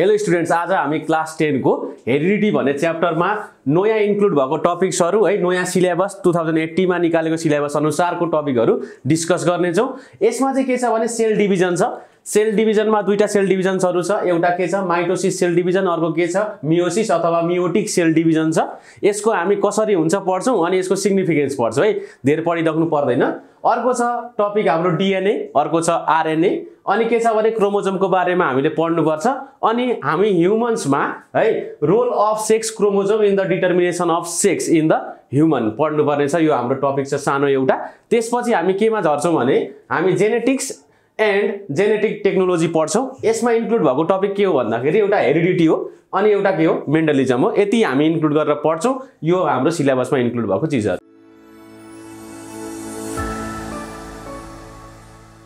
Hello students आज हामी class टेनको हेरिडिटी भन्ने च्याप्टरमा नयाँ इन्क्लुड भएको टपिक्सहरू है नयाँ सिलेबस टु थाउजन्ड एट्टीमा निकालेको सिलेबस अनुसारको टपिकहरू डिस्कस गर्नेछौँ। यसमा चाहिँ के छ भने सेल डिभिजन छ। सेल डिभिजनमा दुईवटा सेल डिभिजन्सहरू छ। एउटा के छ? माइटोसिस सेल डिभिजन अर्को के छ? मियोसिस अथवा मियोटिक सेल डिभिजन छ। यसको हामी कसरी हुन्छ पढ्छौँ अनि यसको सिग्निफिकेन्स पढ्छौँ है। धेरै पढिराख्नु पर्दैन। अर्को छ टपिक हाम्रो डिएनए अर्को छ आरएनए अनि के छ भने क्रोमोजोमको बारेमा हामीले पढ्नुपर्छ। अनि हामी ह्युमन्समा है role of sex chromosome in the determination of sex in the human पढ्नुपर्ने छ यो हाम्रो टपिक छ सानो एउटा। त्यसपछि हामी केमा झर्छौँ भने हामी जेनेटिक्स एन्ड जेनेटिक टेक्नोलोजी पढ्छौँ। यसमा इन्क्लुड भएको टपिक के हो भन्दाखेरि एउटा हेरिडिटी हो अनि एउटा के हो मेन्टलिजम हो। यति हामी इन्क्लुड गरेर पढ्छौँ। यो हाम्रो सिलेबसमा इन्क्लुड भएको चिजहरू।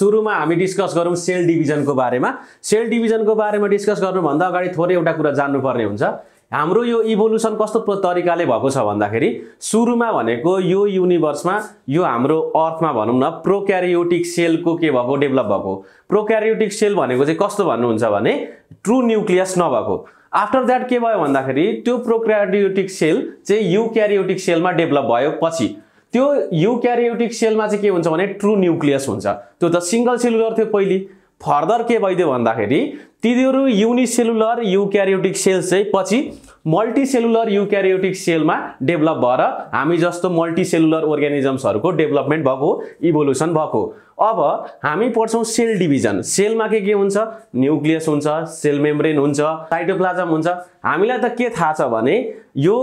सुरुमा हामी डिस्कस गरौँ सेल डिभिजनको बारेमा। सेल डिभिजनको बारेमा डिस्कस गर्नुभन्दा अगाडि थोरै एउटा कुरा जान्नुपर्ने हुन्छ। हाम्रो यो इभोल्युसन कस्तो तरिकाले भएको छ भन्दाखेरि सुरुमा भनेको यो युनिभर्समा यो हाम्रो अर्थमा भनौँ न प्रोक्यारियोटिक सेलको के भएको डेभलप भएको प्रोक्यारियोटिक सेल भनेको चाहिँ कस्तो भन्नुहुन्छ भने ट्रु न्युक्लियस नभएको। आफ्टर द्याट के भयो भन्दाखेरि त्यो प्रोक्यारियोटिक सेल चाहिँ युक्यारियोटिक सेलमा डेभलप भयो पछि। त्यो युक्यारियोटिक सेलमा चाहिँ के हुन्छ भने ट्रु न्युक्लियस हुन्छ। त्यो त सिङ्गल सेलुलर थियो पहिले। फर्दर के भइदियो भन्दाखेरि तिनीहरू युनिसेलुलर युक्यारियोटिक सेल्स चाहिँ पछि मल्टिसेलुलर युक्यारियोटिक सेलमा डेभलप भएर हामी जस्तो मल्टिसेलुलर अर्ग्यानिजम्सहरूको डेभलपमेन्ट भएको इभोल्युसन भएको अब हामी पढ्छौँ सेल डिभिजन सेलमा के के हुन्छ? न्युक्लियस हुन्छ सेल मेम्ब्रेन हुन्छ साइटोप्लाजम हुन्छ। हामीलाई त के थाहा छ भने यो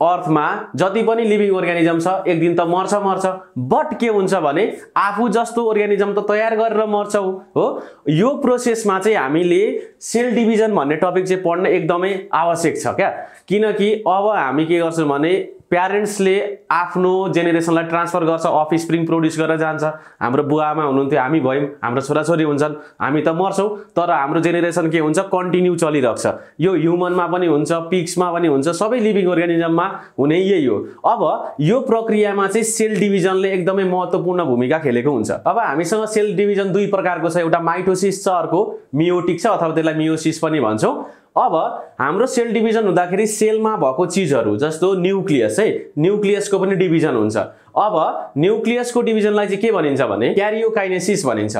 अर्थमा जति पनि लिभिङ अर्ग्यानिजम छ एक दिन त मर्छ मर्छ। बट के हुन्छ भने आफू जस्तो अर्ग्यानिजम त तयार गरेर मर्छौँ हो। यो प्रोसेसमा चाहिँ हामीले सेल डिभिजन भन्ने टपिक चाहिँ पढ्न एकदमै आवश्यक छ क्या। किनकि अब हामी के गर्छौँ भने प्यारेन्ट्सले आफ्नो जेनेरेसनलाई ट्रान्सफर गर्छ अफ स्प्रिङ प्रड्युस गरेर जान्छ। हाम्रो बुवा आमा हुनुहुन्थ्यो हामी भयौँ हाम्रो छोराछोरी हुन्छन् हामी त मर्छौँ तर हाम्रो जेनेरेसन के हुन्छ कन्टिन्यू चलिरहेको छ यो ह्युमनमा पनि हुन्छ पिक्समा पनि हुन्छ सबै लिभिङ अर्ग्यानिजममा हुने यही हो। अब यो प्रक्रियामा चाहिँ सेल डिभिजनले एकदमै महत्त्वपूर्ण भूमिका खेलेको हुन्छ। अब हामीसँग सेल डिभिजन दुई प्रकारको छ एउटा माइटोसिस छ अर्को मियोटिक छ अथवा त्यसलाई मियोसिस पनि भन्छौँ। अब हाम्रो सेल डिभिजन हुँदाखेरि सेलमा भएको चिजहरू जस्तो न्युक्लियस है? न्युक्लियसको पनि डिभिजन हुन्छ। अब न्युक्लियसको डिभिजनलाई चाहिँ के भनिन्छ भने? क्यारियोकाइनेसिस भनिन्छ।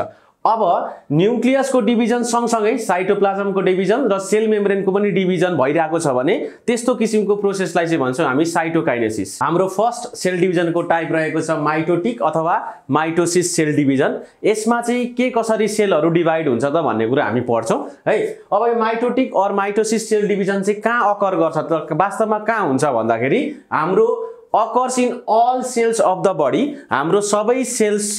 अब न्युक्लियसको डिभिजन सँगसँगै साइटोप्लाजमको डिभिजन र सेल मेम्ब्रेनको पनि डिभिजन भइरहेको छ भने त्यस्तो किसिमको प्रोसेसलाई चाहिँ भन्छौँ हामी साइटोकाइनेसिस। हाम्रो फर्स्ट सेल डिभिजनको टाइप रहेको छ माइटोटिक अथवा माइटोसिस सेल डिभिजन। यसमा चाहिँ के कसरी सेलहरू डिभाइड हुन्छ त भन्ने कुरा हामी पढ्छौँ है? अब यो mitotic or mitosis cell division चाहिँ कहाँ अकर गर्छ त? वास्तवमा कहाँ हुन्छ भन्दाखेरि हाम्रो occurs in all cells of the body हाम्रो सबै सेल्स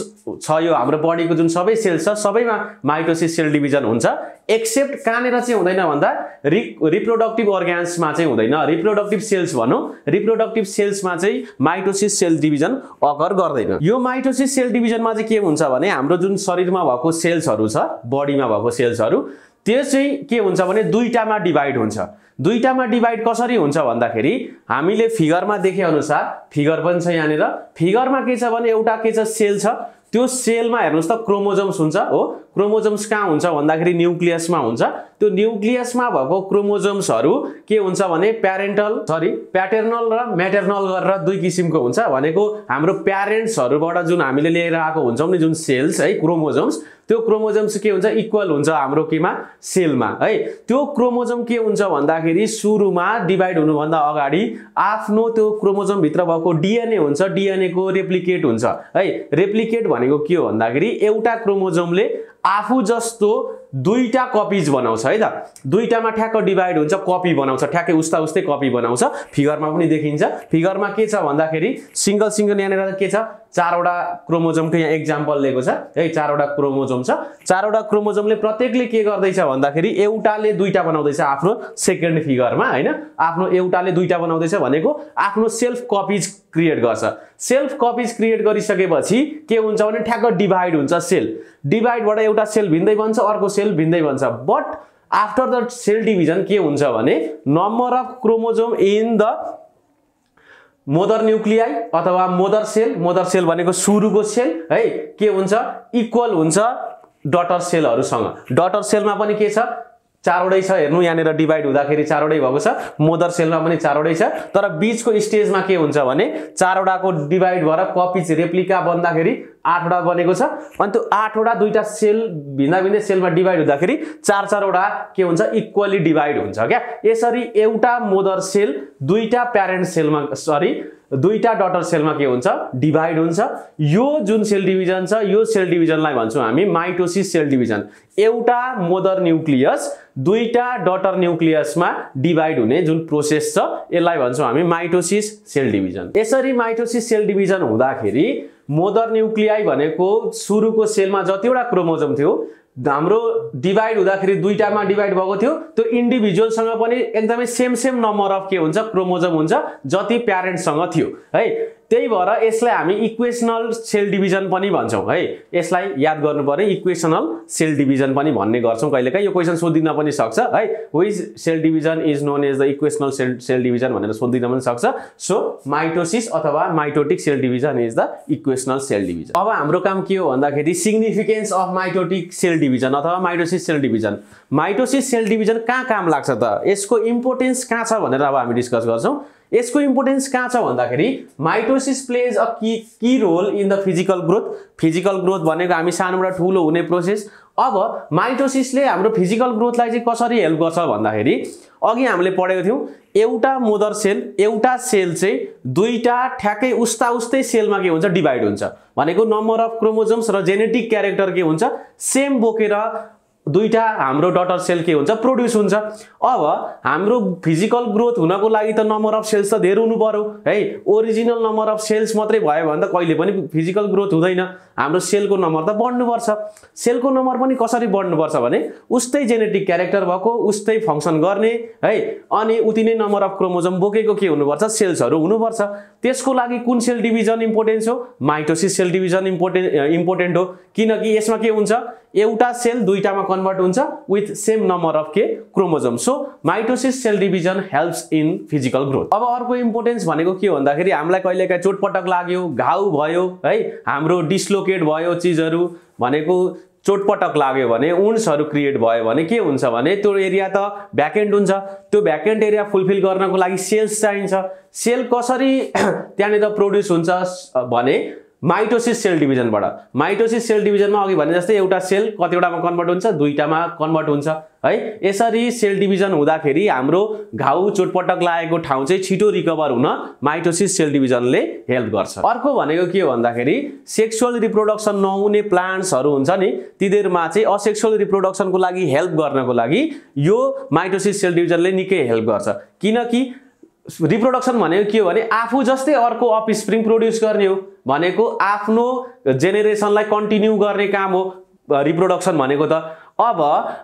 छ यो हाम्रो बडीको जुन सबै सेल्स छ सबैमा माइटोसिस सेल डिभिजन हुन्छ। एक्सेप्ट कहाँनिर चाहिँ हुँदैन भन्दा रि रिप्रोडक्टिभ अर्ग्यान्समा चाहिँ हुँदैन। रिप्रोडक्टिभ सेल्स भनौँ रिप्रोडक्टिभ सेल्समा चाहिँ माइटोसिस सेल डिभिजन अकर गर्दैन। यो माइटोसिस सेल डिभिजनमा चाहिँ के हुन्छ भने हाम्रो जुन शरीरमा भएको सेल्सहरू छ बडीमा भएको सेल्सहरू त्यो चाहिँ के हुन्छ भने दुईटामा डिभाइड हुन्छ। दुईटामा डिभाइड कसरी हुन्छ भन्दाखेरि हामीले फिगरमा देखे अनुसार फिगर पनि छ यहाँनिर। फिगरमा के छ भने एउटा के छ? सेल छ। त्यो सेलमा हेर्नुहोस् त क्रोमोजोम्स हुन्छ हो? क्रोमोजोम्स कहाँ हुन्छ भन्दाखेरि न्युक्लियसमा हुन्छ। त्यो न्युक्लियसमा भएको क्रोमोजोम्सहरू के हुन्छ भने प्यारेन्टल सरी प्याटर्नल र मेटर्नल गरेर दुई किसिमको हुन्छ भनेको हाम्रो प्यारेन्ट्सहरूबाट जुन हामीले लिएर आएको हुन्छौँ नि जुन सेल्स है क्रोमोजोम्स त्यो क्रोमोजोम्स के हुन्छ इक्वल हुन्छ हाम्रो केमा सेलमा है। त्यो क्रोमोजोम के हुन्छ भन्दाखेरि सुरुमा डिभाइड हुनुभन्दा अगाडि आफ्नो त्यो क्रोमोजोमभित्र भएको डिएनए हुन्छ डिएनएको रेप्लिकेट हुन्छ है। रेप्लिकेट भनेको के हो भन्दाखेरि एउटा क्रोमोजोमले आफू जस्तो दुईटा कपिज बनाउँछ है त दुईटामा ठ्याक्क डिभाइड हुन्छ कपी बनाउँछ। ठ्याक्कै उस्ता उस्तै कपी बनाउँछ। फिगरमा पनि देखिन्छ। फिगरमा के छ भन्दाखेरि सिङ्गल सिङ्गल यहाँनिर के छ? चारवटा क्रोमोजोमको यहाँ इक्जाम्पल लिएको छ। है चारवटा क्रोमोजोम छ। चारवटा क्रोमोजोमले प्रत्येकले के गर्दैछ भन्दाखेरि एउटाले दुईटा बनाउँदैछ आफ्नो सेकेन्ड फिगरमा होइन? आफ्नो एउटाले दुईटा बनाउँदैछ भनेको आफ्नो सेल्फ कपिज क्रिएट गर्छ। सेल्फ कपिज क्रिएट गरिसकेपछि के हुन्छ भने ठ्याक्क डिभाइड हुन्छ सेल डिभाइडबाट एउटा सेल भिन्दै बन्छ अर्को सेल भिन्दै बन्छ। But after the cell division के हुन्छ भने number of chromosome in the mother nuclei अथवा मोदर सेल मोदर सेल भनेको सुरुको सेल है के हुन्छ? इक्वल हुन्छ डटर सेलहरूसँग डटर सेलमा पनि के छ? चारवटै छ हेर्नु यहाँनिर डिभाइड हुँदाखेरि चारवटै भएको छ। मदर सेलमा पनि चारवटै छ। तर बिचको स्टेजमा के हुन्छ भने चारवटाको डिभाइड भएर कपिज रेप्लिका बन्दाखेरि आठवटा बनेको छ। अनि त्यो आठवटा दुईवटा सेल भिन्दा भिन्दै सेलमा डिभाइड हुँदाखेरि चार चारवटा के हुन्छ? इक्वली डिभाइड हुन्छ क्या? यसरी एउटा मदर सेल दुईवटा प्यारेन्ट सेलमा सरी दुईवटा डटर सेलमा के हुन्छ? डिभाइड हुन्छ। यो जुन सेल डिभिजन छ यो सेल डिभिजनलाई भन्छौँ हामी माइटोसिस सेल डिभिजन एउटा मदर न्युक्लियस दुईवटा डटर न्युक्लियसमा डिभाइड हुने जुन प्रोसेस छ यसलाई भन्छौँ हामी माइटोसिस सेल डिभिजन यसरी माइटोसिस सेल डिभिजन हुँदाखेरि मदर न्युक्लियाई भनेको सुरुको सेलमा जतिवटा क्रोमोजम थियो हाम्रो डिभाइड हुँदाखेरि दुईवटामा डिभाइड भएको थियो त्यो इन्डिभिजुअलसँग पनि एकदमै सेम सेम नम्बर अफ के हुन्छ क्रोमोजम हुन्छ जति प्यारेन्टसँग थियो है? त्यही भएर यसलाई हामी इक्वेसनल सेल डिभिजन पनि भन्छौँ है। यसलाई याद गर्नु पर्ने इक्वेसनल सेल डिभिजन पनि भन्ने गर्छौँ कहिलेकाहीँ। यो क्वेसन सोधिन पनि सक्छ है। Which cell division is known as the equational cell cell division भनेर सोधिन पनि सक्छ। सो माइटोसिस अथवा mitotic cell division is the equational cell division अब हाम्रो काम के हो भन्दाखेरि significance of mitotic cell division अथवा mitosis cell division mitosis cell division कहाँ काम लाग्छ त? यसको इम्पोर्टेन्स कहाँ छ भनेर अब हामी डिस्कस गर्छौँ। यसको इम्पोर्टेन्स कहाँ छ भन्दाखेरि mitosis plays a key key role in the physical growth physical growth भनेको हामी सानोबाट ठुलो हुने प्रोसेस अब माइटोसिसले हाम्रो फिजिकल ग्रोथलाई चाहिँ कसरी हेल्प गर्छ भन्दाखेरि अघि हामीले पढेको थियौँ एउटा मदर सेल एउटा सेल चाहिँ दुईवटा ठ्याक्कै उस्ता उस्तै सेलमा के हुन्छ डिभाइड हुन्छ. भनेको नम्बर अफ क्रोमोजम्स र जेनेटिक क्यारेक्टर के हुन्छ सेम बोकेर दुईवटा हाम्रो डटर सेल के हुन्छ? प्रड्युस हुन्छ। अब हाम्रो फिजिकल ग्रोथ हुनको लागि त नम्बर अफ सेल्स त धेरै हुनु पऱ्यो है? ओरिजिनल नम्बर अफ सेल्स मात्रै भयो भने त कहिले पनि फिजिकल ग्रोथ हुँदैन। हाम्रो सेलको नम्बर त बढ्नुपर्छ। सेलको नम्बर पनि कसरी बढ्नुपर्छ भने उस्तै जेनेटिक क्यारेक्टर भएको उस्तै फङ्सन गर्ने है अनि उति नै नम्बर अफ क्रोमोजम बोकेको के हुनुपर्छ? सेल्सहरू हुनुपर्छ। त्यसको लागि कुन सेल डिभिजन इम्पोर्टेन्स हो? Mitosis cell division important important हो। किनकि यसमा के हुन्छ? एउटा सेल दुईटामा कन्भर्ट हुन्छ विथ सेम नम्बर अफ के? Chromosome so mitosis cell division helps in physical growth अब अर्को इम्पोर्टेन्स भनेको के हो भन्दाखेरि हामीलाई कहिलेकाहीँ चोटपटक लाग्यो घाउ भयो है हाम्रो डिस्लोकेट भयो चिजहरू भनेको चोटपटक लाग्यो भने उन्सहरू क्रिएट भयो भने के हुन्छ भने त्यो एरिया त भ्याकेन्ट हुन्छ। त्यो भ्याकेन्ट एरिया फुलफिल गर्नको लागि सेल्स चाहिन्छ। सेल कसरी त्यहाँनिर प्रड्युस हुन्छ भने माइटोसिस सेल डिभिजनबाट। माइटोसिस सेल डिभिजनमा अघि भने जस्तै एउटा सेल कतिवटामा कन्भर्ट हुन्छ दुईवटामा कन्भर्ट हुन्छ है? यसरी सेल डिभिजन हुँदाखेरि हाम्रो घाउ चोटपटक लागेको ठाउँ चाहिँ छिटो रिकभर हुन माइटोसिस सेल डिभिजनले हेल्प गर्छ। अर्को भनेको के हो भन्दाखेरि सेक्सुअल रिप्रोडक्सन नहुने प्लान्ट्सहरू हुन्छ नि तिनीहरूमा चाहिँ असेक्सुअल रिप्रोडक्सनको लागि हेल्प गर्नको लागि यो माइटोसिस सेल डिभिजनले निकै हेल्प गर्छ। किनकि रिप्रोडक्सन भनेको के हो भने आफू जस्तै अर्को अफ स्प्रिङ प्रड्युस गर्ने हो। भनेको आफ्नो जेनेरेसनलाई कन्टिन्यू गर्ने काम हो रिप्रोडक्सन भनेको त। अब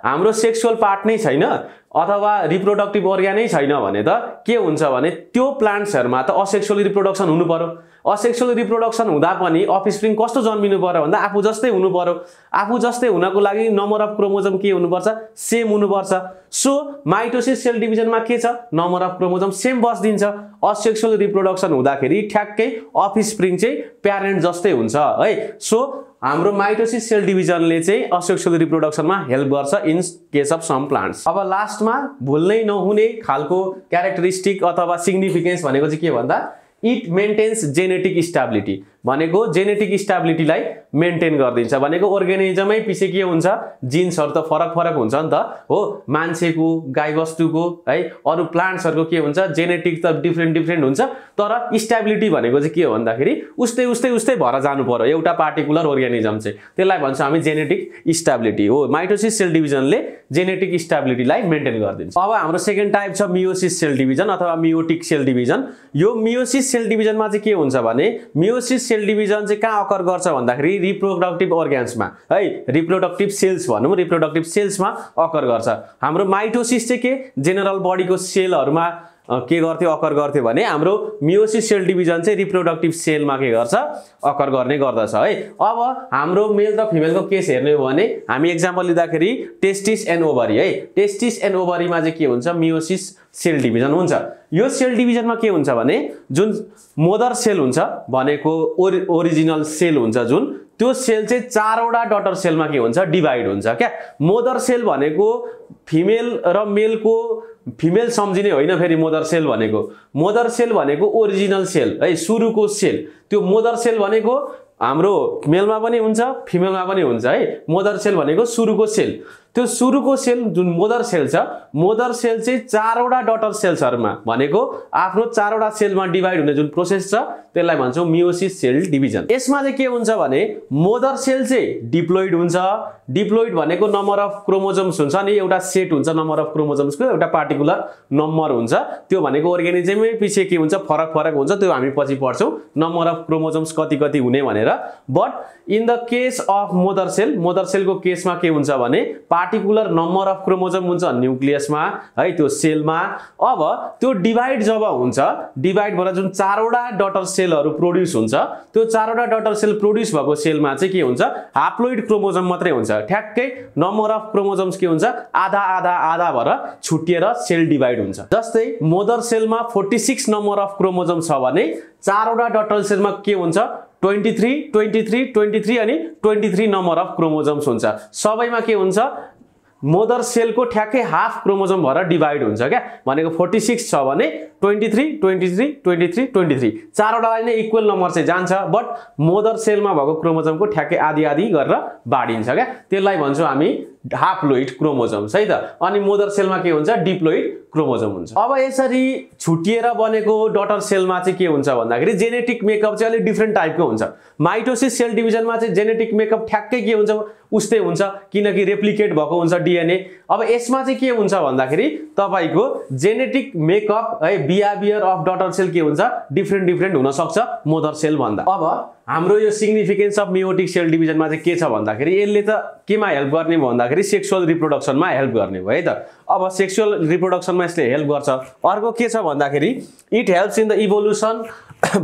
हाम्रो सेक्सुअल पार्ट नै छैन अथवा रिप्रोडक्टिभ अर्ग्यानै छैन भने त के हुन्छ भने त्यो प्लान्ट्सहरूमा त असेक्सुअल रिप्रोडक्सन हुनु पर्यो। असेक्सुअल रिप्रोडक्सन हुँदा पनि अफस्प्रिङ कस्तो जन्मिनु पर्यो भन्दा आफू जस्तै हुनु पर्यो। आफू जस्तै हुनको लागि नम्बर अफ क्रोमोजम के हुनुपर्छ? सेम हुनुपर्छ। सो माइटोसिस सेल डिभिजनमा के छ? नम्बर अफ क्रोमोजम सेम बसिदिन्छ। असेक्सुअल रिप्रोडक्सन हुँदाखेरि ठ्याक्कै अफस्प्रिङ चाहिँ प्यारेन्ट जस्तै हुन्छ है? सो हाम्रो माइटोसिस सेल डिभिजनले चाहिँ असेक्सुअल रिप्रोडक्सनमा हेल्प गर्छ in case of some plants अब लास्टमा भुल्नै नहुने खालको क्यारेक्टरिस्टिक अथवा सिग्निफिकेन्स भनेको चाहिँ के भन्दा? इट मेन्टेन्स जेनेटिक स्टाबिलिटी भनेको जेनेटिक स्टाबिलिटीलाई मेन्टेन गरिदिन्छ। भनेको अर्ग्यानिजमै पछि के हुन्छ जिन्सहरू त फरक फरक हुन्छ नि त। हो मान्छेको गाईबस्तुको है अरू प्लान्ट्सहरूको के हुन्छ जेनेटिक त डिफ्रेन्ट डिफ्रेन्ट हुन्छ। तर स्टेबिलिटी भनेको चाहिँ के हो भन्दाखेरि उस्तै उस्तै उस्तै भएर जानु पर्यो। एउटा पार्टिकुलर अर्ग्यानिजम चाहिँ। त्यसलाई भन्छ हामी जेनेटिक स्टेबिलिटी हो माइटोसिस सेल डिभिजनले जेनेटिक स्टेबिलिटीलाई मेन्टेन गरिदिन्छ। अब हाम्रो सेकेन्ड टाइप छ मियोसिस सेल डिभिजन अथवा मियोटिक सेल डिभिजन यो मियोसिस सेल डिभिजनमा चाहिँ के हुन्छ भने मियोसिस सेल डिभिजन चाहिँ कहाँ अकर गर्छ भन्दाखेरि रिप्रोडक्टिभ अर्ग्यान्समा है रिप्रोडक्टिभ सेल्स भनौँ रिप्रोडक्टिभ सेल्समा अकर गर्छ। हाम्रो माइटोसिस चाहिँ के? जेनरल बडीको सेलहरूमा के गर्थ्यो अकर गर्थ्यो भने हाम्रो मियोसिस सेल डिभिजन चाहिँ रिप्रोडक्टिभ सेलमा के गर्छ? अकर गर्ने गर्दछ है। अब हाम्रो मेल र फिमेलको केस हेर्ने हो भने हामी एक्जाम्पल लिँदाखेरि टेस्टिस एन्ड ओभरी है। टेस्टिस एन्ड ओभरीमा चाहिँ के हुन्छ? मियोसिस सेल डिभिजन हुन्छ। यो सेल डिभिजनमा के हुन्छ भने जुन मोदर सेल हुन्छ भनेको ओरि ओरिजिनल सेल हुन्छ जुन त्यो सेल चाहिँ चारवटा डटर सेलमा के हुन्छ डिभाइड हुन्छ क्या? मोदर सेल भनेको फिमेल र मेलको फिमेल सम्झिने होइन फेरि मोदर सेल भनेको। मोदर सेल भनेको ओरिजिनल सेल है सुरुको सेल। त्यो मोदर सेल भनेको हाम्रो मेलमा पनि हुन्छ फिमेलमा पनि हुन्छ है। मोदर सेल भनेको सुरुको सेल। त्यो सुरुको सेल जुन मोदर सेल छ मोदर सेल चाहिँ चारवटा डटर सेल्सहरूमा भनेको आफ्नो चारवटा सेलमा डिभाइड हुने जुन प्रोसेस छ त्यसलाई भन्छौँ मियोसिस सेल डिभिजन यसमा चाहिँ के हुन्छ भने मोदर सेल चाहिँ डिप्लोइड हुन्छ। डिप्लोइड भनेको नम्बर अफ क्रोमोजम्स हुन्छ अनि एउटा सेट हुन्छ नम्बर अफ क्रोमोजम्सको एउटा पार्टिकुलर नम्बर हुन्छ। त्यो भनेको अर्ग्यानिजमै पछि के हुन्छ फरक फरक हुन्छ त्यो हामी पछि पढ्छौँ। नम्बर अफ क्रोमोजम्स कति कति हुने भनेर। But in the case of mother cell mother सेलको केसमा के हुन्छ भने पार्टिकुलर नम्बर अफ क्रोमोजम हुन्छ न्युक्लियसमा है त्यो सेलमा अब त्यो डिभाइड जब हुन्छ डिभाइड भएर जुन चारवटा डटर सेलहरू प्रोड्युस हुन्छ त्यो चारवटा डटर सेल प्रोड्युस भएको सेलमा चाहिँ के हुन्छ? हाप्लोइड क्रोमोजम मात्रै हुन्छ। ठ्याक्कै नम्बर अफ क्रोमोजम्स के हुन्छ? आधा आधा आधा भएर छुट्टिएर सेल डिभाइड हुन्छ। जस्तै मोदर सेलमा forty six number of chromosome छ भने चारवटा डटर सेलमा के हुन्छ? Twenty three twenty three twenty three अनि twenty three number of chromosomes हुन्छ। सबैमा के हुन्छ? मोदर सेलको ठ्याक्कै हाफ क्रोमोजम भएर डिभाइड हुन्छ क्या? भनेको फोर्टी सिक्स छ भने twenty three twenty three twenty three twenty three चारवटालाई नै इक्वल नम्बर चाहिँ जान्छ बट मोदर सेलमा भएको क्रोमोजमको ठ्याक्कै आधी आधी गरेर बाँडिन्छ क्या? त्यसलाई भन्छौँ हामी हाप्लोइड क्रोमोजम्स है त? अनि मोदर सेलमा के हुन्छ? डिप्लोइड क्रोमोजम हुन्छ। अब यसरी छुटिएर बनेको डटर सेलमा चाहिँ के हुन्छ भन्दाखेरि जेनेटिक मेकअप चाहिँ अलिक डिफ्रेन्ट टाइपको हुन्छ। माइटोसिस सेल डिभिजनमा चाहिँ जेनेटिक मेकअप ठ्याक्कै के हुन्छ? उस्तै हुन्छ किनकि रेप्लिकेट भएको हुन्छ डिएनए अब यसमा चाहिँ के हुन्छ भन्दाखेरि तपाईँको जेनेटिक मेकअप है बिहेभियर अफ डटर सेल के हुन्छ? डिफ्रेन्ट डिफ्रेन्ट हुनसक्छ मोदर सेल भन्दा। अब हाम्रो यो सिग्निफिकेन्स अफ मियोटिक सेल डिभिजनमा चाहिँ के छ भन्दाखेरि यसले त केमा हेल्प गर्ने भन्दाखेरि सेक्सुअल रिप्रोडक्सनमा हेल्प गर्ने भयो है त? अब सेक्सुअल रिप्रोडक्सनमा यसले हेल्प गर्छ। अर्को के छ भन्दाखेरि it helps in the evolution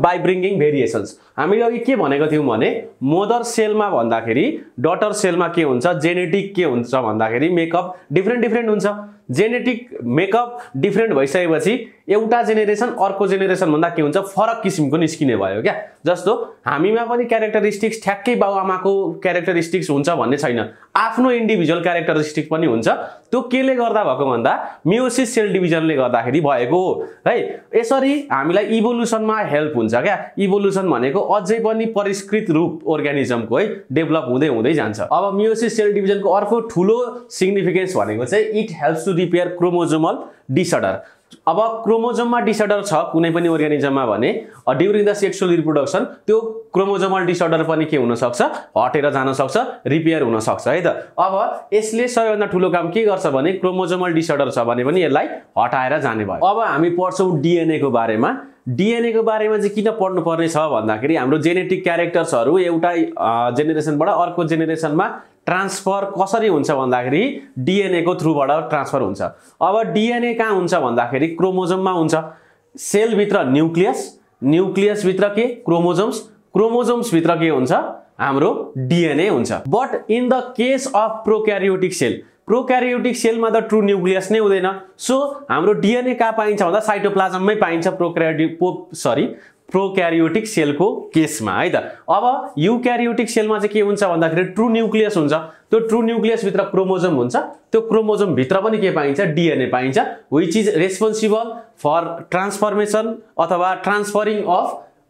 by bringing variations हामीले अघि के भनेको थियौँ भने मोदर सेलमा भन्दाखेरि डटर सेलमा के हुन्छ? जेनेटिक के हुन्छ भन्दाखेरि मेकअप डिफ्रेन्ट डिफ्रेन्ट हुन्छ। जेनेटिक मेकअप डिफ्रेन्ट भइसकेपछि एउटा जेनेरेसन अर्को जेनेरेसन भन्दा के हुन्छ? फरक किसिमको निस्किने भयो क्या। जस्तो हामीमा पनि क्यारेक्टरिस्टिक्स ठ्याक्कै बाबुआमाको क्यारेक्टरिस्टिक्स हुन्छ भन्ने छैन। आफ्नो इन्डिभिजुअल क्यारेक्टरिस्टिक्स पनि हुन्छ। त्यो केले गर्दा भएको भन्दा मियोसिस सेल डिभिजनले गर्दाखेरि भएको हो। है यसरी हामीलाई इभोल्युसनमा हेल्प हुन्छ क्या। इभोल्युसन भनेको अझै पनि परिष्कृत रूप अर्ग्यानिजमको है डेभलप हुँदै हुँदै जान्छ। अब मियोसिस सेल डिभिजनको अर्को ठुलो सिग्निफिकेन्स भनेको चाहिँ it helps to repair chromosomal disorder अब क्रोमोजोममा डिसअर्डर छ कुनै पनि अर्ग्यानिजममा भने ड्युरिङ द सेक्सुअल रिप्रोडक्सन त्यो क्रोमोजोमल डिसअर्डर पनि के हुनसक्छ? हटेर जान सक्छ रिपेयर हुनसक्छ है त? अब यसले सबैभन्दा ठुलो काम के गर्छ भने क्रोमोजोमल डिसअर्डर छ भने पनि यसलाई हटाएर जाने भयो। अब हामी पढ्छौँ डिएनएको बारेमा। डिएनएको बारेमा चाहिँ किन पढ्नुपर्ने छ भन्दाखेरि हाम्रो जेनेटिक क्यारेक्टर्सहरू एउटा जेनेरेसनबाट अर्को जेनेरेसनमा ट्रान्सफर कसरी हुन्छ भन्दाखेरि डिएनएको थ्रुबाट ट्रान्सफर हुन्छ। अब डिएनए कहाँ हुन्छ भन्दाखेरि क्रोमोजममा हुन्छ। सेलभित्र न्युक्लियस न्युक्लियसभित्र के? क्रोमोजम्स क्रोमोजम्सभित्र के हुन्छ? हाम्रो डिएनए हुन्छ। But in the case of prokaryotic cell prokaryotic सेलमा त ट्रु न्युक्लियस नै हुँदैन। सो हाम्रो डिएनए कहाँ पाइन्छ भन्दा साइटोप्लाजममै पाइन्छ प्रोक्यारियो पो सरी प्रोक्यारियोटिक सेलको केसमा है त? अब युक्यारियोटिक सेलमा चाहिँ के हुन्छ भन्दाखेरि ट्रु न्युक्लियस हुन्छ। त्यो ट्रु न्युक्लियसभित्र क्रोमोजम हुन्छ। त्यो क्रोमोजमभित्र पनि के पाइन्छ? डिएनए पाइन्छ। Which is responsible for transformation अथवा ट्रान्सफरिङ अफ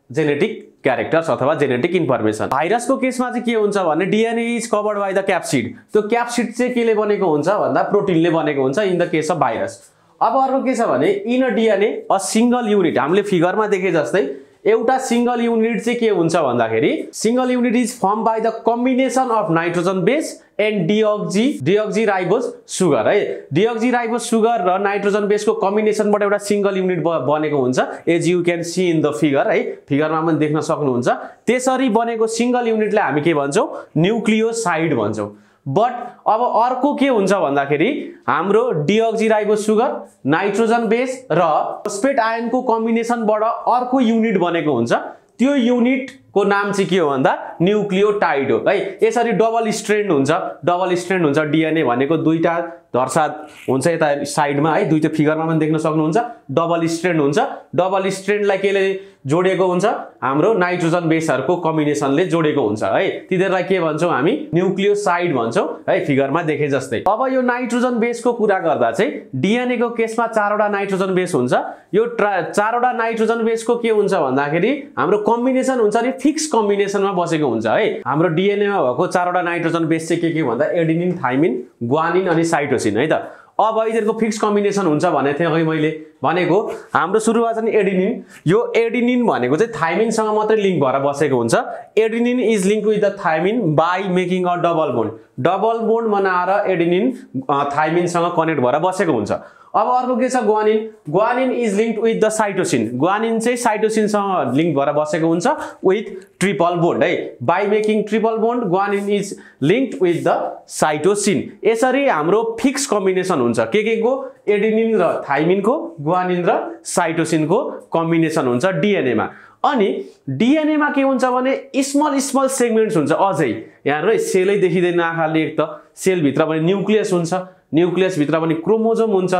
जेनेटिक क्यारेक्टर्स अथवा जेनेटिक इन्फर्मेसन भाइरसको केसमा चाहिँ के हुन्छ भने DNA is covered by the capsid त्यो क्याप्सिड चाहिँ केले बनेको हुन्छ भन्दा प्रोटिनले बनेको हुन्छ in the case of virus अब अर्को के छ भने in a DNA a single unit हामीले फिगरमा देखे जस्तै एउटा सिङ्गल युनिट चाहिँ के हुन्छ भन्दाखेरि single unit is form by the combination of nitrogen base and deoxy deoxy ribose sugar है डिअक्जी राइबोज सुगर र नाइट्रोजन बेसको कम्बिनेसनबाट एउटा सिङ्गल युनिट बनेको हुन्छ। As you can see in the figure है फिगरमा पनि देख्न सक्नुहुन्छ। त्यसरी बनेको सिङ्गल युनिटलाई हामी के भन्छौँ? न्युक्लियोसाइड भन्छौँ। बट अब अर्को के हुन्छ भन्दाखेरि हाम्रो deoxy ribo sugar nitrogen base र फोस्फेट आयनको कम्बिनेसनबाट अर्को युनिट बनेको हुन्छ। त्यो युनिटको नाम चाहिँ के हो भन्दा न्युक्लियोटाइड हो। है यसरी डबल स्ट्रेन्ड हुन्छ। डबल स्ट्रेन्ड हुन्छ डिएनए भनेको दुईवटा धर्सा हुन्छ यता साइडमा है दुईवटा फिगरमा पनि देख्न सक्नुहुन्छ। डबल स्ट्रेन्ड हुन्छ। डबल स्ट्रेन्डलाई केले जोडिएको हुन्छ? हाम्रो नाइट्रोजन बेसहरूको कम्बिनेसनले जोडेको हुन्छ है। तिनीहरूलाई के भन्छौँ हामी? न्युक्लियोसाइड भन्छौँ है फिगरमा देखे जस्तै। अब यो नाइट्रोजन बेसको कुरा गर्दा चाहिँ डिएनएको केसमा चारवटा नाइट्रोजन बेस हुन्छ। यो चारवटा नाइट्रोजन बेसको के हुन्छ भन्दाखेरि हाम्रो कम्बिनेसन हुन्छ नि फिक्स कम्बिनेसनमा बसेको हुन्छ है। हाम्रो डिएनएमा भएको चारवटा नाइट्रोजन बेस चाहिँ के के भन्दा एडिनिन थाइमिन ग्वानिन अनि साइटोसिन है त? अब यिनीहरूको फिक्स कम्बिनेसन हुन्छ भनेको थिएँ है मैले। भनेको हाम्रो सुरुमा चाहिँ एडिनिन। यो एडिनिन भनेको चाहिँ थाइमिनसँग मात्रै लिङ्क भएर बसेको हुन्छ। Adenine is link with the thymine by making a double bond. Double bond बनाएर एडिनिन थाइमिनसँग कनेक्ट भएर बसेको हुन्छ। अब अर्को के छ? Guanine guanine is link with the cytosine guanine चाहिँ साइटोसिनसँग लिङ्क भएर बसेको हुन्छ विथ ट्रिपल बोन्ड है? By making triple bond guanine is link with the cytosine यसरी हाम्रो फिक्स कम्बिनेसन हुन्छ। के के को एडिनिन र थाइमिनको ग्वानिन र साइटोसिनको कम्बिनेसन हुन्छ डिएनएमा अनि डिएनएमा के हुन्छ भने स्मल स्मल सेगमेन्ट्स हुन्छ अझै। यहाँ सेलै देखिँदैन आँखाले एक त। सेलभित्र पनि न्युक्लियस हुन्छ। न्युक्लियसभित्र पनि क्रोमोजोम हुन्छ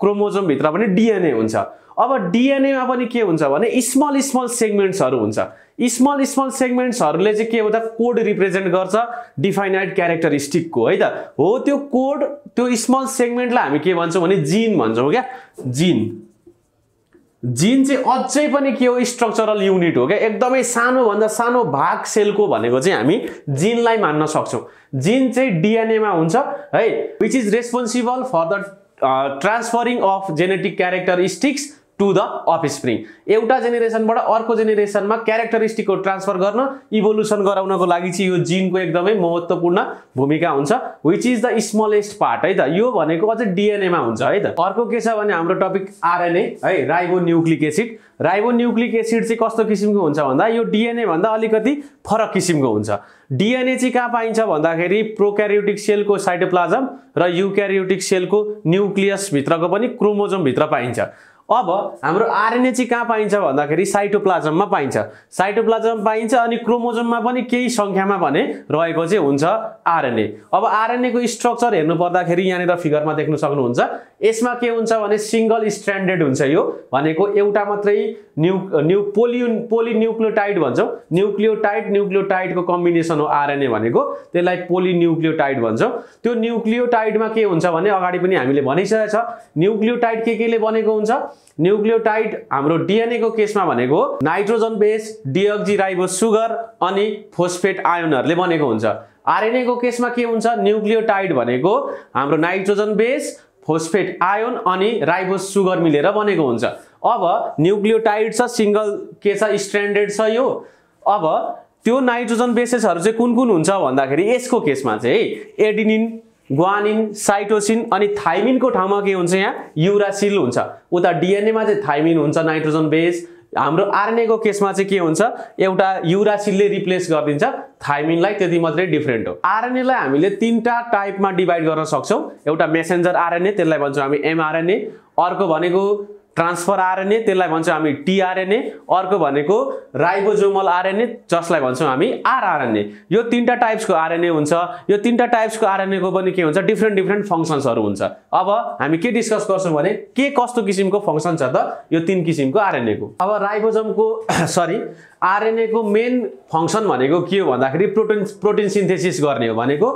क्रोमोजोमभित्र पनि डिएनए हुन्छ। अब डिएनएमा पनि के हुन्छ भने स्मल स्मल सेगमेन्ट्सहरू हुन्छ। स्मल स्मल सेगमेन्ट्सहरूले चाहिँ के हो त कोड रिप्रेजेन्ट गर्छ डिफाइनाइड क्यारेक्टरिस्टिकको है त? हो त्यो कोड त्यो स्मल सेगमेन्टलाई हामी के भन्छौँ भने जिन भन्छौँ क्या? जिन जिन चाहिँ अझै पनि के हो? स्ट्रक्चरल युनिट हो क्या? एकदमै सानोभन्दा सानो भाग सेलको भनेको चाहिँ हामी जिनलाई मान्न सक्छौँ। जिन चाहिँ डिएनएमा हुन्छ है? Which is responsible for the transferring of genetic characteristics to the offspring एउटा जेनेरेसनबाट अर्को जेनेरेसनमा क्यारेक्टरिस्टिकको ट्रान्सफर गर्न इभोल्युसन गराउनको लागि चाहिँ यो जिनको एकदमै महत्त्वपूर्ण भूमिका हुन्छ which is the smallest part है त? यो भनेको अझै डिएनएमा हुन्छ है त? अर्को के छ भने हाम्रो टपिक आरएनए है ribonucleic acid ribonucleic acid चाहिँ कस्तो किसिमको हुन्छ भन्दा यो डिएनए भन्दा अलिकति फरक किसिमको हुन्छ। डिएनए चाहिँ कहाँ पाइन्छ भन्दाखेरि प्रोक्यारियोटिक सेलको साइटोप्लाजम र युक्यारियोटिक सेलको न्युक्लियसभित्रको पनि क्रोमोजोमभित्र पाइन्छ। अब हाम्रो आरएनए चाहिँ कहाँ पाइन्छ भन्दाखेरि साइटोप्लाजममा पाइन्छ। साइटोप्लाजम पाइन्छ अनि क्रोमोजोममा पनि केही सङ्ख्यामा भने रहेको चाहिँ हुन्छ आरएनए। अब आरएनएको स्ट्रक्चर हेर्नु पर्दाखेरि यहाँनिर फिगरमा देख्न सक्नुहुन्छ। यसमा के हुन्छ भने सिङ्गल स्ट्यान्डर्ड हुन्छ यो भनेको एउटा मात्रै न्यु न्यु पोलियो पोलिन्युक्लियोटाइड भन्छौँ। न्युक्लियोटाइड न्युक्लियोटाइडको कम्बिनेसन हो आरएनए भनेको। त्यसलाई पोलिन्युक्लियोटाइड भन्छौँ। त्यो न्युक्लियोटाइडमा के हुन्छ भने अगाडि पनि हामीले भनिसकेको छ। न्युक्लियोटाइड के केले बनेको हुन्छ? न्युक्लियोटाइड हाम्रो डिएनएको केसमा भनेको nitrogen base deoxy ribo sugar अनि फोस्फेट आयोनहरूले बनेको हुन्छ। आरएनएको केसमा के हुन्छ? न्युक्लियोटाइड भनेको हाम्रो नाइट्रोजन बेस फोस्फेट आयोन अनि राइबोस सुगर मिलेर बनेको हुन्छ। अब न्युक्लियोटाइड छ सिङ्गल के छ? स्ट्यान्डर्ड छ यो। अब त्यो नाइट्रोजन बेसेसहरू चाहिँ कुन कुन हुन्छ भन्दाखेरि यसको केसमा चाहिँ एडिनिन ग्वानिन साइटोसिन अनि थाइमिनको ठाउँमा के हुन्छ यहाँ? युरासिल हुन्छ। उता डिएनएमा चाहिँ थाइमिन हुन्छ नाइट्रोजन बेस हाम्रो आरएनएको केसमा चाहिँ के हुन्छ? एउटा युरासिलले रिप्लेस गरिदिन्छ। थाइमिनलाई त्यति मात्रै डिफ्रेन्ट हो। आरएनएलाई हामीले तिनवटा टाइपमा डिभाइड गर्न सक्छौँ। एउटा मेसेन्जर आरएनए त्यसलाई भन्छौँ हामी एमआरएनए अर्को भनेको ट्रान्सफर आरएनए त्यसलाई भन्छौँ हामी टिआरएनए अर्को भनेको राइबोजोमल आरएनए जसलाई भन्छौँ हामी आरआरएनए। यो तिनवटा टाइप्सको आरएनए हुन्छ। यो तिनवटा टाइप्सको आरएनएको पनि के हुन्छ? डिफ्रेन्ट डिफ्रेन्ट फङ्सन्सहरू हुन्छ। अब हामी के डिस्कस गर्छौँ भने के कस्तो किसिमको फङ्सन छ त यो तिन किसिमको आरएनएको अब राइबोजमको सरी आरएनएको मेन फङ्सन भनेको के हो भन्दाखेरि प्रोटिन प्रोटिन सिन्थेसिस गर्ने हो भनेको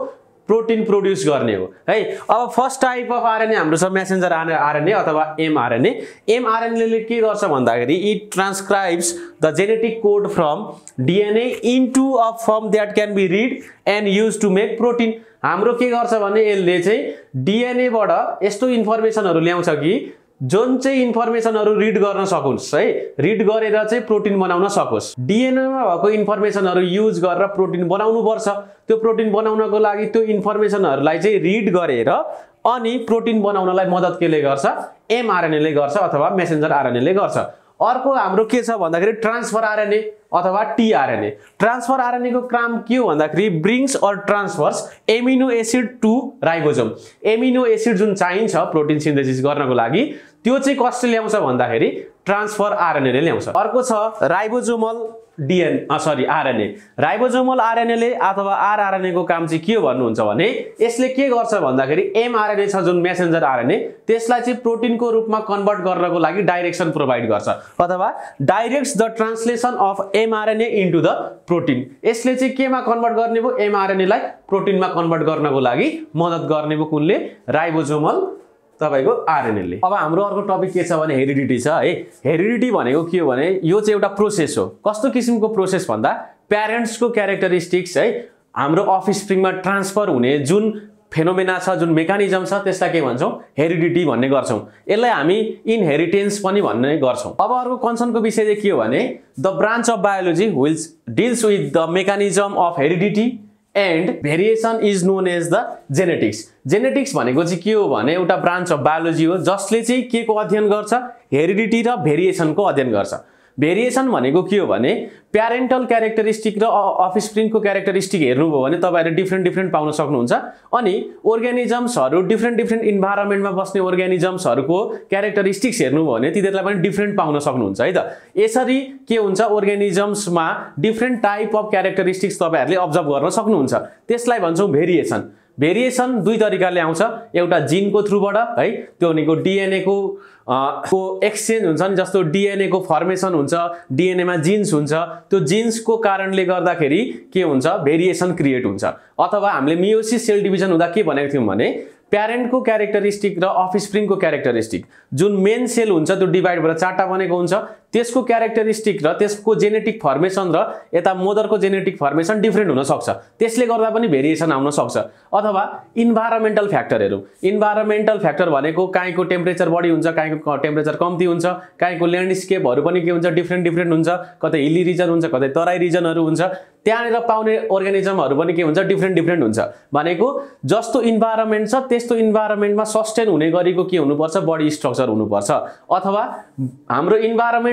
प्रोटिन प्रोड्युस गर्ने हो। है अब फर्स्ट टाइप अफ आरएनए हाम्रो छ मेसेन्जर आर आरएनए अथवा एमआरएनए एमआरएनएले के गर्छ भन्दाखेरि it transcribes the genetic code from DNA into a form that can be read and use to make protein हाम्रो के गर्छ भने यसले चाहिँ डिएनएबाट यस्तो इन्फर्मेसनहरू ल्याउँछ कि जुन चाहिँ इन्फर्मेसनहरू रिड गर्न सकोस् है? रिड गरेर चाहिँ प्रोटिन बनाउन सकोस्। डिएनएमा भएको इन्फर्मेसनहरू युज गरेर प्रोटिन बनाउनु पर्छ। त्यो प्रोटिन बनाउनको लागि त्यो इन्फर्मेसनहरूलाई चाहिँ रिड गरेर अनि प्रोटिन बनाउनलाई मद्दत केले गर्छ? एमआरएनएले गर्छ अथवा मेसेन्जर आरएनएले गर्छ? अर्को हाम्रो के छ भन्दाखेरि ट्रान्सफर आरएनए अथवा टिआरएनए ट्रान्सफर आरएनएको काम के हो भन्दाखेरि brings or transfers amino acid to ribosome amino acid जुन चाहिन्छ प्रोटिन सिन्थेसिस गर्नको लागि त्यो चाहिँ कसले ल्याउँछ भन्दाखेरि ट्रान्सफर आरएनएले ल्याउँछ। अर्को छ ribosomal DNA sorry RNA ribosomal आरएनएले अथवा आरआरएनएको काम चाहिँ के भन्नुहुन्छ भने यसले के गर्छ भन्दाखेरि एमआरएनए छ जुन मेसेन्जर आरएनए त्यसलाई चाहिँ प्रोटिनको रूपमा कन्भर्ट गर्नको लागि डाइरेक्सन प्रोभाइड गर्छ। अथवा directs the translation of mRNA into the protein. यसले चाहिँ केमा कन्भर्ट गर्ने भयो? एमआरएनएलाई प्रोटिनमा कन्भर्ट गर्नको लागि मद्दत गर्ने भयो कुनले? राइबोजोमल तपाईँको आरएनएले अब हाम्रो अर्को टपिक के छ भने हेरिडिटी छ है? हेरिडिटी भनेको के हो भने यो चाहिँ एउटा प्रोसेस हो। कस्तो किसिमको प्रोसेस भन्दा प्यारेन्ट्सको क्यारेक्टरिस्टिक्स है? हाम्रो अफ स्प्रिङमा ट्रान्सफर हुने जुन फेनोमेना छ जुन मेकानिजम छ त्यसलाई के भन्छौँ? हेरिडिटी भन्ने गर्छौँ। यसलाई हामी इनहेरिटेन्स पनि भन्ने गर्छौँ। अब अर्को कन्सर्नको विषय चाहिँ के हो भने the branch of biology wills deals with the mechanism of heredity and variation is known as the genetics genetics भनेको चाहिँ के हो भने एउटा ब्रान्च अफ बायोलोजी हो जसले चाहिँ के को अध्ययन गर्छ? हेरिडिटी र भेरिएसनको अध्ययन गर्छ। भेरिएसन भनेको के हो भने प्यारेन्टल क्यारेक्टरिस्टिक र अफ स्प्रिङको क्यारेक्टरिस्टिक हेर्नुभयो भने तपाईँहरूले डिफ्रेन्ट डिफ्रेन्ट पाउन सक्नुहुन्छ। अनि अर्ग्यानिजम्सहरू डिफ्रेन्ट डिफ्रेन्ट इन्भाइरोमेन्टमा बस्ने अर्ग्यानिजम्सहरूको क्यारेक्टरिस्टिक्स हेर्नुभयो भने तिनीहरूलाई पनि डिफ्रेन्ट पाउन सक्नुहुन्छ है त? यसरी के हुन्छ? अर्ग्यानिजम्समा डिफ्रेन्ट टाइप अफ क्यारेक्टरिस्टिक्स तपाईँहरूले अब्जर्भ गर्न सक्नुहुन्छ। त्यसलाई भन्छौँ भेरिएसन भेरिएसन दुई तरिकाले आउँछ। एउटा जिनको थ्रुबाट है? त्यो भनेको डिएनएको को एक्सचेन्ज हुन्छ नि जस्तो डिएनएको फर्मेसन हुन्छ डिएनएमा जिन्स हुन्छ त्यो जिन्सको कारणले गर्दाखेरि के हुन्छ? भेरिएसन क्रिएट हुन्छ। अथवा हामीले मियोसिस सेल डिभिजन हुँदा के भनेको थियौँ भने प्यारेन्टको क्यारेक्टरिस्टिक र अफ स्प्रिङको क्यारेक्टरिस्टिक जुन मेन सेल हुन्छ त्यो डिभाइड भएर चारवटा बनेको हुन्छ। त्यसको क्यारेक्टरिस्टिक र त्यसको जेनेटिक फर्मेसन र यता मदरको जेनेटिक फर्मेसन डिफ्रेन्ट हुनसक्छ त्यसले गर्दा पनि भेरिएसन आउन सक्छ। अथवा इन्भाइरोमेन्टल फ्याक्टरहरू इन्भाइरोमेन्टल फ्याक्टर भनेको काहीँको टेम्परेचर बढी हुन्छ काहीँको टेम्परेचर कम्ती हुन्छ काहीँको ल्यान्डस्केपहरू पनि के हुन्छ डिफ्रेन्ट डिफ्रेन्ट हुन्छ। कतै हिली रिजन हुन्छ कतै तराई रिजनहरू हुन्छ। त्यहाँनिर पाउने अर्ग्यानिजमहरू पनि के हुन्छ डिफ्रेन्ट डिफ्रेन्ट हुन्छ। भनेको जस्तो इन्भाइरोमेन्ट छ त्यस्तो इन्भाइरोमेन्टमा सस्टेन हुने गरेको के हुनुपर्छ? बडी स्ट्रक्चर हुनुपर्छ। अथवा हाम्रो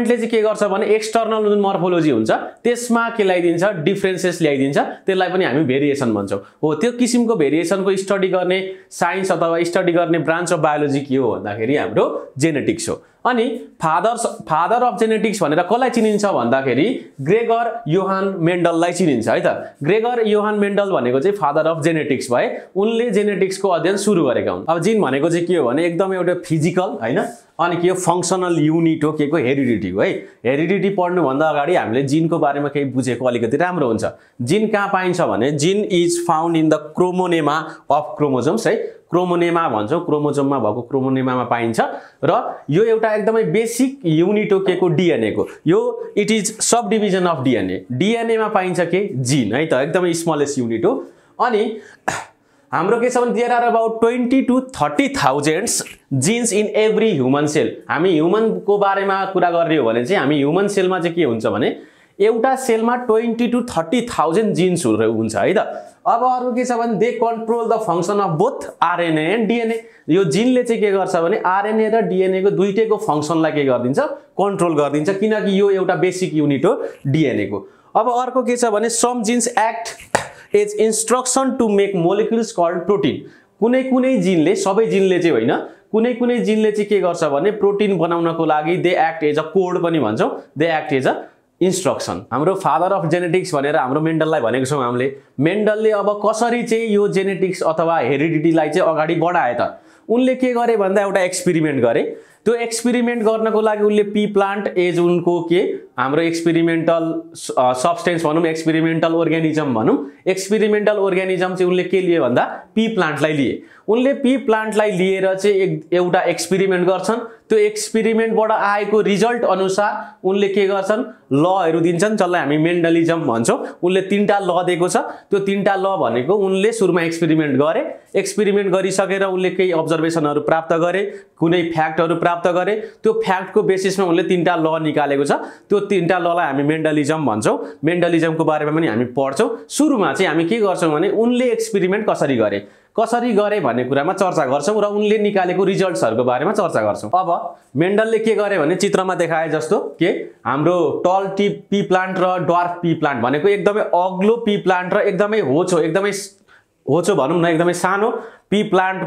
इन्भाइरोमेन्टले चाहिँ के गर्छ भने एक्सटर्नल जुन मर्फोलोजी हुन्छ त्यसमा के ल्याइदिन्छ? डिफ्रेन्सेस ल्याइदिन्छ। त्यसलाई पनि हामी भेरिएसन भन्छौँ। हो त्यो किसिमको भेरिएसनको स्टडी गर्ने साइन्स अथवा स्टडी गर्ने ब्रान्च अफ बायोलोजी के हो भन्दाखेरि हाम्रो जेनेटिक्स हो। अनि फादर्स फादर अफ जेनेटिक्स भनेर कसलाई चिनिन्छ भन्दाखेरि ग्रेगर योहान मेन्डललाई चिनिन्छ है त? ग्रेगर योहान मेन्डल भनेको चाहिँ फादर अफ जेनेटिक्स भए उनले जेनेटिक्सको अध्ययन सुरु गरेका हुन्। अब जिन भनेको चाहिँ के हो भने एकदम एउटा फिजिकल होइन? अनि के हो? फङ्सनल युनिट हो के को? हेरिडिटी हो है? हेरिडिटी पढ्नुभन्दा अगाडि हामीले जिनको बारेमा केही बुझेको अलिकति राम्रो हुन्छ। जिन कहाँ पाइन्छ भने gene is found in the chromonema of chromosomes है? क्रोमोनेमा भन्छौँ क्रोमोजोममा भएको क्रोमोनेमामा पाइन्छ। र यो एउटा एकदमै बेसिक युनिट हो के को? डिएनएको यो it is sub division of DNA डिएनएमा पाइन्छ के? जिन है? त एकदमै स्मलेस्ट युनिट हो। अनि हाम्रो के छ भने there are about twenty to thirty thousands genes in every human cell हामी ह्युमनको बारेमा कुरा गर्ने हो भने चाहिँ हामी ह्युमन सेलमा चाहिँ के हुन्छ भने एउटा सेलमा ट्वेन्टी टु थर्टी थाउजन्ड जिन्सहरू हुन्छ है त? अब अर्को के छ भने they control the function of both RNA and DNA यो जिनले चाहिँ के गर्छ भने आरएनए र डिएनएको दुइटैको फङ्सनलाई के गरिदिन्छ? कन्ट्रोल गरिदिन्छ किनकि यो एउटा बेसिक युनिट हो डिएनएको अब अर्को के छ भने some genes act as instruction to make molecules called protein कुनै कुनै जिनले सबै जिनले चाहिँ होइन कुनै कुनै जिनले चाहिँ के गर्छ भने प्रोटिन बनाउनको लागि they act as a code पनि भन्छौँ. They act as a instruction हाम्रो फादर अफ जेनेटिक्स भनेर हाम्रो मेन्डललाई भनेको छौँ हामीले। मेन्डलले अब कसरी चाहिँ यो जेनेटिक्स अथवा हेरिडिटीलाई चाहिँ अगाडि बढाए त? उनले के गरे भन्दा एउटा एक्सपेरिमेन्ट गरे। त्यो एक्सपेरिमेन्ट गर्नको लागि उसले पी प्लान्ट एज उनको के? हाम्रो एक्सपेरिमेन्टल सब्सटेन्स भनौँ एक्सपेरिमेन्टल अर्ग्यानिजम भनौँ। एक्सपेरिमेन्टल अर्ग्यानिजम चाहिँ उनले के लिए भन्दा पी प्लान्टलाई लिए। उनले पी प्लान्टलाई लिएर चाहिँ एक एउटा एक्सपेरिमेन्ट गर्छन्। त्यो एक्सपेरिमेन्टबाट आएको रिजल्ट अनुसार उनले के गर्छन्? लहरू दिन्छन्। जसलाई हामी मेन्डलिजम भन्छौँ। उनले तिनवटा ल दिएको छ। त्यो तिनवटा ल भनेको उनले सुरुमा एक्सपेरिमेन्ट गरे। एक्सपेरिमेन्ट गरिसकेर उनले केही अब्जर्भेसनहरू प्राप्त गरे। कुनै फ्याक्टहरू प्राप्त गरे। त्यो फ्याक्टको बेसिसमा उनले तिनवटा ल निकालेको छ। त्यो तिनवटा ललाई हामी मेन्डलिजम भन्छौँ। मेन्डलिजमको बारेमा पनि हामी पढ्छौँ। सुरुमा चाहिँ हामी के गर्छौँ भने उनले एक्सपेरिमेन्ट कसरी गरे? कसरी गरे भन्ने कुरामा चर्चा गर्छौँ र उनले निकालेको रिजल्ट्सहरूको बारेमा चर्चा गर्छौँ। अब मेन्डलले के गरे भने चित्रमा देखाए जस्तो के हाम्रो टल टी पी प्लान्ट र डर्फ पी प्लान्ट भनेको एकदमै अग्लो पी प्लान्ट र एकदमै होचो एकदमै होचो भनौँ न एकदमै सानो पी प्लान्ट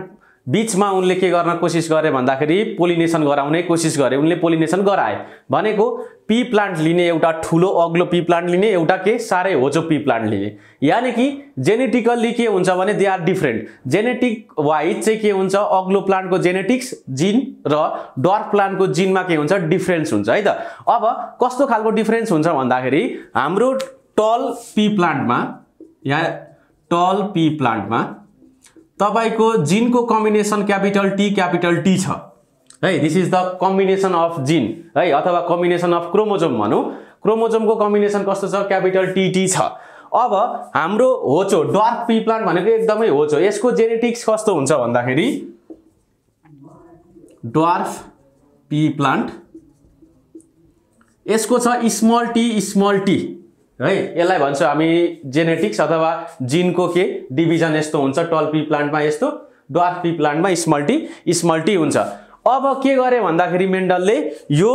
बिचमा उनले के गर्न कोसिस गरे भन्दाखेरि पोलिनेसन गराउने कोसिस गरे उनले पोलिनेसन गराए। भनेको पी प्लान्ट लिने एउटा ठुलो अग्लो पी प्लान्ट लिने एउटा के? साह्रै होचो पी प्लान्ट लिने। यानि कि जेनेटिकल्ली के हुन्छ भने they are different genetic wise चाहिँ के हुन्छ? अग्लो प्लान्टको जेनेटिक्स जिन र डर्फ प्लान्टको जिनमा के हुन्छ? डिफ्रेन्स हुन्छ है त? अब कस्तो खालको डिफ्रेन्स हुन्छ भन्दाखेरि हाम्रो टल पी प्लान्टमा यहाँ टल पी प्लान्टमा तपाईँको जिनको combination capital T capital T छ। है this is the combination of gene है अथवा कम्बिनेसन अफ क्रोमोजोम भनौँ। क्रोमोजोमको कम्बिनेसन कस्तो छ? क्यापिटल टी छ। अब हाम्रो होचो डर्क पी प्लान्ट भनेको एकदमै होचो। यसको जेनेटिक्स कस्तो हुन्छ भन्दाखेरि डर्फ पी प्लान्ट यसको छ स्मल टी स्मल टी है यसलाई भन्छ हामी जेनेटिक्स अथवा जिनको के डिभिजन यस्तो हुन्छ टल पी प्लान्टमा यस्तो डर्फ पी प्लान्टमा स्मल टी स्मल टी हुन्छ। अब के गरे भन्दाखेरि मेन्डलले यो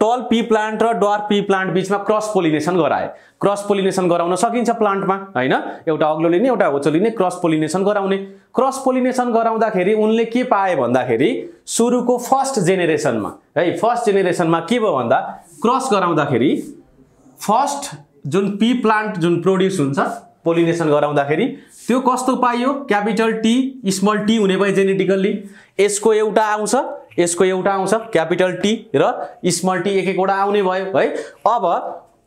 टल पी प्लान्ट र डर्फ पी प्लान्ट बिचमा क्रस पोलिनेसन गराए। क्रस पोलिनेसन गराउन सकिन्छ प्लान्टमा होइन? एउटा अग्लो लिने एउटा होचो लिने क्रस पोलिनेसन गराउने। क्रस पोलिनेसन गराउँदाखेरि उनले के पाए भन्दाखेरि सुरुको फर्स्ट जेनेरेसनमा है फर्स्ट जेनेरेसनमा के भयो भन्दा क्रस गराउँदाखेरि फर्स्ट जुन पी प्लान्ट जुन प्रोड्युस हुन्छ पोलिनेसन गराउँदाखेरि त्यो कस्तो पाइयो? क्यापिटल टी स्मल टी हुने भयो जेनेटिकल्ली। यसको एउटा आउँछ यसको एउटा आउँछ क्यापिटल टी र स्मल टी एक एकवटा आउने भयो है। अब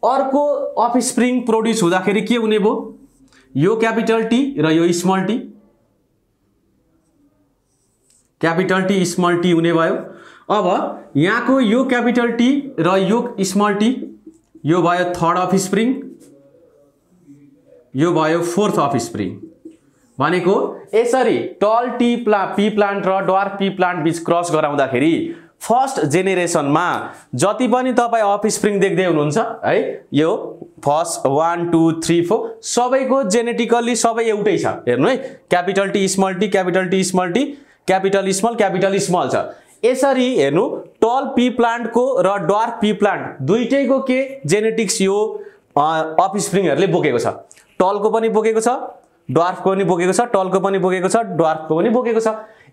अर्को अफ स्प्रिङ प्रोड्युस हुँदाखेरि के हुने भयो? यो क्यापिटल टी र यो small T. Capital T small T हुने भयो। अब यहाँको यो क्यापिटल टी र यो स्मल टी यो भयो थर्ड अफ स्प्रिङ यो भयो फोर्थ अफ स्प्रिङ। भनेको यसरी टल टी प्ला पी प्लान्ट र डर्फ पी प्लान्ट बिच क्रस गराउँदाखेरि फर्स्ट जेनेरेसनमा जति पनि तपाईँ अफ स्प्रिङ देख्दै हुनुहुन्छ है यो first one two three four सबैको जेनेटिकल्ली सबै एउटै छ। हेर्नु है capital T small T capital T small T capital small capital small छ। यसरी हेर्नु टल पी प्लान्टको र डर्फ पी प्लान्ट दुइटैको के जेनेटिक्स यो अफ स्प्रिङहरूले बोकेको छ। टलको पनि बोकेको छ ड्वार्फको पनि बोकेको छ टलको पनि बोकेको छ ड्वार्फको पनि बोकेको छ।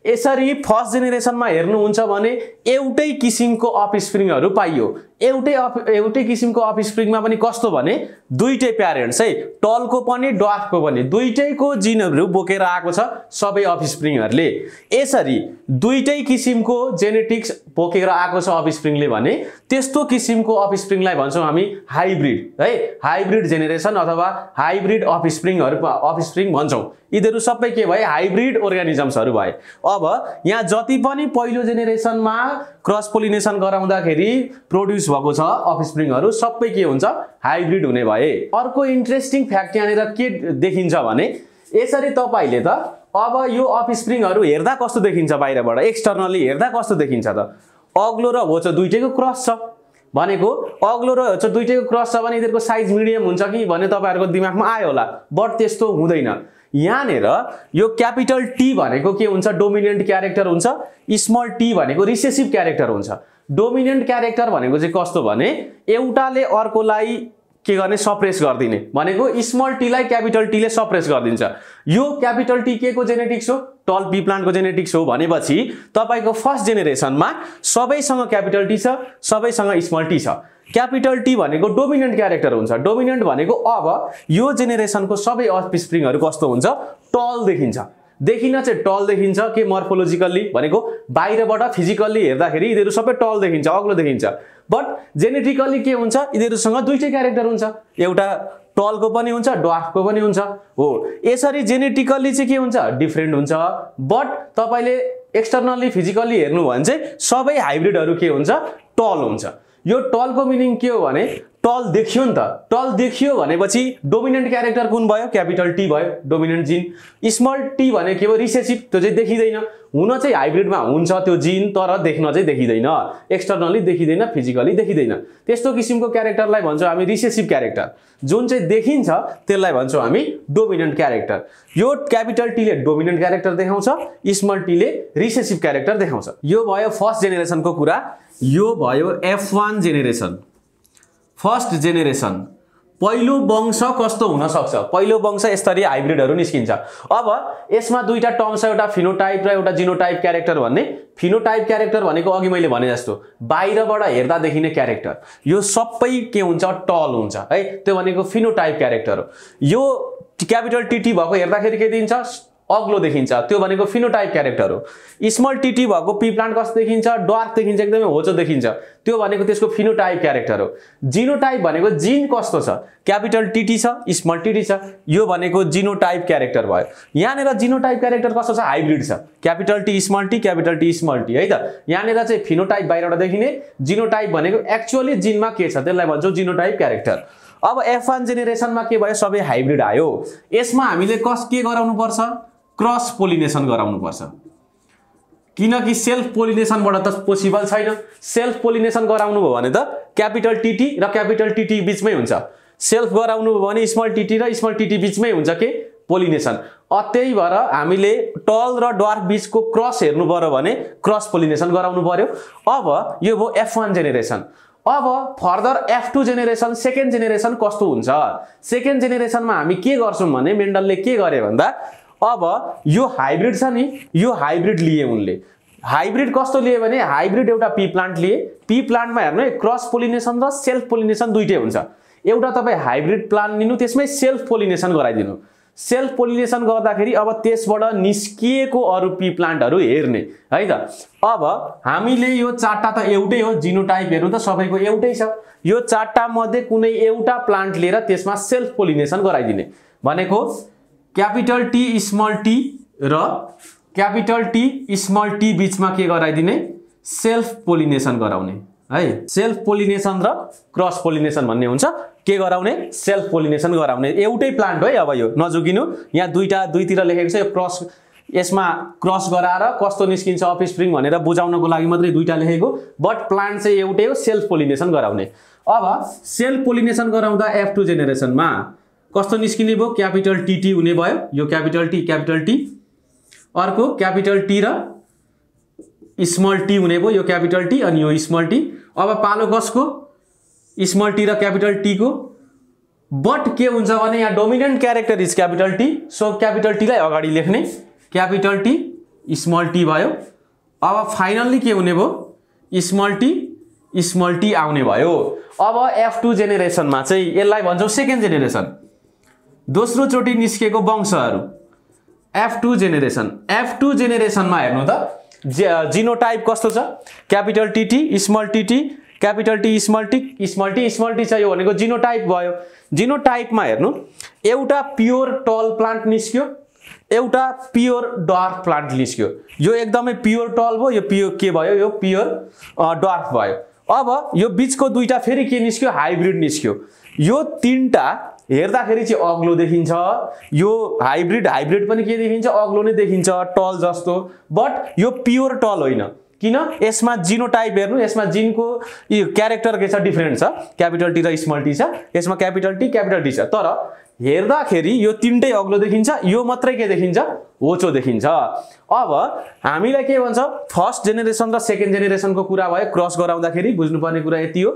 यसरी फर्स्ट जेनेरेसनमा हेर्नुहुन्छ भने एउटै किसिमको अफ स्प्रिङहरू पाइयो। एउटै अफ एउटै किसिमको अफ स्प्रिङमा पनि कस्तो भने दुइटै प्यारेन्ट्स है टलको पनि ड्वार्फको पनि दुइटैको जिनहरू बोकेर आएको छ सबै अफ स्प्रिङहरूले यसरी दुइटै किसिमको जेनेटिक्स बोकेर आएको छ अफ स्प्रिङले भने त्यस्तो किसिमको अफ स्प्रिङलाई भन्छौँ हामी हाइब्रिड है हाइब्रिड जेनेरेसन अथवा हाइब्रिड अफ स्प्रिङहरू अफ स्प्रिङ भन्छौँ। यिनीहरू सबै के भए? हाइब्रिड अर्गानिजम्सहरू भए। यहाँ जति पनि पहिलो जेनेरेसनमा क्रस पोलिनेसन गराउँदाखेरि प्रोड्युस भएको छ अफ स्प्रिङहरू सबै के हुन्छ? हाइब्रिड हुने भए। अर्को इन्ट्रेस्टिङ फ्याक्ट यहाँनिर के देखिन्छ भने यसरी तपाईँले त अब यो अफ स्प्रिङहरू हेर्दा कस्तो देखिन्छ बाहिरबाट? एक्सटर्नली हेर्दा कस्तो देखिन्छ त? अग्लो र होचो दुइटैको क्रस छ। भनेको अग्लो र होचो दुइटैको क्रस छ भने यिनीहरूको साइज मिडियम हुन्छ कि? भन्ने तपाईँहरूको दिमागमा आयो होला। बट त्यस्तो हुँदैन। यहाँनिर यो क्यापिटल टी भनेको के हुन्छ? डोमिनेन्ट क्यारेक्टर हुन्छ। स्मल टी भनेको रिसेसिभ क्यारेक्टर हुन्छ। डोमिनेन्ट क्यारेक्टर भनेको चाहिँ कस्तो भने एउटाले अर्कोलाई के गर्ने? सप्रेस गरिदिने। भनेको स्मल टीलाई क्यापिटल टीले सप्रेस गरिदिन्छ। यो क्यापिटल टी के को जेनेटिक्स हो? टल पी प्लान्टको जेनेटिक्स हो। भनेपछि तपाईँको फर्स्ट जेनेरेसनमा सबैसँग क्यापिटल टी छ सबैसँग स्मल टी छ। क्यापिटल टी भनेको डोमिनेन्ट क्यारेक्टर हुन्छ। डोमिनेन्ट भनेको अब यो जेनेरेसनको सबै अफ स्प्रिङहरू कस्तो हुन्छ? टल देखिन्छ। देखिन चाहिँ टल देखिन्छ के मर्फोलोजिकल्ली भनेको? बाहिरबाट फिजिकल्ली हेर्दाखेरि यिनीहरू सबै टल देखिन्छ अग्लो देखिन्छ। बट जेनेटिकल्ली के हुन्छ? यिनीहरूसँग दुइटै क्यारेक्टर हुन्छ। एउटा टलको पनि हुन्छ ड्वार्फको पनि हुन्छ। हो। यसरी जेनेटिकल्ली चाहिँ के हुन्छ? डिफ्रेन्ट हुन्छ। बट तपाईँले एक्सटर्नल्ली फिजिकल्ली हेर्नु भने चाहिँ सबै हाइब्रिडहरू के हुन्छ? टल हुन्छ। यो टलको मिनिङ के हो भने टल देखियो नि त। टल देखियो भनेपछि डोमिनेन्ट क्यारेक्टर कुन भयो? क्यापिटल टी भयो डोमिनेन्ट जिन स्मल टी भने के भयो? रिसेसिभ त्यो चाहिँ देखिँदैन। हुन चाहिँ हाइब्रिडमा हुन्छ त्यो जिन तर देख्न चाहिँ देखिँदैन। एक्सटर्नली देखिँदैन फिजिकली देखिँदैन। त्यस्तो किसिमको क्यारेक्टरलाई भन्छौँ हामी रिसेसिभ क्यारेक्टर जुन चाहिँ देखिन्छ त्यसलाई भन्छौँ हामी डोमिनेन्ट क्यारेक्टर यो क्यापिटल टीले डोमिनेन्ट क्यारेक्टर देखाउँछ स्मल टीले रिसेसिभ क्यारेक्टर देखाउँछ। यो भयो फर्स्ट जेनेरेसनको कुरा। यो भयो F one generation first generation पहिलो वंश कस्तो हुनसक्छ पहिलो वंश यसरी हाइब्रिडहरू निस्किन्छ। अब यसमा दुईवटा टर्म छ एउटा फिनोटाइप र एउटा जिनोटाइप क्यारेक्टर भन्ने। फिनोटाइप क्यारेक्टर भनेको अघि मैले भने जस्तो बाहिरबाट हेर्दा देखिने क्यारेक्टर। यो सबै के हुन्छ? टल हुन्छ है? त्यो भनेको फिनोटाइप क्यारेक्टर हो। यो क्यापिटल टिटी भएको हेर्दाखेरि के दिन्छ? अग्लो देखिन्छ। त्यो भनेको फिनोटाइप क्यारेक्टर हो। स्मल टिटी भएको पी प्लान्ट कस्तो देखिन्छ? डार्क देखिन्छ एकदमै होचो देखिन्छ। त्यो भनेको त्यसको फिनोटाइप क्यारेक्टर हो। जिनोटाइप भनेको जिन कस्तो छ? क्यापिटल टिटी छ स्मल टिटी छ। यो भनेको जिनोटाइप क्यारेक्टर भयो। यहाँनिर जिनोटाइप क्यारेक्टर कस्तो छ? हाइब्रिड छ। Capital T small T capital T small T है त? यहाँनिर चाहिँ फिनोटाइप बाहिरबाट देखिने जिनोटाइप भनेको एक्चुअली जिनमा के छ? त्यसलाई भन्छौँ जिनोटाइप क्यारेक्टर अब एफ वान जेनेरेसनमा के भयो? सबै हाइब्रिड आयो। यसमा हामीले कस के गराउनु पर्छ क्रस पोलिनेसन गराउनुपर्छ। किनकि सेल्फ पोलिनेसनबाट त पोसिबल छैन। सेल्फ पोलिनेसन गराउनु भयो भने त क्यापिटल टिटी र क्यापिटल टिटी बिचमै हुन्छ। सेल्फ गराउनु भयो भने स्मल टिटी र स्मल टिटी बिचमै हुन्छ के? पोलिनेसन त्यही भएर हामीले टल र डार्क बिचको क्रस हेर्नु पऱ्यो भने क्रस पोलिनेसन गराउनु पर्यो। अब यो भयो एफ वान जेनेरेसन अब further F two generation second generation कस्तो हुन्छ? सेकेन्ड जेनेरेसनमा हामी के गर्छौँ भने मेन्डलले के गरे भन्दा अब यो हाइब्रिड छ नि यो हाइब्रिड लिए उनले। हाइब्रिड कस्तो लिए भने हाइब्रिड एउटा पी प्लान्ट लिए। पी प्लान्टमा हेर्नु है क्रस पोलिनेसन र सेल्फ पोलिनेसन दुइटै हुन्छ। एउटा तपाईँ हाइब्रिड प्लान्ट लिनु त्यसमै सेल्फ पोलिनेसन गराइदिनु। सेल्फ पोलिनेसन गर्दाखेरि अब त्यसबाट निस्किएको अरू पी प्लान्टहरू हेर्ने है त? अब हामीले यो चारवटा त एउटै हो जिनोटाइप हेर्नु त सबैको एउटै छ। यो चारवटा मध्ये कुनै एउटा प्लान्ट लिएर त्यसमा सेल्फ पोलिनेसन गराइदिने। भनेको क्यापिटल टी स्मल टी र क्यापिटल टी स्मल टी बिचमा के गराइदिने? सेल्फ पोलिनेसन गराउने। है? सेल्फ पोलिनेसन र क्रस पोलिनेसन भन्ने हुन्छ। के गराउने? सेल्फ पोलिनेसन गराउने। एउटै प्लान्ट है अब यो। नजुकिनु यहाँ दुईवटा दुईतिर लेखेको छ यो क्रस यसमा क्रस गराएर कस्तो निस्किन्छ अफ स्प्रिङ भनेर बुझाउनको लागि मात्रै दुईवटा लेखेको। बट प्लान्ट चाहिँ एउटै हो सेल्फ पोलिनेसन गराउने। अब सेल्फ पोलिनेसन गराउँदा एफ टू जेनेरेसनमा कस्तो निस्किने भयो? क्यापिटल टिटी हुने भयो। यो क्यापिटल टी क्यापिटल टी। अर्को क्यापिटल टी र स्मल टी हुने भयो। यो क्यापिटल टी अनि यो स्मल टी। अब पालो कसको? स्मल टी र क्यापिटल टीको। बट के हुन्छ भने यहाँ dominant character is capital T so capital टीलाई अगाडि लेख्ने। क्यापिटल टी स्मल टी भयो। अब फाइनल्ली के हुने भयो? स्मल टी स्मल टी आउने भयो। अब एफ टू जेनेरेसनमा चाहिँ यसलाई भन्छौँ सेकेन्ड जेनेरेसन दोस्रो चोटि निस्केको वंशहरू। F two generation F two जेनेरेसनमा हेर्नु त जे जिनोटाइप कस्तो छ? Capital T T small T T capital T small T small T small T छ यो भनेको जिनोटाइप भयो। जिनोटाइपमा हेर्नु एउटा प्योर टल प्लान्ट निस्क्यो एउटा प्योर डार्क प्लान्ट निस्क्यो। यो एकदमै प्योर टल भयो यो प्योर के भयो? यो प्योर डार्क भयो। अब यो बिचको दुईवटा फेरि के निस्क्यो? हाइब्रिड निस्क्यो। यो तिनवटा हेर्दाखेरि चाहिँ अग्लो देखिन्छ। यो हाइब्रिड हाइब्रिड पनि के देखिन्छ? अग्लो नै देखिन्छ टल जस्तो। बट यो प्योर टल होइन। किन? यसमा जिनो टाइप हेर्नु यसमा जिनको यो क्यारेक्टर के छ? डिफ्रेन्ट छ। क्यापिटल टी र स्मल टी छ। यसमा क्यापिटल टी क्यापिटल टी छ। तर हेर्दाखेरि यो तिनटै अग्लो देखिन्छ। यो मात्रै के देखिन्छ? होचो देखिन्छ। अब हामीलाई के भन्छ? फर्स्ट जेनेरेसन र सेकेन्ड जेनेरेसनको कुरा भयो। क्रस गराउँदाखेरि बुझ्नुपर्ने कुरा यति हो।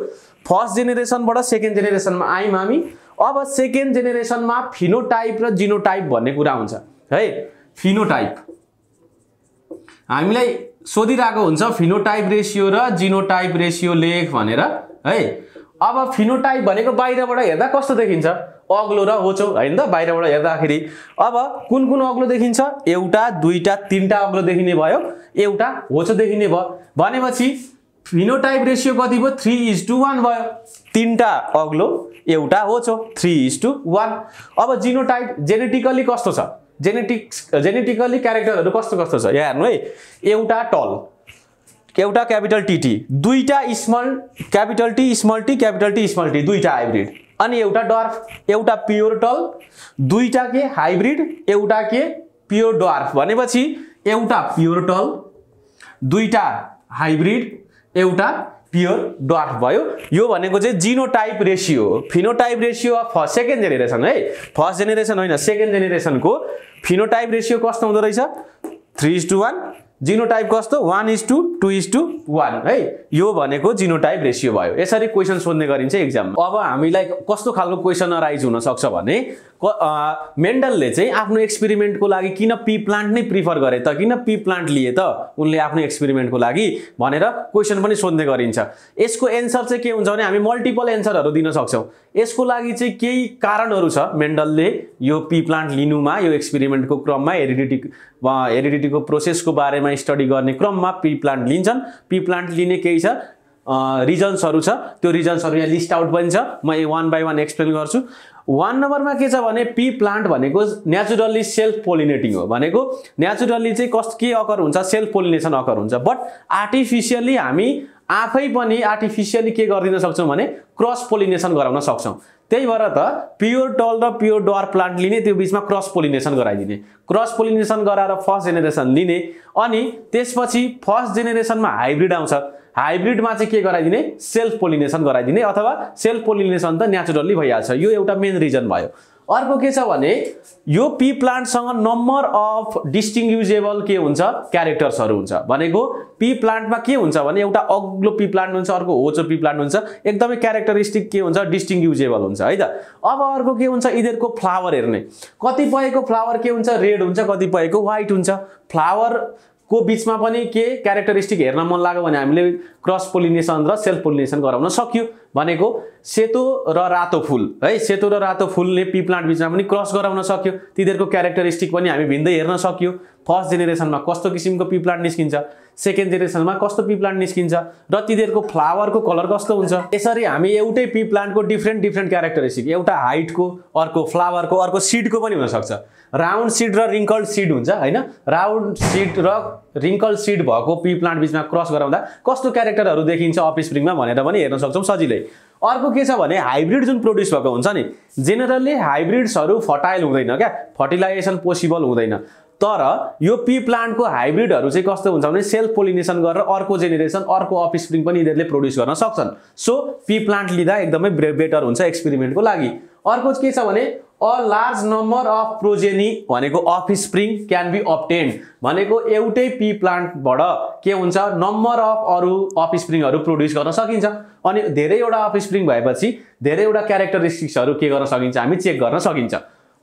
फर्स्ट जेनेरेसनबाट सेकेन्ड जेनेरेसनमा आयौँ हामी। अब सेकेन्ड जेनेरेसनमा फिनोटाइप र जिनोटाइप भन्ने कुरा हुन्छ है? फिनोटाइप। हामीलाई सोधिरहेको हुन्छ फिनोटाइप रेसियो र जिनोटाइप रेसियो लेख भनेर है? अब फिनोटाइप भनेको बाहिरबाट हेर्दा कस्तो देखिन्छ? अग्लो र होचो होइन त? बाहिरबाट हेर्दाखेरि अब कुन कुन अग्लो देखिन्छ? एउटा दुईवटा तिनवटा अग्लो देखिने भयो एउटा होचो देखिने भयो। भनेपछि फिनोटाइप रेसियो कति भयो? थ्री इज टू वान भयो। तिनवटा अग्लो एउटा होचो थ्री इज टू वान अब जिनोटाइप जेनेटिकली कस्तो छ? जेनेटिक्स जेनेटिकली क्यारेक्टरहरू कस्तो कस्तो छ? यहाँ हेर्नु है। एउटा टल एउटा क्यापिटल टिटी दुईटा small capital T small T capital T small T दुईटा हाइब्रिड अनि एउटा डर्फ एउटा प्योर टल दुईटा के हाइब्रिड एउटा के प्योर डर्फ भनेपछि एउटा प्योर टल दुईटा हाइब्रिड एउटा प्योर डर्फ भयो। यो भनेको चाहिँ जिनोटाइप रेसियो हो। Phenotype ratio of first second generation है? फर्स्ट जेनेरेसन होइन सेकेन्ड जेनेरेसनको फिनोटाइप रेसियो कस्तो हुँदो रहेछ? Three is to one genotype कस्तो? One is to two two is to one? यो भनेको जिनोटाइप रेसियो भयो। यसरी क्वेसन सोध्ने गरिन्छ इक्जाम अब हामीलाई कस्तो खालको क्वेसन अराइज हुनसक्छ भने मेन्डलले चाहिँ आफ्नो एक्सपेरिमेन्टको लागि किन पी प्लान्ट नै प्रिफर गरे त? किन पी प्लान्ट लिए त? उनले आफ्नो एक्सपेरिमेन्टको लागि भनेर क्वेसन पनि सोध्ने गरिन्छ। यसको एन्सर चाहिँ के हुन्छ भने हामी मल्टिपल एन्सरहरू दिन सक्छौँ। यसको लागि चाहिँ केही कारणहरू छ मेन्डलले यो पी प्लान्ट लिनुमा यो एक्सपेरिमेन्टको क्रममा हेरिडिटी हेरिडिटीको प्रोसेसको बारेमा स्टडी गर्ने क्रममा पी प्लान्ट लिन्छन्। पी प्लान्ट लिने केही छ? रिजन्सहरू छ। त्यो रिजन्सहरू यहाँ लिस्ट आउट पनि छ। म वान बाई वान एक्सप्लेन गर्छु। वान नम्बरमा के छ भने पी प्लान्ट भनेको नेचुरल्ली सेल्फ पोलिनेटिङ हो। भनेको नेचुरल्ली चाहिँ कस्तो के अकर हुन्छ? सेल्फ पोलिनेसन अकर हुन्छ। बट आर्टिफिसियल्ली हामी आफै पनि आर्टिफिसियली के गरिदिन सक्छौँ भने क्रस पोलिनेसन गराउन सक्छौँ। त्यही भएर त प्योर टल र प्योर डर प्लान्ट लिने त्यो बिचमा क्रस पोलिनेसन गराइदिने। क्रस पोलिनेसन गराएर फर्स्ट जेनेरेसन लिने। अनि त्यसपछि फर्स्ट जेनेरेसनमा हाइब्रिड आउँछ। हाइब्रिडमा चाहिँ के गराइदिने? सेल्फ पोलिनेसन गराइदिने अथवा सेल्फ पोलिनेसन त नेचुरल्ली भइहाल्छ। यो एउटा मेन रिजन भयो। अर्को के छ भने यो पी प्लान्टसँग नम्बर अफ डिस्टिङ्युजेबल के हुन्छ? क्यारेक्टर्सहरू हुन्छ। भनेको पी प्लान्टमा के हुन्छ भने एउटा अग्लो पी प्लान्ट हुन्छ अर्को होचो पी प्लान्ट हुन्छ। एकदमै क्यारेक्टरिस्टिक के हुन्छ? डिस्टिङ्युजेबल हुन्छ है त? अब अर्को के हुन्छ? यिनीहरूको फ्लावर हेर्ने। कतिपयको फ्लावर के हुन्छ? रेड हुन्छ कतिपयको व्हाइट हुन्छ। फ्लावर को बिचमा पनि के क्यारेक्टरिस्टिक हेर्न मन लाग्यो भने हामीले क्रस पोलिनेसन र सेल्फ पोलिनेसन गराउन सक्यो भनेको सेतो र रातो फुल है? सेतो र रातो फुलले पी प्लान्ट बिचमा पनि क्रस गराउन सक्यो। तिनीहरूको क्यारेक्टरिस्टिक पनि हामी भिन्दै हेर्न सक्यो। फर्स्ट जेनेरेसनमा कस्तो किसिमको पी प्लान्ट निस्किन्छ? सेकेन्ड जेनेरेसनमा कस्तो पी प्लान्ट निस्किन्छ र तिनीहरूको फ्लावरको कलर कस्तो हुन्छ? यसरी हामी एउटै पी प्लान्टको डिफ्रेन्ट डिफ्रेन्ट क्यारेक्टरिस्टिक एउटा हाइटको अर्को फ्लावरको अर्को सिडको पनि हुनसक्छ। राउन्ड सिड र रिङ्कल्ड सिड हुन्छ होइन? राउन्ड सिड र रिङ्कल सिड भएको पी प्लान्ट बिचमा क्रस गराउँदा कस्तो क्यारेक्टरहरू देखिन्छ अफ स्प्रिङमा भनेर पनि हेर्न सक्छौँ सजिलै। अर्को के छ भने हाइब्रिड जुन प्रड्युस भएको हुन्छ नि जेनरली हाइब्रिड्सहरू फर्टाइल हुँदैन क्या? फर्टिलाइजेसन पोसिबल हुँदैन। तर यो पी प्लान्टको हाइब्रिडहरू चाहिँ कस्तो हुन्छ भने सेल्फ पोलिनेसन गरेर अर्को जेनेरेसन अर्को अफ स्प्रिङ पनि यिनीहरूले प्रड्युस गर्न सक्छन्। सो पी प्लान्ट लिँदा एकदमै बेटर हुन्छ एक्सपेरिमेन्टको लागि। अर्को के छ भने a large number of progeny भनेको offspring can be obtained भनेको एउटै पी प्लान्टबाट के हुन्छ नम्बर अफ अरू अफ स्प्रिङहरू प्रड्युस गर्न सकिन्छ। अनि धेरैवटा अफ स्प्रिङ भएपछि धेरैवटा क्यारेक्टरिस्टिक्सहरू के गर्न सकिन्छ हामी चेक गर्न सकिन्छ।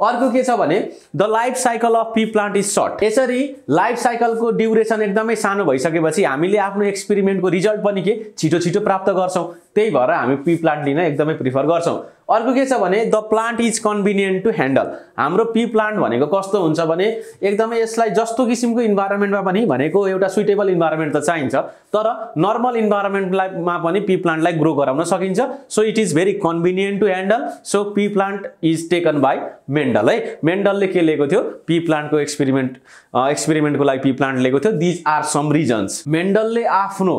अर्को के छ भने the life cycle of pea plant is short यसरी लाइफ साइकलको ड्युरेसन एकदमै सानो भइसकेपछि हामीले आफ्नो एक्सपेरिमेन्टको रिजल्ट पनि के? छिटो छिटो प्राप्त गर्छौँ। त्यही भएर हामी पी प्लान्ट लिन एकदमै प्रिफर गर्छौँ। अर्को के छ भने the plant is convenient to handle हाम्रो पी प्लान्ट भनेको कस्तो हुन्छ भने एकदमै यसलाई जस्तो किसिमको इन्भाइरोमेन्टमा पनि भनेको एउटा सुइटेबल इन्भाइरोमेन्ट त चाहिन्छ तर नर्मल इन्भाइरोमेन्टलाईमा पनि पी प्लान्टलाई ग्रो गराउन सकिन्छ। So it is very convenient to handle so pea plant is taken by Mendel है। मेन्डलले के लिएको थियो? पी प्लान्टको एक्सपेरिमेन्ट एक्सपेरिमेन्टको लागि पी प्लान्ट लिएको थियो। दिज आर सम रिजन्स मेन्डलले आफ्नो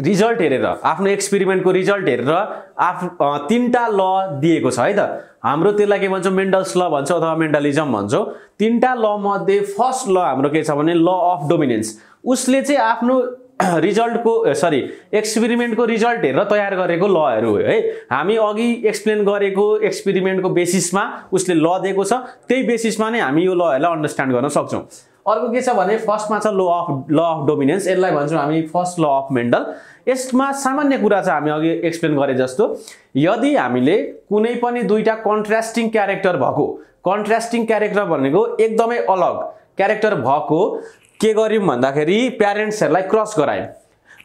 रिजल्ट हेरेर आफ्नो एक्सपेरिमेन्टको रिजल्ट हेरेर आफ तिनवटा ल दिएको छ है त? हाम्रो त्यसलाई के भन्छौँ? मेन्डल्स ल भन्छौँ अथवा मेन्डलिजम भन्छौँ। तिनवटा ल मध्ये फर्स्ट ल हाम्रो के छ भने ल अफ डोमिनेन्स उसले चाहिँ आफ्नो रिजल्टको सरी एक्सपेरिमेन्टको रिजल्ट हेरेर तयार गरेको लहरू हो है? हामी अघि एक्सप्लेन गरेको एक्सपेरिमेन्टको बेसिसमा उसले ल दिएको छ। त्यही बेसिसमा नै हामी यो लहरूलाई अन्डरस्ट्यान्ड गर्न सक्छौँ। अर्को के छ भने फर्स्टमा छ law of law of dominance यसलाई भन्छौँ हामी फर्स्ट ल अफ मेन्डल यसमा सामान्य कुरा छ हामी अघि एक्सप्लेन गरे जस्तो यदि हामीले कुनै पनि दुईवटा कन्ट्रास्टिङ क्यारेक्टर भएको कन्ट्रास्टिङ क्यारेक्टर भनेको एकदमै अलग क्यारेक्टर भएको के गर्यौँ भन्दाखेरि प्यारेन्ट्सहरूलाई क्रस गरायौँ।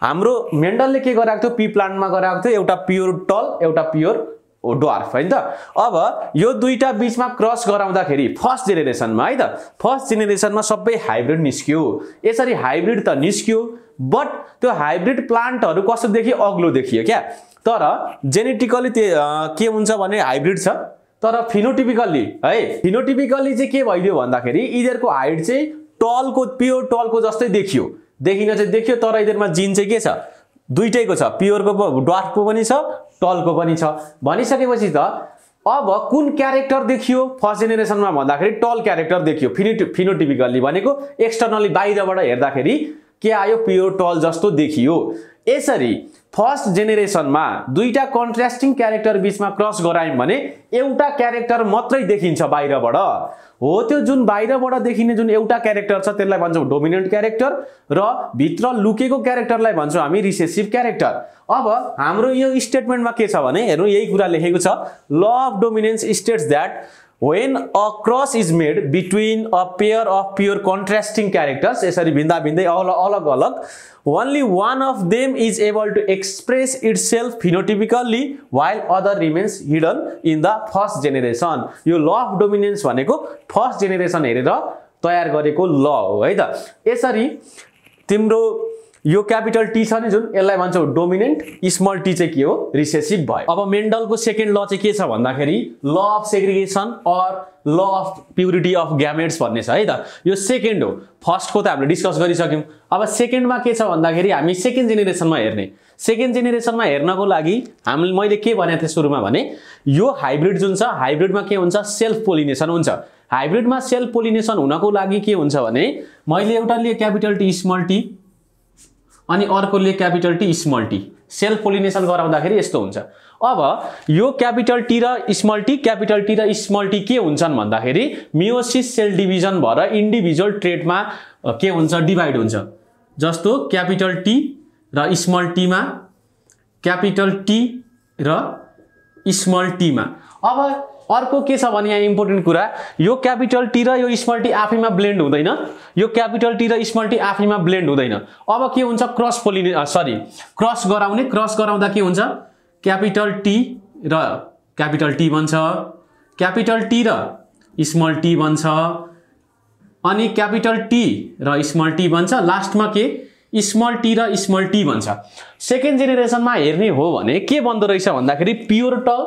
हाम्रो मेन्डलले के गराएको थियो? पी प्लान्टमा गराएको थियो। एउटा प्योर टल एउटा प्योर डोर्फ होइन त? अब यो दुईवटा बिचमा क्रस गराउँदाखेरि फर्स्ट जेनेरेसनमा है त? फर्स्ट जेनेरेसनमा सबै हाइब्रिड निस्क्यो। यसरी हाइब्रिड त निस्क्यो बट त्यो हाइब्रिड प्लान्टहरू कस्तो देखियो अग्लो देखियो क्या? तर जेनेटिकली त्यो के हुन्छ भने हाइब्रिड छ। तर फिनोटिपिकल्ली है? फिनोटिपिकल्ली चाहिँ के भइदियो भन्दाखेरि यिनीहरूको हाइट चाहिँ टलको प्योर टलको जस्तै देखियो। देखिन चाहिँ देखियो तर यिनीहरूमा जिन चाहिँ के छ? दुइटैको छ। प्योरको ड्वार्फको पनि छ टलको पनि छ। भनिसकेपछि त अब कुन क्यारेक्टर देखियो? फर्स्ट जेनेरेसनमा भन्दाखेरि टल क्यारेक्टर देखियो। फिनो फिनोटिपिकल्ली भनेको एक्सटर्नली बाहिरबाट हेर्दाखेरि के आयो? प्योर टल जस्तो देखियो। यसरी फर्स्ट जेनेरेसनमा दुईवटा कन्ट्रास्टिङ क्यारेक्टर बिचमा क्रस गरायौँ भने एउटा क्यारेक्टर मात्रै देखिन्छ बाहिरबाट। हो त्यो जुन बाहिरबाट देखिने जुन एउटा क्यारेक्टर छ त्यसलाई भन्छौँ डोमिनेन्ट क्यारेक्टर र भित्र लुकेको क्यारेक्टरलाई भन्छौँ हामी रिसेसिभ क्यारेक्टर। अब हाम्रो यो स्टेटमेन्टमा के छ भने हेर्नु यही कुरा लेखेको छ law of dominance states that when a cross is made between a pair of pure contrasting characters यसरी भिन्दा भिन्दै अलग अलग only one of them is able to express itself phenotypically while other remains hidden in the first generation यो law of dominance भनेको first generation हेरेर तयार गरेको ल हो है त यसरी तिम्रो यो क्यापिटल टी छ नि जुन यसलाई भन्छौँ डोमिनेन्ट स्मल टी चाहिँ के हो? रिसेसिभ भयो। अब मेन्डलको सेकेन्ड ल चाहिँ के छ भन्दाखेरि law of segregation or law of purity of gametes भन्ने छ है त? यो सेकेन्ड हो। फर्स्टको त हामीले डिस्कस गरिसक्यौँ। अब सेकेन्डमा के छ भन्दाखेरि हामी सेकेन्ड जेनेरेसनमा हेर्ने। सेकेन्ड जेनेरेसनमा हेर्नको लागि हामीले मैले के भनेको थिएँ सुरुमा भने यो हाइब्रिड जुन छ हाइब्रिडमा के हुन्छ? सेल्फ पोलिनेसन हुन्छ। हाइब्रिडमा सेल्फ पोलिनेसन हुनको लागि के हुन्छ भने मैले एउटा लिएँ क्यापिटल टी स्मल टी अनि अर्कोले capital T small T. Self pollination गराउँदाखेरि यस्तो हुन्छ। अब यो क्यापिटल टी र स्मल टी क्यापिटल टी र स्मल टी के हुन्छन् भन्दाखेरि मियोसिस सेल डिभिजन भएर इन्डिभिजुअल ट्रेडमा के हुन्छ डिभाइड हुन्छ। जस्तो क्यापिटल टी र स्मल टीमा क्यापिटल टी र स्मल टीमा। अब अर्को के छ भने यहाँ इम्पोर्टेन्ट कुरा यो क्यापिटल टी र यो स्मल टी आफैमा ब्लेन्ड हुँदैन। यो क्यापिटल टी र स्मल टी आफैमा ब्लेन्ड हुँदैन। अब के हुन्छ? क्रस पोलिने सरी क्रस गराउने। क्रस गराउँदा के हुन्छ? क्यापिटल टी र क्यापिटल टी बन्छ। क्यापिटल टी र स्मल टी बन्छ। अनि क्यापिटल टी र स्मल टी बन्छ। लास्टमा के? स्मल टी र स्मल टी भन्छ सेकेन्ड जेनेरेसनमा हेर्ने हो भने के बन्दो रहेछ भन्दाखेरि प्योर टल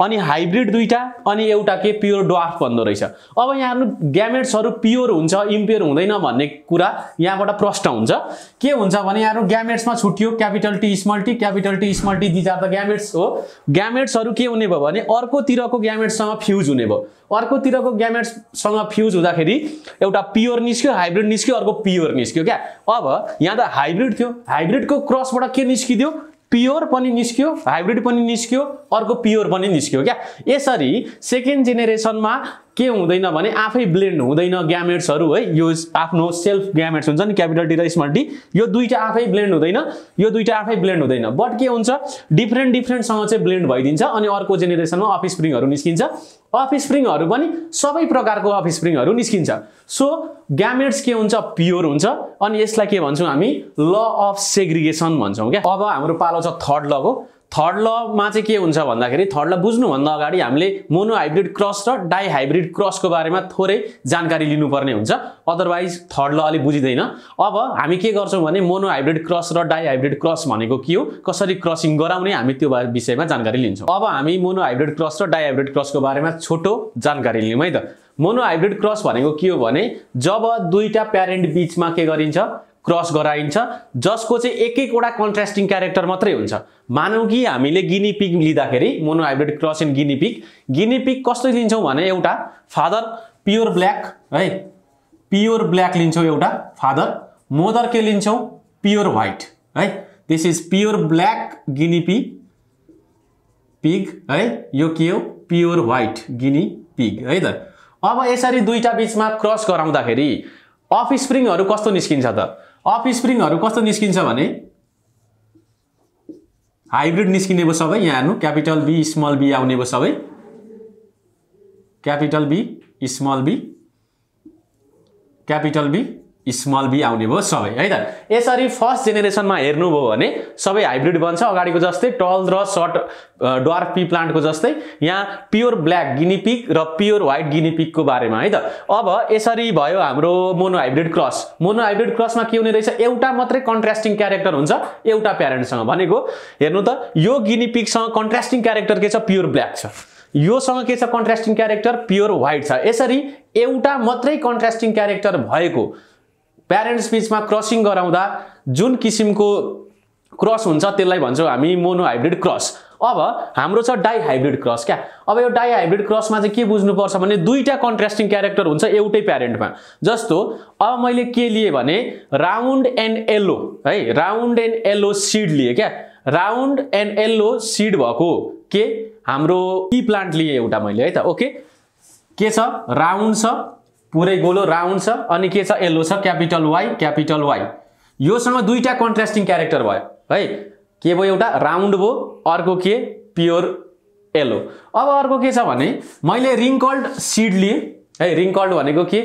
अनि हाइब्रिड दुईवटा अनि एउटा के? प्योर ड्वार्फ भन्दो रहेछ। अब यहाँ ग्यामेट्सहरू प्योर हुन्छ इम्प्योर हुँदैन भन्ने कुरा यहाँबाट प्रश्न हुन्छ। के हुन्छ भने यहाँ ग्यामेट्समा छुट्यो capital T small T capital T small T these are the gametes हो। ग्यामेट्सहरू के हुने भयो भने अर्कोतिरको ग्यामेट्ससँग फ्युज हुने भयो। अर्कोतिरको ग्यामेट्ससँग फ्युज हुँदाखेरि एउटा प्योर निस्क्यो हाइब्रिड निस्क्यो अर्को प्योर निस्क्यो क्या। अब यहाँ त हाइब्रिड थियो। हाइब्रिडको क्रसबाट के निस्किदियो? प्योर पनि निस्क्यो हाइब्रिड पनि निस्क्यो अर्को प्योर पनि निस्क्यो क्या? यसरी सेकेन्ड जेनेरेसनमा के हुँदैन भने आफै ब्लेन्ड हुँदैन ग्यामेट्सहरू है यो आफ्नो सेल्फ ग्यामेट्स हुन्छ नि क्यापिटल टी र स्मल टी यो दुइटा आफै ब्लेन्ड हुँदैन यो दुइटा आफै ब्लेन्ड हुँदैन। बट के हुन्छ डिफ्रेन्ट डिफ्रेन्टसँग चाहिँ ब्लेन्ड भइदिन्छ अनि अर्को जेनेरेसनमा अफ स्प्रिङहरू निस्किन्छ। अफ स्प्रिङहरू पनि सबै प्रकारको अफ स्प्रिङहरू निस्किन्छ। सो ग्यामेट्स के हुन्छ प्योर हुन्छ अनि यसलाई के भन्छौँ हामी ल अफ सेग्रिगेसन भन्छौँ क्या? अब हाम्रो पालो छ थर्ड लको थर्ड लमा चाहिँ के हुन्छ भन्दाखेरि थर्ड ल बुझ्नुभन्दा अगाडि हामीले मोनो हाइब्रिड क्रस र डाइ हाइब्रिड क्रसको बारेमा थोरै जानकारी लिनुपर्ने हुन्छ। अदरवाइज थर्ड ल अलिक बुझिँदैन। अब हामी के गर्छौँ भने मोनो हाइब्रिड क्रस र डाइ हाइब्रिड क्रस भनेको के हो? कसरी क्रसिङ गराउने हामी त्यो विषयमा जानकारी लिन्छौँ। अब हामी मोनो हाइब्रिड क्रस र डाइ हाइब्रिड क्रसको बारेमा छोटो जानकारी लियौँ है त। मोनो हाइब्रिड क्रस भनेको के हो भने जब दुईवटा प्यारेन्ट बिचमा के गरिन्छ? क्रस गराइन्छ जसको चाहिँ एक एकवटा कन्ट्रास्टिङ क्यारेक्टर मात्रै हुन्छ। मानौँ कि हामीले गिनी पिक लिँदाखेरि monohybrid cross in guinea pig guinea pig कस्तो लिन्छौँ भने एउटा फादर प्योर ब्ल्याक है? प्योर ब्ल्याक लिन्छौँ एउटा फादर मदर के लिन्छौँ? प्योर व्हाइट है? This is pure black guinea pig pig है? यो के हो? प्योर व्हाइट गिनी पिग है त? अब यसरी दुईवटा बिचमा क्रस गराउँदाखेरि अफ स्प्रिङहरू कस्तो निस्किन्छ त? अफ स्प्रिङहरू कस्तो निस्किन्छ भने? हाइब्रिड निस्किने भयो सबै यहाँ हेर्नु। क्यापिटल बी स्मल बी आउने भयो सबै। Capital B small B. Capital B. Small B आउने भयो सबै है त? यसरी फर्स्ट जेनेरेसनमा हेर्नुभयो भने सबै हाइब्रिड बन्छ। अगाडिको जस्तै टल र सर्ट डर्फ पी प्लान्टको जस्तै। यहाँ प्योर ब्ल्याक गिनिपिक र प्योर व्हाइट गिनिपिकको बारेमा है त? अब यसरी भयो हाम्रो monohybrid cross monohybrid क्रसमा के हुने रहेछ? एउटा मात्रै कन्ट्रास्टिङ क्यारेक्टर हुन्छ एउटा प्यारेन्टसँग भनेको हेर्नु त यो गिनिपिकसँग कन्ट्रास्टिङ क्यारेक्टर के छ? प्योर ब्ल्याक छ। योसँग के छ कन्ट्रास्टिङ क्यारेक्टर प्योर व्हाइट छ। यसरी एउटा मात्रै कन्ट्रास्टिङ क्यारेक्टर भएको प्यारेन्ट्स बिचमा क्रसिङ गराउँदा जुन किसिमको क्रस हुन्छ त्यसलाई भन्छौँ हामी मोनो हाइब्रिड क्रस अब हाम्रो छ डाइ हाइब्रिड क्रस क्या। अब यो डाइ हाइब्रिड क्रसमा चाहिँ के बुझ्नुपर्छ भने दुईवटा कन्ट्रास्टिङ क्यारेक्टर हुन्छ एउटै प्यारेन्टमा जस्तो अब मैले के लिएँ भने राउन्ड एन्ड येल्लो है राउन्ड एन्ड येल्लो सिड लिएँ क्या। राउन्ड एन्ड येल्लो सिड भएको के? हाम्रो टी प्लान्ट लिएँ एउटा मैले है त ओके के छ? राउन्ड छ। पुरै गोलो राउन्ड छ अनि के छ? येल्लो छ क्यापिटल वाइ क्यापिटल वाइ योसँग दुईवटा कन्ट्रास्टिङ क्यारेक्टर भयो है? के भयो एउटा? राउन्ड भयो अर्को के? प्योर येलो अब अर्को के छ भने मैले रिङ्कल्ड सिड लिएँ है? रिङ्कल्ड भनेको के?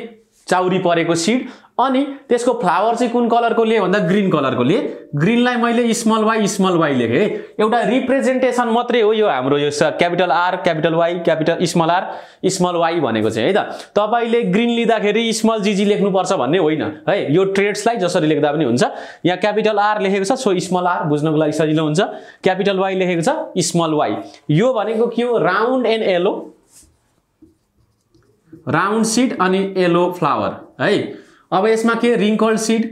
चाउरी परेको सिड अनि त्यसको फ्लावर चाहिँ कुन कलरको लिएँ? भन्दा ग्रिन कलरको लिएँ। ग्रिनलाई मैले स्मल वाइ स्मल वाइ लेखेँ। है एउटा रिप्रेजेन्टेसन मात्रै हो यो हाम्रो यो capital R capital Y capital small R small Y भनेको चाहिँ है त? तपाईँले ग्रिन लिँदाखेरि स्मल जिजी लेख्नुपर्छ भन्ने होइन है? यो ट्रेड्सलाई जसरी लेख्दा पनि हुन्छ। यहाँ क्यापिटल आर लेखेको छ सो स्मल आर बुझ्नको लागि सजिलो हुन्छ। क्यापिटल वाइ लेखेको छ स्मल वाइ यो भनेको के हो? Round and yellow round seed अनि येलो फ्लावर है? अब यसमा के? रिङ्कल्ड सिड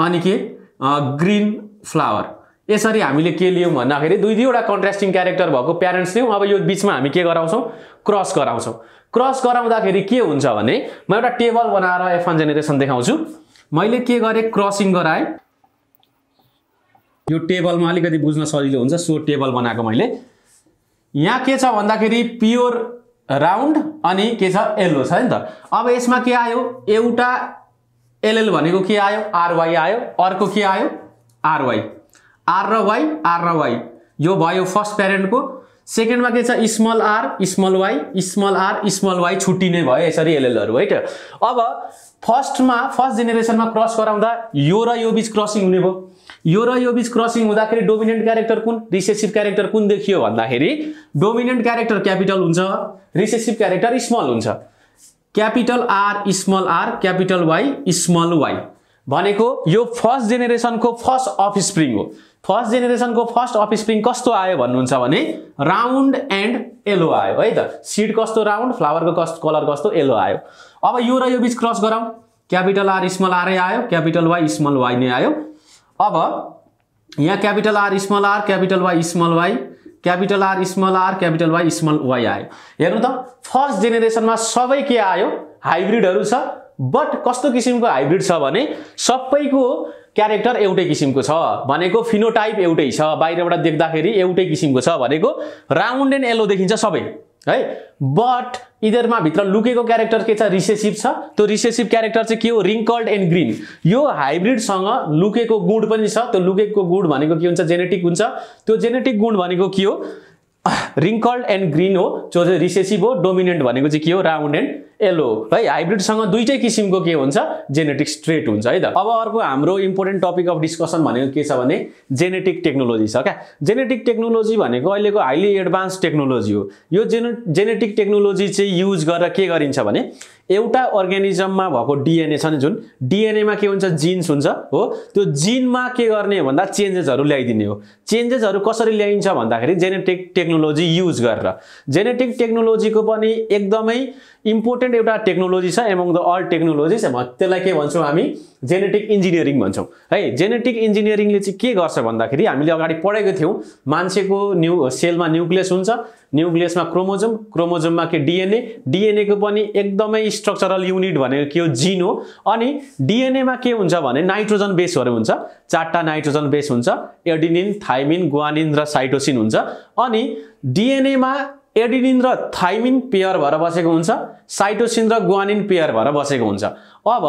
अनि के? ग्रिन फ्लावर यसरी हामीले के लियौँ भन्दाखेरि दुई दुईवटा कन्ट्रास्टिङ क्यारेक्टर भएको प्यारेन्ट्स लियौँ। अब यो बिचमा हामी के गराउँछौँ? क्रस गराउँछौँ। क्रस गराउँदाखेरि के हुन्छ भने म एउटा टेबल बनाएर एफ वान जेनेरेसन देखाउँछु। मैले के गरेँ? क्रसिङ गराएँ। यो टेबलमा अलिकति बुझ्न सजिलो हुन्छ सो टेबल बनाएको मैले। यहाँ के छ भन्दाखेरि प्योर राउन्ड अनि के छ? येल्लो छ नि त। अब यसमा के आयो? एउटा एलएल भनेको के आयो? आरवाई आयो। अर्को के आयो? आरवाई आर र वाइ आर र वाइ यो भयो फर्स्ट प्यारेन्टको सेकेन्डमा के छ? Small R small Y small R small Y छुट्टिने भयो यसरी एलएलहरू है त? अब फर्स्टमा फर्स्ट जेनेरेसनमा क्रस गराउँदा यो र यो बिच क्रसिङ हुने भयो। यो र यो बिच क्रसिङ हुँदाखेरि डोमिनेन्ट क्यारेक्टर कुन? रिसेसिभ क्यारेक्टर कुन देखियो भन्दाखेरि डोमिनेन्ट क्यारेक्टर क्यापिटल हुन्छ रिसेसिभ क्यारेक्टर स्मल हुन्छ। Capital R small R capital Y small Y भनेको यो फर्स्ट जेनेरेसनको फर्स्ट अफ स्प्रिङ हो। फर्स्ट जेनेरेसनको फर्स्ट अफ स्प्रिङ कस्तो आयो भन्नुहुन्छ भने राउन्ड एन्ड येलो आयो है त? सिड कस्तो राउन्ड फ्लावरको कस्तो कलर कस्तो येलो आयो। अब यो र यो बिच क्रस गरौँ। क्यापिटल आर स्मल आरै आयो क्यापिटल वाइ स्मल वाइ नै आयो। अब यहाँ capital R small R capital Y small Y capital R small R capital Y small Y आयो। हेर्नु त फर्स्ट जेनेरेसनमा सबै के आयो? हाइब्रिडहरू छ। बट कस्तो किसिमको हाइब्रिड छ भने सबैको क्यारेक्टर एउटै किसिमको छ। भनेको फिनोटाइप एउटै छ। बाहिरबाट देख्दाखेरि एउटै किसिमको छ भनेको राउन्ड एन्ड येलो देखिन्छ सबै है? बट यिनीहरूमा भित्र लुकेको क्यारेक्टर के छ? रिसेसिभ छ। त्यो रिसेसिभ क्यारेक्टर चाहिँ के हो? रिङ्कल्ड एन्ड ग्रिन यो हाइब्रिडसँग लुकेको गुण पनि छ। त्यो लुकेको गुण भनेको के हुन्छ? जेनेटिक हुन्छ। त्यो जेनेटिक गुण भनेको के हो? रिङ्कल्ड एन्ड ग्रिन हो। जो चाहिँ रिसेसिभ हो डोमिनेन्ट भनेको चाहिँ के हो? राउन्ड एन्ड येलो है हाइब्रिडसँग दुइटै किसिमको के हुन्छ? जेनेटिक स्ट्रेट हुन्छ है त? अब अर्को हाम्रो इम्पोर्टेन्ट टपिक अफ डिस्कसन भनेको के छ भने जेनेटिक टेक्नोलोजी छ क्या? जेनेटिक टेक्नोलोजी भनेको अहिलेको हाइली एडभान्स टेक्नोलोजी हो। यो जेने जेनेटिक टेक्नोलोजी चाहिँ युज गरेर के गरिन्छ भने एउटा अर्ग्यानिजममा भएको डिएनए छ नि जुन डिएनएमा के हुन्छ? जिन्स हुन्छ हो? त्यो जिनमा के गर्ने भन्दा चेन्जेसहरू ल्याइदिने हो। चेन्जेसहरू कसरी ल्याइन्छ भन्दाखेरि जेनेटिक टेक्नोलोजी युज गरेर। जेनेटिक टेक्नोलोजीको पनि एकदमै इम्पोर्टेन्ट एउटा टेक्नोलोजी छ एमङ द अल टेक्नोलोजिज त्यसलाई के भन्छौँ हामी? जेनेटिक इन्जिनियरिङ भन्छौँ। है जेनेटिक इन्जिनियरिङले चाहिँ के गर्छ भन्दाखेरि हामीले अगाडि पढेको थियौँ मान्छेको न्यु सेलमा न्युक्लियस हुन्छ। न्युक्लियसमा क्रोमोजोम क्रोमोजोममा के डिएनए डिएनएको पनि एकदमै स्ट्रक्चरल युनिट भनेको के हो? जिन हो। अनि डिएनएमा के हुन्छ भने नाइट्रोजन बेसहरू हुन्छ। चारवटा नाइट्रोजन बेस हुन्छ। एडिनिन थाइमिन गुवानिन र साइटोसिन हुन्छ। अनि डिएनएमा एडिनिन र थाइमिन पेयर भएर बसेको हुन्छ साइटोसिन र गुवानिन पेयर भएर बसेको हुन्छ। अब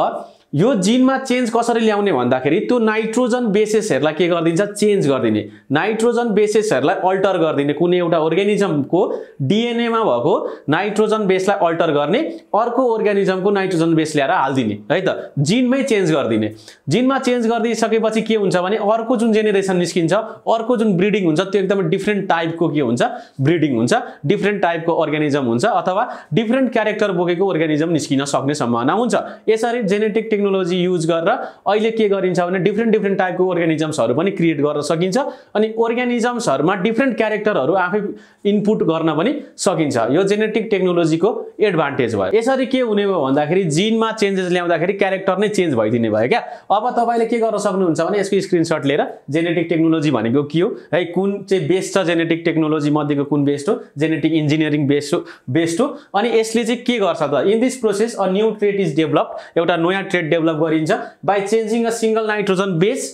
यो जिनमा चेन्ज कसरी ल्याउने भन्दाखेरि त्यो नाइट्रोजन बेसेसहरूलाई के गरिदिन्छ? चेन्ज गरिदिने। नाइट्रोजन बेसेसहरूलाई अल्टर गरिदिने। कुनै एउटा अर्ग्यानिजमको डिएनएमा भएको नाइट्रोजन बेसलाई अल्टर गर्ने अर्को अर्ग्यानिजमको नाइट्रोजन बेस ल्याएर हालिदिने है त? जिनमै चेन्ज गरिदिने। जिनमा चेन्ज गरिदिइसकेपछि के हुन्छ भने अर्को जुन जेनेरेसन निस्किन्छ अर्को जुन ब्रिडिङ हुन्छ त्यो एकदमै डिफ्रेन्ट टाइपको के हुन्छ? ब्रिडिङ हुन्छ। डिफ्रेन्ट टाइपको अर्ग्यानिजम हुन्छ अथवा डिफ्रेन्ट क्यारेक्टर बोकेको अर्ग्यानिजम निस्किन सक्ने सम्भावना हुन्छ। यसरी जेनेटिक युज गरेर अहिले के गरिन्छ भने डिफ्रेन्ट डिफ्रेन्ट टाइपको अर्गानिजम्सहरू पनि क्रिएट गर्न सकिन्छ अनि अर्गानिजम्सहरूमा डिफ्रेन्ट क्यारेक्टरहरू आफै इनपुट गर्न पनि सकिन्छ। यो जेनेटिक टेक्नोलोजीको एडभान्टेज भयो। यसरी के हुने भयो भन्दाखेरि जिनमा चेन्जेस ल्याउँदाखेरि क्यारेक्टर नै चेन्ज भइदिने भयो क्या। अब तपाईँले के गर्न सक्नुहुन्छ भने यसको स्क्रिनसट लिएर जेनेटिक टेक्नोलोजी भनेको के हो? है कुन चाहिँ बेस्ट छ जेनेटिक टेक्नोलोजी मध्येको कुन बेस्ट हो? जेनेटिक इन्जिनियरिङ बेस्ट हो बेस्ट हो। अनि यसले चाहिँ के गर्छ त? In this process a new trait is develop एउटा नयाँ ट्रेड डेभलप गरिन्छ by changing a single nitrogen base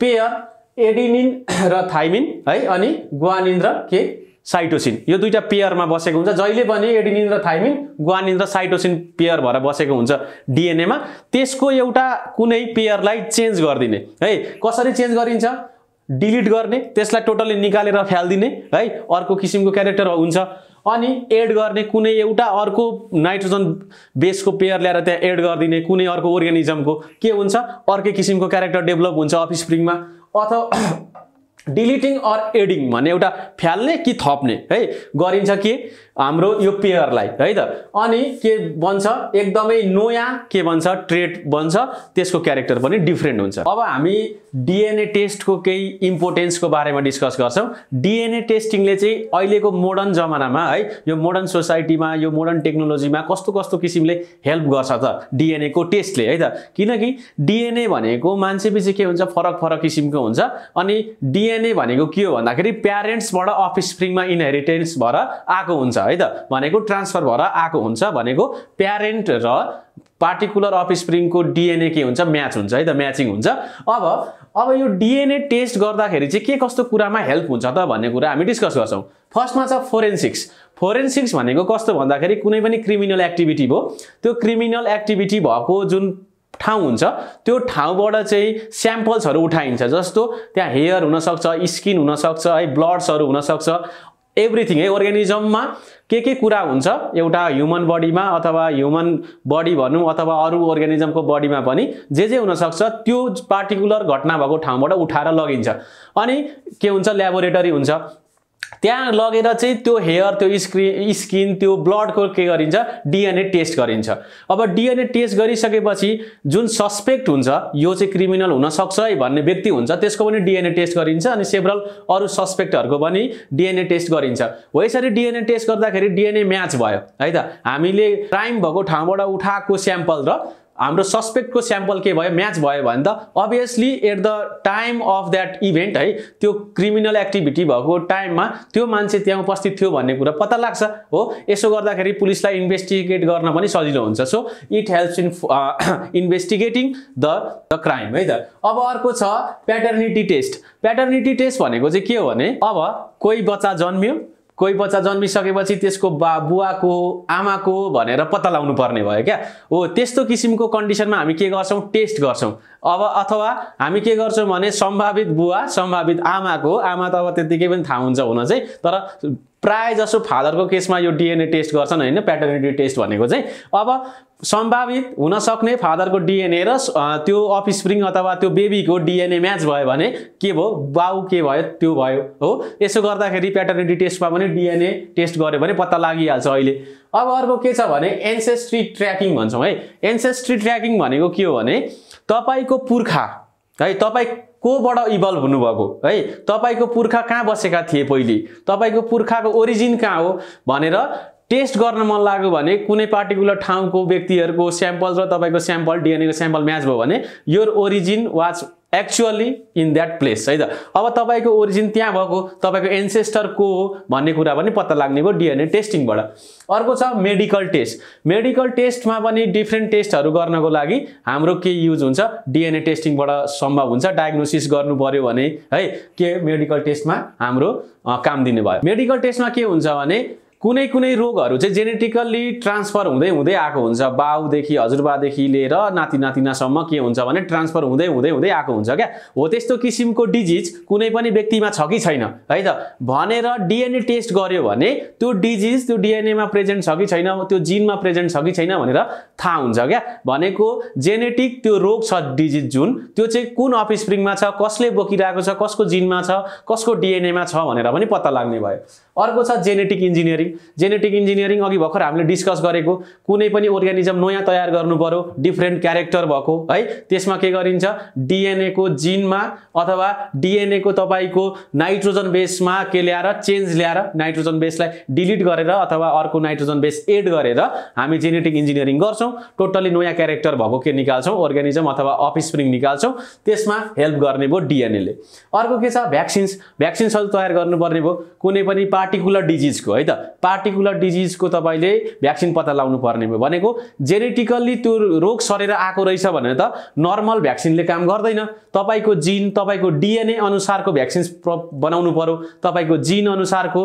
pair adenine र थाइमिन है अनि गुवानिन र के? साइटोसिन यो दुईवटा पेयरमा बसेको हुन्छ। जहिले पनि एडिनिन र थाइमिन गुवानिन र साइटोसिन पेयर भएर बसेको हुन्छ डिएनएमा त्यसको एउटा कुनै पेयरलाई चेन्ज गरिदिने है कसरी चेन्ज गरिन्छ? डिलिट गर्ने त्यसलाई टोटल्ली निकालेर फ्यालिदिने है अर्को किसिमको क्यारेक्टर हुन्छ। अनि एड गर्ने कुनै एउटा अर्को नाइट्रोजन बेसको पेयर ल्याएर त्यहाँ एड गरिदिने कुनै अर्को अर्ग्यानिजमको के हुन्छ? अर्कै किसिमको क्यारेक्टर डेभलप हुन्छ अफ स्प्रिङमा अथवा डिलिटिङ अर एडिङ भन्ने एउटा फ्याल्ने कि थप्ने है? गरिन्छ के? हाम्रो यो पेयरलाई है त? अनि के बन्छ? एकदमै नयाँ के भन्छ ट्रेड बन्छ। त्यसको क्यारेक्टर पनि डिफ्रेन्ट हुन्छ। अब हामी डिएनए टेस्टको केही इम्पोर्टेन्सको बारेमा डिस्कस गर्छौँ। डिएनए टेस्टिङले चाहिँ अहिलेको मोडर्न जमानामा है यो मोडर्न सोसाइटीमा यो मोडर्न टेक्नोलोजीमा कस्तो कस्तो किसिमले हेल्प गर्छ त डिएनएको टेस्टले है त? किनकि डिएनए भनेको मान्छे पछि के हुन्छ? फरक फरक किसिमको हुन्छ। अनि डिएनए भनेको के हो भन्दाखेरि प्यारेन्ट्सबाट अफ स्प्रिङमा इनहेरिटेन्स भएर आएको हुन्छ है त? भनेको ट्रान्सफर भएर आएको हुन्छ भनेको प्यारेन्ट र पार्टिकुलर अफ स्प्रिङको डिएनए के हुन्छ? म्याच हुन्छ है त? म्याचिङ हुन्छ। अब अब यो डिएनए टेस्ट गर्दाखेरि चाहिँ के कस्तो कुरामा हेल्प हुन्छ त भन्ने कुरा हामी डिस्कस गर्छौँ। फर्स्टमा छ फोरेन्सिक्स फोरेन्सिक्स भनेको कस्तो भन्दाखेरि कुनै पनि क्रिमिनल एक्टिभिटी भयो। त्यो क्रिमिनल एक्टिभिटी भएको जुन ठाउँ हुन्छ त्यो ठाउँबाट चाहिँ स्याम्पल्सहरू उठाइन्छ। जस्तो त्यहाँ हेयर हुनसक्छ स्किन हुनसक्छ है ब्लड्सहरू हुनसक्छ। एभ्रिथिङ है अर्ग्यानिजममा के के कुरा हुन्छ? एउटा ह्युमन बडीमा अथवा ह्युमन बडी भनौँ अथवा अरू अर्ग्यानिजमको बडीमा पनि जे जे हुनसक्छ त्यो पार्टिकुलर घटना भएको ठाउँबाट उठाएर लगिन्छ। अनि के हुन्छ? ल्याबोरेटरी हुन्छ। त्यहाँ लगेर चाहिँ त्यो हेयर त्यो स्क्रिन स्किन त्यो ब्लडको के गरिन्छ? डिएनए टेस्ट गरिन्छ। अब डिएनए टेस्ट गरिसकेपछि जुन सस्पेक्ट हुन्छ यो चाहिँ क्रिमिनल हुनसक्छ है भन्ने व्यक्ति हुन्छ त्यसको पनि डिएनए टेस्ट गरिन्छ अनि सेभरल अरू सस्पेक्टहरूको पनि डिएनए टेस्ट गरिन्छ। हो यसरी डिएनए टेस्ट गर्दाखेरि डिएनए म्याच भयो है त? हामीले क्राइम भएको ठाउँबाट उठाएको स्याम्पल र हाम्रो सस्पेक्टको स्याम्पल के भयो? म्याच भयो भने त obviously at the time of that event है त्यो क्रिमिनल एक्टिभिटी भएको टाइममा त्यो मान्छे त्यहाँ उपस्थित थियो भन्ने कुरा पत्ता लाग्छ। हो यसो गर्दाखेरि पुलिसलाई इन्भेस्टिगेट गर्न पनि सजिलो हुन्छ। So it helps in investigating the the crime है त। अब अर्को छ प्याटर्निटी टेस्ट प्याटर्निटी टेस्ट भनेको चाहिँ के हो भने अब कोही बच्चा जन्मियो कोही बच्चा जन्मिसकेपछि त्यसको बा बुवाको आमाको भनेर पत्ता लगाउनु पर्ने भयो क्या? हो त्यस्तो किसिमको कन्डिसनमा हामी के गर्छौँ? टेस्ट गर्छौँ। अब अथवा हामी के गर्छौँ भने सम्भावित बुवा सम्भावित आमाको आमा त अब त्यत्तिकै पनि थाहा हुन्छ हुन चाहिँ तर प्राय जसो फादरको केसमा यो डिएनए टेस्ट गर्छन् होइन? प्याटर्निटी टेस्ट भनेको चाहिँ। अब सम्भावित हुन सक्ने फादरको डिएनए र त्यो अफ स्प्रिङ अथवा त्यो बेबीको डिएनए म्याच भयो भने के भयो? बाउ के भयो? त्यो भयो हो? यसो गर्दाखेरि प्याटर्निटी टेस्टमा पनि डिएनए टेस्ट गऱ्यो भने पत्ता लागिहाल्छ अहिले। अब अर्को के छ भने एन्सेस्ट्री ट्र्याकिङ भन्छौँ है। एन्सेस्ट्री ट्र्याकिङ भनेको के हो भने तपाईँको पुर्खा है तपाईँ कोबाट इभल्भ हुनुभएको है? तपाईँको पुर्खा कहाँ बसेका थिए पहिले? तपाईँको पुर्खाको ओरिजिन कहाँ हो? भनेर टेस्ट गर्न मन लाग्यो भने कुनै पार्टिकुलर ठाउँको व्यक्तिहरूको स्याम्पल र तपाईँको स्याम्पल डिएनएको स्याम्पल म्याच भयो भने यो origin was actually in that place है त? अब तपाईँको ओरिजिन त्यहाँ भएको तपाईँको एन्सेस्टर को हो भन्ने कुरा पनि पत्ता लाग्ने भयो डिएनए टेस्टिङबाट अर्को छ मेडिकल टेस्ट मेडिकल टेस्टमा पनि डिफ्रेन्ट टेस्टहरू गर्नको लागि हाम्रो के युज हुन्छ? डिएनए टेस्टिङबाट सम्भव हुन्छ। डायग्नोसिस गर्नु पर्यो भने है के मेडिकल टेस्टमा हाम्रो काम दिने भयो। मेडिकल टेस्टमा के हुन्छ भने कुनै कुनै रोगहरू चाहिँ जेनेटिकल्ली ट्रान्सफर हुँदै हुँदै आएको हुन्छ। बाउदेखि हजुरबादेखि लिएर नाति नातिनासम्म के हुन्छ भने ट्रान्सफर हुँदै हुँदै हुँदै आएको हुन्छ क्या? हो त्यस्तो किसिमको डिजिज कुनै पनि व्यक्तिमा छ कि छैन है त? भनेर डिएनए टेस्ट गर्यो भने त्यो डिजिज त्यो डिएनएमा प्रेजेन्ट छ कि छैन त्यो जिनमा प्रेजेन्ट छ कि छैन भनेर थाहा हुन्छ क्या? भनेको जेनेटिक त्यो रोग छ डिजिज जुन त्यो चाहिँ कुन अफ स्प्रिङमा छ कसले बोकिरहेको छ कसको जिनमा छ कसको डिएनएमा छ भनेर पनि पत्ता लाग्ने भयो। अर्को छ जेनेटिक इन्जिनियरिङ जेनेटिक इन्जिनियरिङ अघि भर्खर हामीले डिस्कस गरेको कुनै पनि अर्ग्यानिजम नयाँ तयार गर्नु पर्यो डिफ्रेन्ट क्यारेक्टर भएको है? त्यसमा के गरिन्छ? डिएनएको जिनमा अथवा डिएनएको तपाईँको नाइट्रोजन बेसमा के ल्याएर चेन्ज ल्याएर नाइट्रोजन बेसलाई डिलिट गरेर अथवा अर्को नाइट्रोजन बेस एड गरेर हामी जेनेटिक इन्जिनियरिङ गर्छौँ। टोटल्ली नयाँ क्यारेक्टर भएको के निकाल्छौँ? अर्ग्यानिजम अथवा अफ स्प्रिङ निकाल्छौँ। त्यसमा हेल्प गर्ने भयो डिएनएले अर्को के छ? भ्याक्सिन्स भ्याक्सिन्सहरू तयार गर्नुपर्ने भयो। कुनै पनि पार्टिकुलर डिजिजको है त? पार्टिकुलर डिजिजको तपाईँले भ्याक्सिन पत्ता लगाउनु पर्ने भनेको जेनेटिकल्ली त्यो रोग सरेर आएको रहेछ भने त नर्मल भ्याक्सिनले काम गर्दैन। तपाईँको जिन तपाईँको डिएनए अनुसारको भ्याक्सिन्स बनाउनु पर्यो। तपाईँको जिन अनुसारको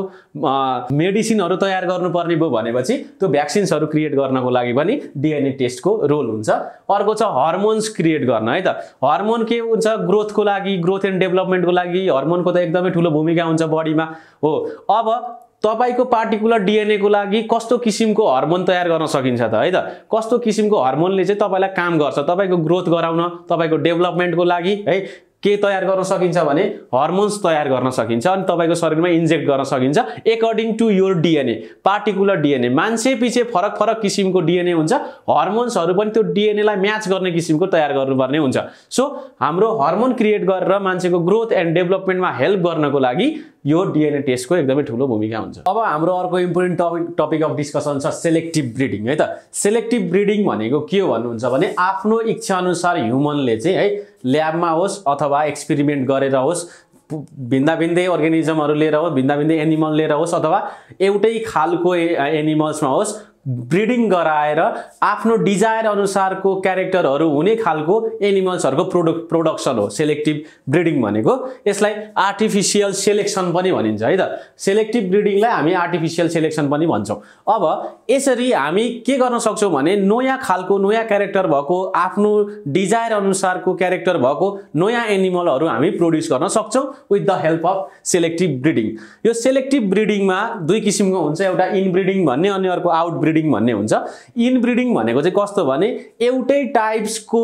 मेडिसिनहरू तयार गर्नुपर्ने भयो भनेपछि त्यो भ्याक्सिन्सहरू क्रिएट गर्नको लागि पनि डिएनए टेस्टको रोल हुन्छ। अर्को छ हर्मोन्स क्रिएट गर्न है त? हर्मोन के हुन्छ? ग्रोथको लागि ग्रोथ एन्ड डेभलपमेन्टको लागि हर्मोनको त एकदमै ठुलो भूमिका हुन्छ बडीमा। हो। अब तपाईँको पार्टिकुलर डिएनएको लागि कस्तो किसिमको हर्मोन तयार गर्न सकिन्छ त है त? कस्तो किसिमको हर्मोनले चाहिँ तपाईँलाई काम गर्छ? तपाईँको ग्रोथ गराउन तपाईँको डेभलपमेन्टको लागि है? के तयार गर्न सकिन्छ भने हर्मोन्स तयार गर्न सकिन्छ अनि तपाईँको शरीरमा इन्जेक्ट गर्न सकिन्छ according to your DNA particular DNA मान्छे पछि फरक फरक किसिमको डिएनए हुन्छ हर्मोन्सहरू पनि त्यो डिएनएलाई म्याच गर्ने किसिमको तयार गर्नुपर्ने हुन्छ। सो हाम्रो हर्मोन क्रिएट गरेर मान्छेको ग्रोथ एन्ड डेभलपमेन्टमा हेल्प गर्नको लागि यो डिएनए टेस्टको एकदमै ठुलो भूमिका हुन्छ। अब हाम्रो अर्को important topic topic of discussion छ सेलेक्टिभ ब्रिडिङ है त? सेलेक्टिभ ब्रिडिङ भनेको के भन्नुहुन्छ भने आफ्नो इच्छाअनुसार ह्युमनले चाहिँ है ल्याबमा होस् अथवा एक्सपेरिमेन्ट गरेर होस् भिन्दा भिन्दै अर्ग्यानिजमहरू लिएर होस् भिन्दा भिन्दै एनिमल लिएर होस् अथवा एउटै खालको एनिमल्समा होस् ब्रिडिङ गराएर आफ्नो डिजायर अनुसारको क्यारेक्टरहरू हुने खालको एनिमल्सहरूको प्रोडक्ट प्रोडक्सन हो सेलेक्टिभ ब्रिडिङ भनेको। यसलाई आर्टिफिसियल सेलेक्सन पनि भनिन्छ है त? सेलेक्टिभ ब्रिडिङलाई हामी आर्टिफिसियल सेलेक्सन पनि भन्छौँ। अब यसरी हामी के गर्न सक्छौँ भने नयाँ खालको नयाँ क्यारेक्टर भएको आफ्नो डिजायर अनुसारको क्यारेक्टर भएको नयाँ एनिमलहरू हामी प्रड्युस गर्न सक्छौँ with the help of selective breeding यो सेलेक्टिभ ब्रिडिङमा दुई किसिमको हुन्छ एउटा इनब्रिडिङ भन्ने अनि अर्को आउट ब्रिडिङ ब्रिडिङ भन्ने हुन्छ। इनब्रिडिङ भनेको चाहिँ कस्तो भने एउटै टाइप्सको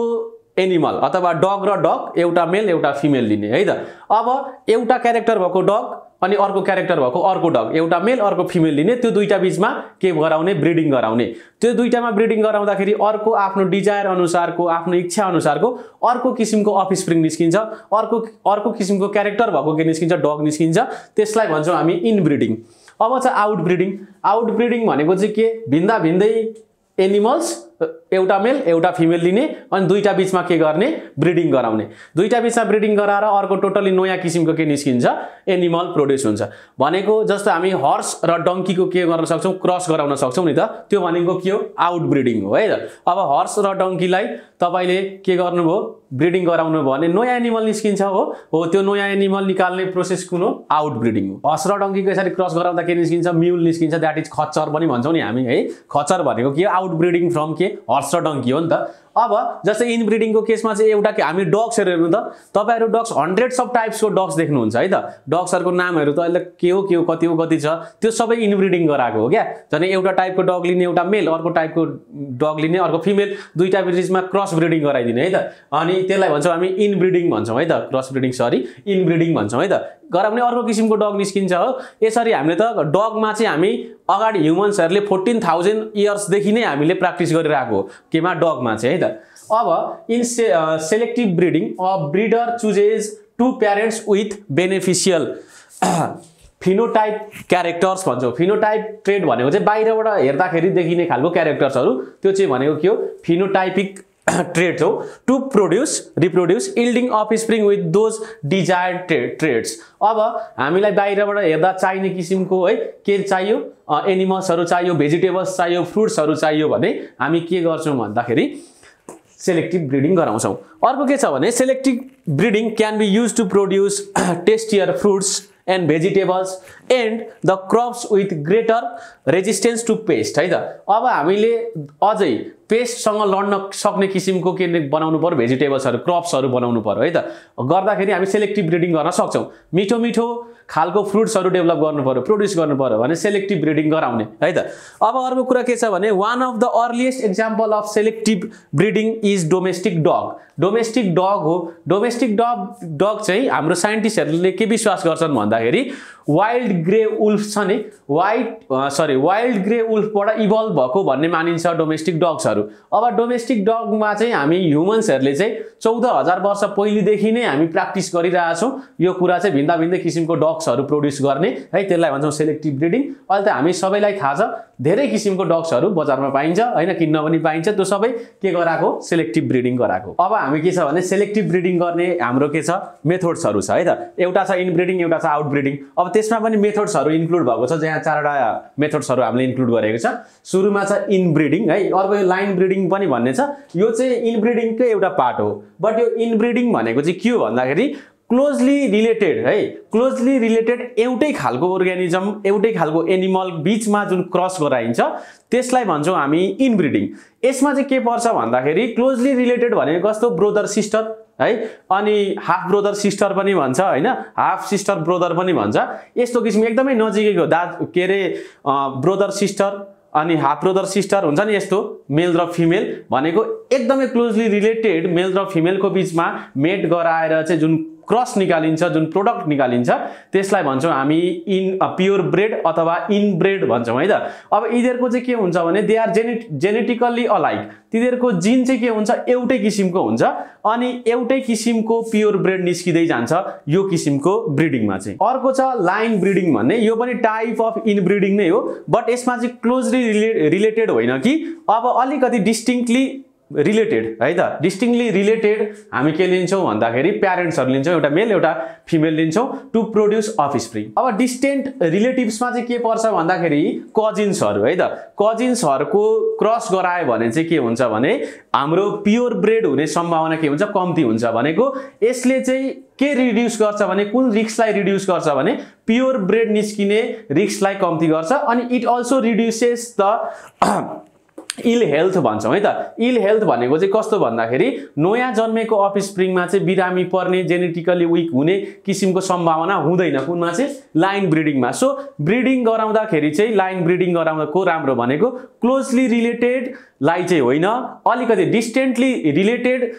एनिमल अथवा डग र डग एउटा मेल एउटा फिमेल लिने है त? अब एउटा क्यारेक्टर भएको डग अनि अर्को क्यारेक्टर भएको अर्को डग एउटा मेल अर्को फिमेल लिने त्यो दुईवटा बिचमा के गराउने ब्रिडिङ गराउने। त्यो दुईवटामा ब्रिडिङ गराउँदाखेरि अर्को आफ्नो डिजायर अनुसारको आफ्नो इच्छा अनुसारको अर्को किसिमको अफ स्प्रिङ निस्किन्छ अर्को अर्को किसिमको क्यारेक्टर भएको के निस्किन्छ डग निस्किन्छ। त्यसलाई भन्छौँ हामी इनब्रिडिङ अब चाहिँ आउट ब्रिडिङ आउट ब्रिडिङ भनेको चाहिँ के? भिन्दा भिन्दै एनिमल्स एउटा मेल एउटा फिमेल लिने अनि दुईवटा बिचमा के गर्ने? ब्रिडिङ गराउने। दुईवटा बिचमा ब्रिडिङ गराएर अर्को टोटल्ली नयाँ किसिमको के निस्किन्छ? एनिमल प्रोड्युस हुन्छ। भनेको जस्तो हामी हर्स र डङ्कीको के गर्न सक्छौँ? क्रस गराउन सक्छौँ नि त। त्यो भनेको के हो? आउट ब्रिडिङ हो है त? अब हर्स र डङ्कीलाई तपाईँले के गर्नुभयो? ब्रिडिङ गराउनु भयो भने नयाँ एनिमल निस्किन्छ हो। हो त्यो नयाँ एनिमल निकाल्ने प्रोसेस कुन हो? आउट ब्रिडिङ हो। हर्स र डङ्कीको यसरी क्रस गराउँदा के निस्किन्छ म्युल निस्किन्छ द्याट इज खच्चर पनि भन्छौँ नि हामी है। खच्चर भनेको के आउट ब्रिडिङ फ्रम के? हर्स डङ्की हो नि त। अब जस्तै इनब्रिडिङको केसमा चाहिँ एउटा के हामी डग्सहरू हेर्नु त तपाईँहरू डग्स हन्ड्रेड्स अफ टाइप्सको डग्स देख्नुहुन्छ है त। डग्सहरूको नामहरू त अहिले के हो के हो कति हो कति छ त्यो सबै इनब्रिडिङ गराएको हो क्या। झन् एउटा टाइपको डग लिने एउटा मेल अर्को टाइपको डग लिने अर्को फिमेल दुईवटा बिचमा क्रस ब्रिडिङ गराइदिने है त। अनि त्यसलाई भन्छौँ हामी इनब्रिडिङ भन्छौँ है त। क्रस ब्रिडिङ सरी इनब्रिडिङ भन्छौँ है त। गराउने अर्को किसिमको डग निस्किन्छ हो। यसरी हामीले त डगमा चाहिँ हामी अगाडि ह्युमन्सहरूले फोर्टिन थाउजन्ड इयर्सदेखि नै हामीले प्र्याक्टिस गरिरहेको हो। केमा डगमा चाहिँ है अब in say selective breeding a breeder chooses two parents with beneficial phenotype characters भन्छौँ फिनोटाइप ट्रेड भनेको चाहिँ बाहिरबाट हेर्दाखेरि देखिने खालको क्यारेक्टर्सहरू त्यो चाहिँ भनेको के हो फिनोटाइपिक ट्रेड्स हो to produce reproduce yielding offspring with those desired trait traits अब हामीलाई बाहिरबाट हेर्दा चाहिने किसिमको है के चाहियो एनिमल्सहरू चाहियो भेजिटेबल्स चाहियो फ्रुट्सहरू चाहियो भने हामी के गर्छौँ भन्दाखेरि सेलेक्टिभ ब्रिडिङ गराउँछौँ। अर्को के छ भने selective breeding can be use to produce tastier fruits and vegetables and the crops with greater resistance to pest है त? अब हामीले अझै पेस्टसँग लड्न सक्ने किसिमको के बनाउनु पऱ्यो भेजिटेबल्सहरू क्रप्सहरू बनाउनु पऱ्यो है त? गर्दाखेरि हामी सेलेक्टिभ ब्रिडिङ गर्न सक्छौँ। मिठो मिठो खालको फ्रुट्सहरू डेभलप गर्नु पऱ्यो प्रड्युस गर्नु पऱ्यो भने सेलेक्टिभ ब्रिडिङ गराउने है त? अब अर्को कुरा के छ भने one of the earliest example of selective breeding is domestic dog domestic dog हो डोमेस्टिक डग डग चाहिँ हाम्रो साइन्टिस्टहरूले के विश्वास गर्छन् भन्दाखेरि वाइल्ड ग्रे उल्फ छ नि? वाइट सरी वाइल्ड ग्रे उल्फबाट इभल्भ भएको भन्ने मानिन्छ डोमेस्टिक डग्सहरू अब डोमेस्टिक डगमा चाहिँ हामी ह्युमन्सहरूले चाहिँ चौध हजार वर्ष पहिलेदेखि नै हामी प्र्याक्टिस गरिरहेछौँ यो कुरा चाहिँ भिन्दा भिन्दै किसिमको डग्सहरू प्रड्युस गर्ने है त्यसलाई भन्छौँ सेलेक्टिभ ब्रिडिङ अहिले त हामी सबैलाई थाहा छ धेरै किसिमको डग्सहरू बजारमा पाइन्छ होइन किन्न पनि पाइन्छ। त्यो सबै के गराएको? सेलेक्टिभ ब्रिडिङ गराएको। अब हामी के छ भने सेलेक्टिभ ब्रिडिङ गर्ने हाम्रो के छ? मेथड्सहरू छ है त। एउटा छ इनब्रिडिङ एउटा छ आउट ब्रिडिङ अब त्यसमा पनि मेथड्सहरू इन्क्लुड भएको छ जहाँ चारवटा मेथड्सहरू हामीले इन्क्लुड गरेको छ। सुरुमा छ इनब्रिडिङ है अर्को यो लाइन ब्रिडिङ पनि भन्ने छ। यो चाहिँ इनब्रिडिङकै एउटा पार्ट हो। बट यो इनब्रिडिङ भनेको चाहिँ के हो भन्दाखेरि क्लोजली रिलेटेड है क्लोजली रिलेटेड एउटै खालको अर्ग्यानिजम एउटै खालको एनिमल बिचमा जुन क्रस गराइन्छ त्यसलाई भन्छौँ हामी इनब्रिडिङ यसमा चाहिँ के पर्छ भन्दाखेरि क्लोजली रिलेटेड भनेको कस्तो? ब्रोदर सिस्टर है? अनि हाफ ब्रोदर सिस्टर पनि भन्छ होइन? हाफ सिस्टर ब्रोदर पनि भन्छ। यस्तो किसिम एकदमै नजिकैको दा के अरे ब्रोदर सिस्टर अनि हाफ ब्रोदर सिस्टर हुन्छ नि यस्तो मेल र फिमेल भनेको एकदमै क्लोजली रिलेटेड मेल र फिमेलको बिचमा मेट गराएर चाहिँ जुन क्रस निकालिन्छ जुन प्रोडक्ट निकालिन्छ त्यसलाई भन्छौँ हामी इन प्योर ब्रेड अथवा इन ब्रेड भन्छौँ है त? अब यिनीहरूको चाहिँ के हुन्छ भने they are gene genetically alike तिनीहरूको जिन चाहिँ के हुन्छ? एउटै किसिमको हुन्छ अनि एउटै किसिमको प्योर ब्रेड निस्किँदै जान्छ यो किसिमको ब्रिडिङमा चाहिँ। अर्को छ लाइन ब्रिडिङ भन्ने यो पनि टाइप अफ इन ब्रिडिङ नै हो बट यसमा चाहिँ क्लोजली रिले रिलेटेड होइन कि अब अलिकति डिस्टिङक्टली रिलेटेड है त? डिस्टिङली रिलेटेड हामी के लिन्छौँ? भन्दाखेरि प्यारेन्ट्सहरू लिन्छौँ एउटा मेल एउटा फिमेल लिन्छौँ टु प्रोड्युस अफ स्प्रिङ अब डिस्टेन्ट रिलेटिभ्समा चाहिँ के पर्छ भन्दाखेरि कजिन्सहरू है त? कजिन्सहरूको क्रस गरायो भने चाहिँ के हुन्छ भने हाम्रो प्योर ब्रेड हुने सम्भावना के हुन्छ? कम्ती हुन्छ भनेको यसले चाहिँ के रिड्युस गर्छ भने कुन रिक्सलाई रिड्युस गर्छ भने प्योर ब्रेड निस्किने रिक्सलाई कम्ती गर्छ। अनि it also reduces the ill health भन्छौँ है त? इल हेल्थ भनेको चाहिँ कस्तो भन्दाखेरि नयाँ जन्मेको अफ स्प्रिङमा चाहिँ बिरामी पर्ने जेनेटिकली विक हुने किसिमको सम्भावना हुँदैन। कुनमा चाहिँ लाइन ब्रिडिङमा। सो ब्रिडिङ गराउँदाखेरि चाहिँ लाइन ब्रिडिङ गराउँदाको राम्रो भनेको क्लोजली रिलेटेडलाई चाहिँ होइन अलिकति डिस्टेन्टली रिलेटेड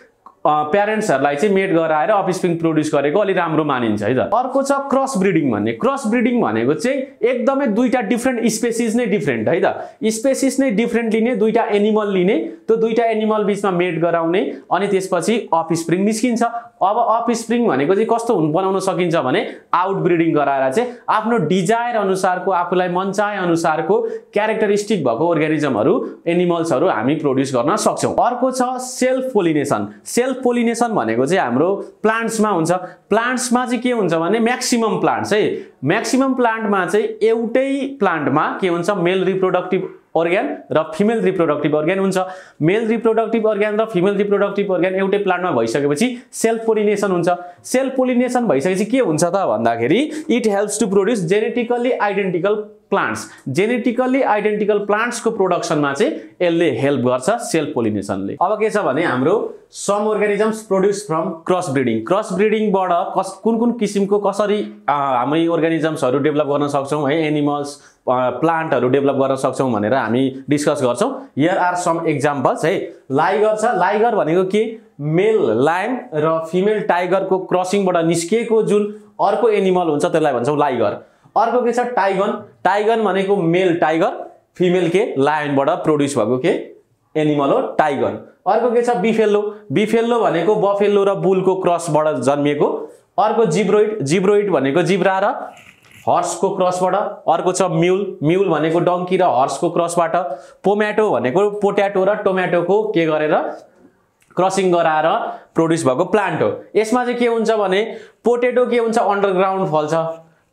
प्यारेन्ट्सहरूलाई चाहिँ मेड गराएर अफस्प्रिङ प्रड्युस गरेको अलिक राम्रो मानिन्छ है त? अर्को छ क्रस ब्रिडिङ भन्ने। क्रस ब्रिडिङ भनेको चाहिँ एकदमै दुईवटा डिफ्रेन्ट स्पेसिस नै डिफ्रेन्ट है त? स्पेसिस नै डिफ्रेन्ट लिने दुईवटा एनिमल लिने त्यो दुईवटा एनिमल बिचमा मेड गराउने अनि त्यसपछि अफ स्प्रिङ निस्किन्छ। अब अफ स्प्रिङ भनेको चाहिँ कस्तो हुनु बनाउन सकिन्छ भने आउट ब्रिडिङ गराएर चाहिँ आफ्नो डिजायर अनुसारको आफूलाई मनचाहे अनुसारको क्यारेक्टरिस्टिक भएको अर्ग्यानिजमहरू एनिमल्सहरू हामी प्रड्युस गर्न सक्छौँ। अर्को छ सेल्फ पोलिनेसन सेल्फ पोलिनेसन भनेको चाहिँ हाम्रो प्लान्ट्समा हुन्छ। प्लान्ट्समा चाहिँ के हुन्छ भने म्याक्सिमम प्लान्ट्स है। म्याक्सिमम प्लान्टमा चाहिँ एउटै प्लान्टमा के हुन्छ? मेल रिप्रोडक्टिभ अर्ग्यान र फिमेल रिप्रोडक्टिभ अर्ग्यान हुन्छ. मेल रिप्रोडक्टिभ अर्ग्यान र फिमेल रिप्रोडक्टिभ अर्ग्यान एउटै प्लान्टमा भइसकेपछि सेल्फ पोलिनेसन हुन्छ. सेल्फ पोलिनेसन भइसकेपछि के हुन्छ त भन्दाखेरि it helps to produce genetically identical plants genetically identical प्लान्ट्सको प्रोडक्सनमा चाहिँ यसले हेल्प गर्छ सेल्फ पोलिनेसनले अब के छ भने हाम्रो some organisms produce from cross breeding cross ब्रिडिङबाट कस कुन कुन किसिमको कसरी हामी अर्ग्यानिजम्सहरू डेभलप गर्न सक्छौँ है एनिमल्स प्लान्टहरू डेभलप गर्न सक्छौँ भनेर हामी डिस्कस गर्छौँ। हियर आर सम इक्जाम्पल्स है। लाइगर छ। लाइगर भनेको के? मेल लायन र फिमेल टाइगरको क्रसिङबाट निस्किएको जुन अर्को एनिमल हुन्छ त्यसलाई भन्छौँ लाइगर अर्को के छ? टाइगन टाइगन भनेको मेल टाइगर फिमेल के? लायनबाट प्रड्युस भएको के? एनिमल हो टाइगन अर्को के छ? बिफेल्लो बिफेल्लो भनेको बफेल्लो र बुलको क्रसबाट जन्मिएको। अर्को जिब्रोइड जिब्रोइड भनेको जिब्रा र हर्सको क्रसबाट अर्को छ म्युल म्युल भनेको डङ्की र हर्सको क्रसबाट पोम्याटो भनेको पोट्याटो र टोम्याटोको के गरेर? क्रसिङ गराएर प्रड्युस भएको प्लान्ट हो। यसमा चाहिँ के हुन्छ भने पोटेटो के हुन्छ? अन्डरग्राउन्ड फल्छ।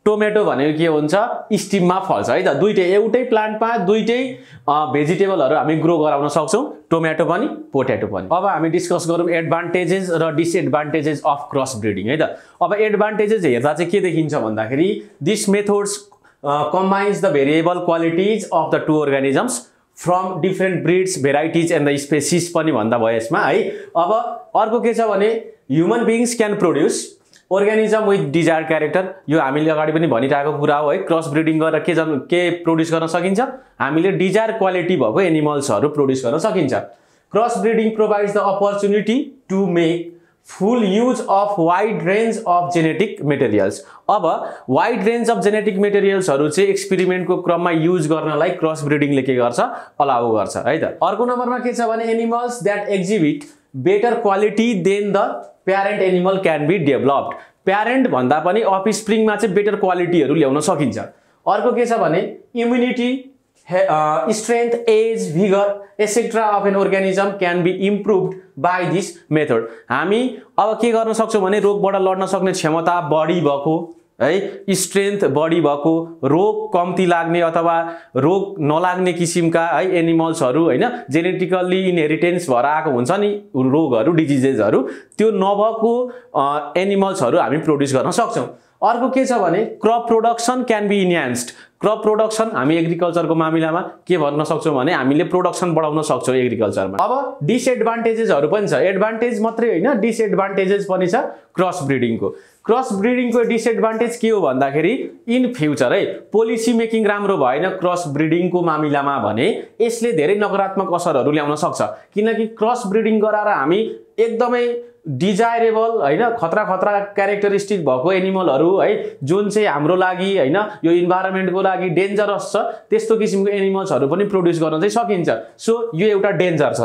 टोमेटो भनेको के हुन्छ? स्टिममा फल्छ है त? दुइटै एउटै प्लान्टमा दुइटै भेजिटेबलहरू हामी ग्रो गराउन सक्छौँ। टोमेटो पनि पोट्याटो पनि। अब हामी डिस्कस गरौँ एडभान्टेजेस र डिसएडभान्टेजेस अफ क्रस ब्रिडिङ है त? अब एडभान्टेजेस हेर्दा चाहिँ के देखिन्छ भन्दाखेरि this methods combines the variable qualities of the two organisms from different breeds varieties and the species पनि भन्दा भयो यसमा है? अब अर्को के छ भने human beings can produce organism with desire character यो हामीले अगाडि पनि भनिरहेको कुरा हो है। क्रस ब्रिडिङ गरेर के जन के प्रड्युस गर्न सकिन्छ? हामीले डिजायर क्वालिटी भएको एनिमल्सहरू प्रड्युस गर्न सकिन्छ। Cross breeding provides the opportunity to make full use of wide range of genetic materials अब वाइड रेन्ज अफ जेनेटिक मेटेरियल्सहरू चाहिँ एक्सपेरिमेन्टको क्रममा युज गर्नलाई क्रस ब्रिडिङले के गर्छ? अलाउ गर्छ है त। अर्को नम्बरमा के छ भने animals that exhibit better quality than the parent animal can be developed parent भन्दा पनि अफ स्प्रिङमा चाहिँ बेटर क्वालिटीहरू ल्याउन सकिन्छ। अर्को के छ भने immunity strength as vigour etcetera of an organism can be improved by this method हामी अब के गर्न सक्छौँ भने रोगबाट लड्न सक्ने क्षमता बढी भएको है? स्ट्रेन्थ बढी भएको रोग कम्ती लाग्ने अथवा रोग नलाग्ने किसिमका है एनिमल्सहरू होइन जेनेटिकल्ली इनहेरिटेन्स भएर आएको हुन्छ नि रोगहरू डिजिजेसहरू त्यो नभएको एनिमल्सहरू हामी प्रड्युस गर्न सक्छौँ। अर्को के छ भने crop production can be enhanced crop production हामी एग्रिकल्चरको मामिलामा के भन्न सक्छौँ भने हामीले प्रोडक्सन बढाउन सक्छौँ एग्रिकल्चरमा अब डिसएडभान्टेजेसहरू पनि छ। एडभान्टेज मात्रै होइन डिसएडभान्टेजेस पनि छ क्रस ब्रिडिङको क्रस ब्रिडिङको डिसएडभान्टेज के हो भन्दाखेरि इन फ्युचर है पोलिसी मेकिङ राम्रो भएन क्रस ब्रिडिङको मामिलामा भने यसले धेरै नकारात्मक असरहरू ल्याउन सक्छ। किनकि क्रस ब्रिडिङ गराएर हामी एकदमै डिजायरेबल होइन खतरा खतरा क्यारेक्टरिस्टिक भएको एनिमलहरू है जुन चाहिँ हाम्रो लागि होइन यो इन्भाइरोमेन्टको लागि डेन्जरस छ त्यस्तो किसिमको एनिमल्सहरू पनि प्रड्युस गर्न चाहिँ सकिन्छ। सो यो एउटा डेन्जर छ।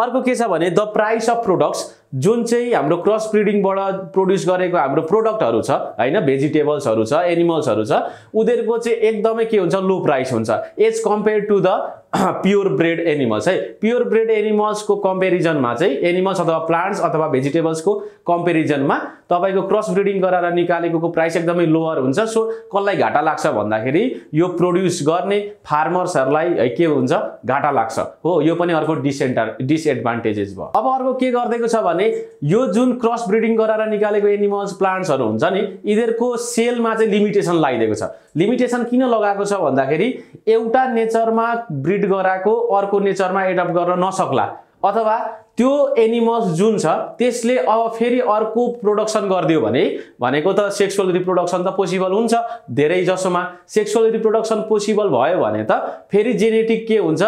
अर्को के छ भने द प्राइस अफ प्रोडक्ट्स जुन चाहिँ हाम्रो क्रस ब्रिडिङबाट प्रड्युस गरेको हाम्रो प्रोडक्टहरू छ होइन भेजिटेबल्सहरू छ एनिमल्सहरू छ उनीहरूको चाहिँ एकदमै के हुन्छ लो प्राइस हुन्छ। As compare to the pure bred animals है? प्योर ब्रेड एनिमल्सको कम्पेरिजनमा चाहिँ एनिमल्स अथवा प्लान्ट्स अथवा भेजिटेबल्सको कम्पेरिजनमा तपाईँको क्रस ब्रिडिङ गराएर निकालेको प्राइस एकदमै लोवर हुन्छ। सो कसलाई घाटा लाग्छ भन्दाखेरि यो प्रड्युस गर्ने फार्मर्सहरूलाई के हुन्छ? घाटा लाग्छ। हो यो पनि अर्को डिसेन्टर डिसएडभान्टेजेस भयो। अब अर्को के गरिदिएको छ भने यो जुन क्रस ब्रिडिङ गराएर निकालेको एनिमल्स प्लान्ट्सहरू हुन्छ नि यिनीहरूको सेलमा चाहिँ लिमिटेसन लगाइदिएको छ। लिमिटेसन किन लगाएको छ भन्दाखेरि एउटा नेचरमा ब्रिड गराएको अर्को नेचरमा एडप्ट गर्न नसक्ला। अथवा त्यो एनिमल्स जुन छ त्यसले अब फेरि अर्को प्रोडक्सन गरिदियो भने भनेको त सेक्सुअल रिप्रोडक्सन त पोसिबल हुन्छ धेरै जसोमा सेक्सुअल रिप्रोडक्सन पोसिबल भयो भने त फेरि जेनेटिक के हुन्छ?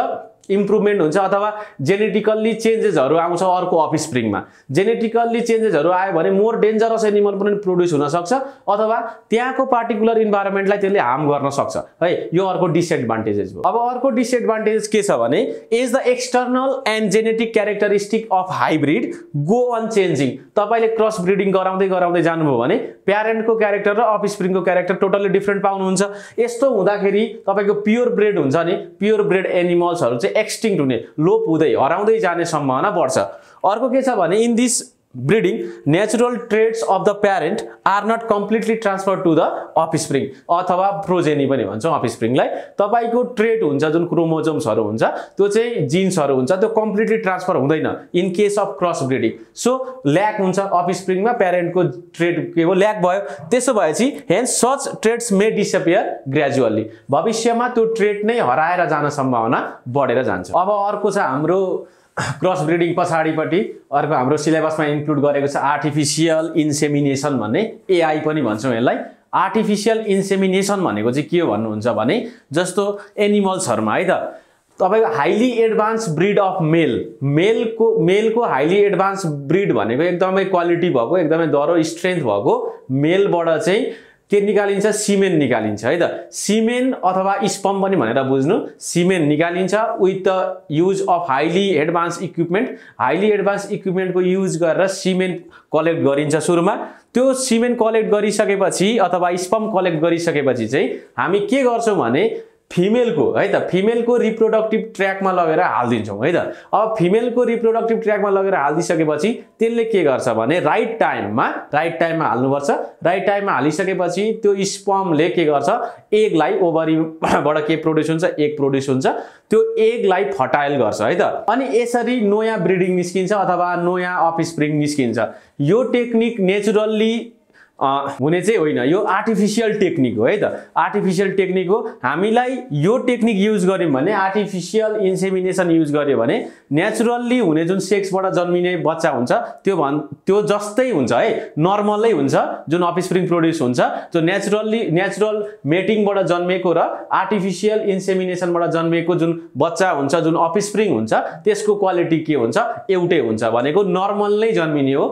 इम्प्रुभमेन्ट हुन्छ अथवा जेनेटिकल्ली चेन्जेसहरू आउँछ अर्को अफ स्प्रिङमा जेनेटिकल्ली चेन्जेसहरू आयो भने मोर डेन्जरस एनिमल पनि प्रड्युस हुनसक्छ अथवा त्यहाँको पार्टिकुलर इन्भाइरोमेन्टलाई त्यसले हार्म गर्न सक्छ। है यो अर्को डिसएडभान्टेजेस हो। अब अर्को डिसएडभान्टेज के छ भने is the external and genetic characteristic of hybrid go on changing तपाईँले क्रस ब्रिडिङ गराउँदै गराउँदै जानुभयो भने प्यारेन्टको क्यारेक्टर र अफ स्प्रिङको क्यारेक्टर टोटल्ली डिफ्रेन्ट पाउनुहुन्छ। यस्तो हुँदाखेरि तपाईँको प्योर ब्रेड हुन्छ नि प्योर ब्रेड एनिमल्सहरू चाहिँ एक्सटिङ्ट हुने लोप हुँदै हराउँदै जाने सम्भावना बढ्छ। अर्को के छ भने in this breeding natural traits of the parent are not completely transfer to the offspring अथवा प्रोजेनी पनि भन्छौँ अफ स्प्रिङलाई तपाईँको ट्रेड हुन्छ जुन क्रोमोजोम्सहरू हुन्छ त्यो चाहिँ जिन्सहरू हुन्छ त्यो कम्प्लिटली ट्रान्सफर हुँदैन in case of cross breeding so lack हुन्छ अफ स्प्रिङमा प्यारेन्टको ट्रेड के हो? ल्याक भयो। त्यसो भएपछि hence such traits may disappear gradually भविष्यमा त्यो ट्रेड नै हराएर जान सम्भावना बढेर जान्छ। अब अर्को छ हाम्रो क्रस ब्रिडिङ पछाडिपट्टि अर्को हाम्रो सिलेबसमा इन्क्लुड गरेको छ आर्टिफिसियल इन्सेमिनेसन भन्ने एआई पनि भन्छौँ यसलाई। आर्टिफिसियल इन्सेमिनेसन भनेको चाहिँ के भन्नुहुन्छ भने जस्तो एनिमल्सहरूमा है त। तपाईँको highly advance breed of male मेलको मेलको हाइली एडभान्स ब्रिड भनेको एकदमै क्वालिटी भएको एकदमै दह्रो स्ट्रेन्थ भएको मेलबाट चाहिँ के निकालिन्छ? सिमेन्ट निकालिन्छ है त? सिमेन्ट अथवा स्पम पनि भनेर बुझ्नु। सिमेन्ट निकालिन्छ with the use of highly advance equipment highly advance इक्विपमेन्टको use गरेर सिमेन्ट कलेक्ट गरिन्छ सुरुमा। त्यो सिमेन्ट कलेक्ट गरिसकेपछि अथवा स्पम कलेक्ट गरिसकेपछि चाहिँ हामी के गर्छौँ भने फिमेलको है त? फिमेलको रिप्रोडक्टिभ ट्र्याकमा लगेर हालिदिन्छौँ है त? अब फिमेलको रिप्रोडक्टिभ ट्र्याकमा लगेर हालिदिइसकेपछि त्यसले के गर्छ भने राइट टाइममा राइट टाइममा हाल्नुपर्छ। राइट टाइममा हालिसकेपछि त्यो स्पमले के गर्छ? एगलाई ओभरीबाट के प्रड्युस हुन्छ? एग प्रड्युस हुन्छ। त्यो एगलाई फर्टाइल गर्छ है त? अनि यसरी नयाँ ब्रिडिङ निस्किन्छ अथवा नयाँ अफ स्प्रिङ निस्किन्छ। यो टेक्निक नेचुरल्ली हुने चाहिँ होइन। यो आर्टिफिसियल टेक्निक हो है त? आर्टिफिसियल टेक्निक हो। हामीलाई यो टेक्निक युज गऱ्यौँ भने आर्टिफिसियल इन्सेमिनेसन युज गऱ्यो भने नेचुरल्ली हुने जुन सेक्सबाट जन्मिने बच्चा हुन्छ त्यो भन् त्यो जस्तै हुन्छ है? नर्मलै हुन्छ जुन अफस्प्रिङ प्रोड्युस हुन्छ। त्यो नेचुरल्ली नेचुरल मेटिङबाट जन्मेको र आर्टिफिसियल इन्सेमिनेसनबाट जन्मेको जुन बच्चा हुन्छ जुन अफस्प्रिङ हुन्छ त्यसको क्वालिटी के हुन्छ? एउटै हुन्छ भनेको नर्मल नै जन्मिने हो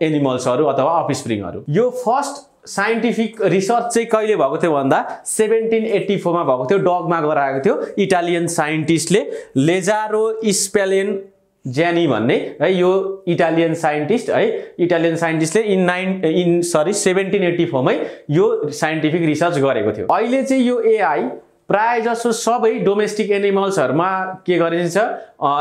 एनिमल्सहरू अथवा अफस्प्रिङहरू यो फर्स्ट साइन्टिफिक रिसर्च चाहिँ कहिले भएको थियो भन्दा सेभेन्टिन एट्टी फोरमा भएको थियो डगमा गराएको थियो। इटालियन साइन्टिस्टले लेजारो स्पेलेन ज्यानी भन्ने है यो इटालियन साइन्टिस्ट है Italian साइन्टिस्टले in nine in sorry seventeen eighty फोरमै यो साइन्टिफिक रिसर्च गरेको थियो। अहिले चाहिँ यो एआई प्राय जसो सबै डोमेस्टिक एनिमल्सहरूमा के गरिन्छ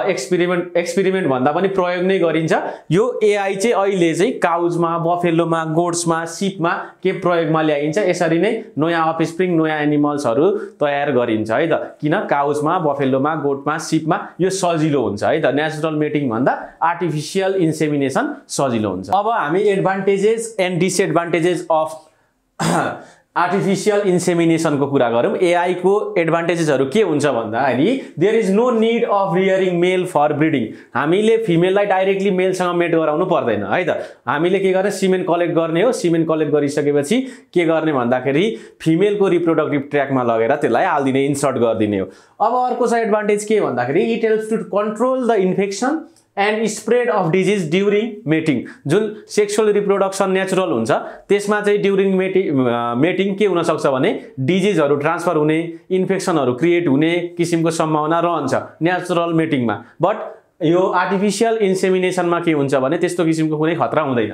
एक्सपेरिमेन्ट एक्सपेरिमेन्ट भन्दा पनि प्रयोग नै गरिन्छ। यो एआई चाहिँ अहिले चाहिँ काउजमा बफेलोमा गोड्समा सिपमा के प्रयोगमा ल्याइन्छ यसरी नै नयाँ अफस्प्रिङ नयाँ एनिमल्सहरू तयार गरिन्छ है त। किन? काउजमा बफेलोमा गोटमा सिपमा यो सजिलो हुन्छ है त। नेचुरल मेटिङ भन्दा आर्टिफिसियल इन्सेमिनेसन सजिलो हुन्छ। अब हामी advantages and disadvantages of artificial इन्सेमिनेसनको कुरा गरौँ। एआईको एडभान्टेजेसहरू के हुन्छ भन्दाखेरि there is no need of rearing male for breeding हामीले फिमेललाई डाइरेक्टली मेलसँग मेट गराउनु पर्दैन है त? हामीले के गर्ने सिमेन्ट कलेक्ट गर्ने हो। सिमेन्ट कलेक्ट गरिसकेपछि के गर्ने भन्दाखेरि फिमेलको रिप्रोडक्टिभ ट्र्याकमा लगेर त्यसलाई हालिदिने इन्सर्ट गरिदिने हो। अब अर्को छ एडभान्टेज के भन्दाखेरि it helps to control the infection and spread of disease during mating जुन सेक्सुअल रिप्रोडक्सन नेचुरल हुन्छ त्यसमा चाहिँ ड्युरिङ मेटिङ मेटिङ के हुनसक्छ भने डिजिजहरू ट्रान्सफर हुने इन्फेक्सनहरू क्रिएट हुने किसिमको सम्भावना रहन्छ नेचुरल मेटिङमा बट यो आर्टिफिसियल इन्सेमिनेसनमा के हुन्छ भने त्यस्तो किसिमको कुनै खतरा हुँदैन.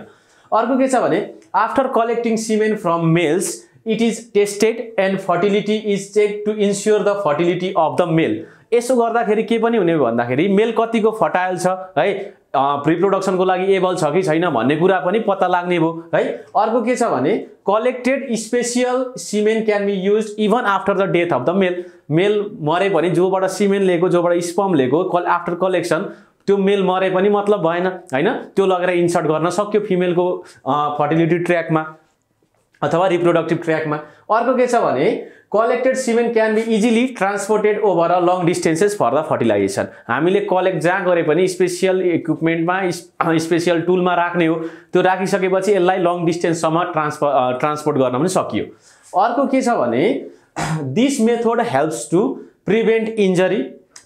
अर्को के छ भने after collecting semen from males it is tested and fertility is check to ensure the fertility of the male यसो गर्दाखेरि के पनि हुने भन्दाखेरि मेल कतिको फर्टाइल छ है प्रिप्रोडक्सनको लागि एबल छ कि छैन भन्ने कुरा पनि पत्ता लाग्ने भयो है। अर्को के छ भने collected special semen can be use even after the death of the male male मरे पनि जोबाट सिमेन लिएको जोबाट स्पम लिएको कल आफ्टर कलेक्सन त्यो मेल मरे पनि मतलब भएन होइन। त्यो लगेर इन्सर्ट गर्न सक्यो फिमेलको फर्टिलिटी ट्र्याकमा अथवा रिप्रोडक्टिभ ट्र्याकमा अर्को के छ भने collected semen can be easily transported over a long distances for the fertilization हामीले कलेक्ट जहाँ गरे पनि स्पेसियल इक्विपमेन्टमा स्पेसियल टुलमा राख्ने हो त्यो राखिसकेपछि यसलाई लङ डिस्टेन्ससम्म ट्रान्सफर ट्रान्सपोर्ट गर्न पनि सकियो। अर्को के छ भने this method helps to prevent injury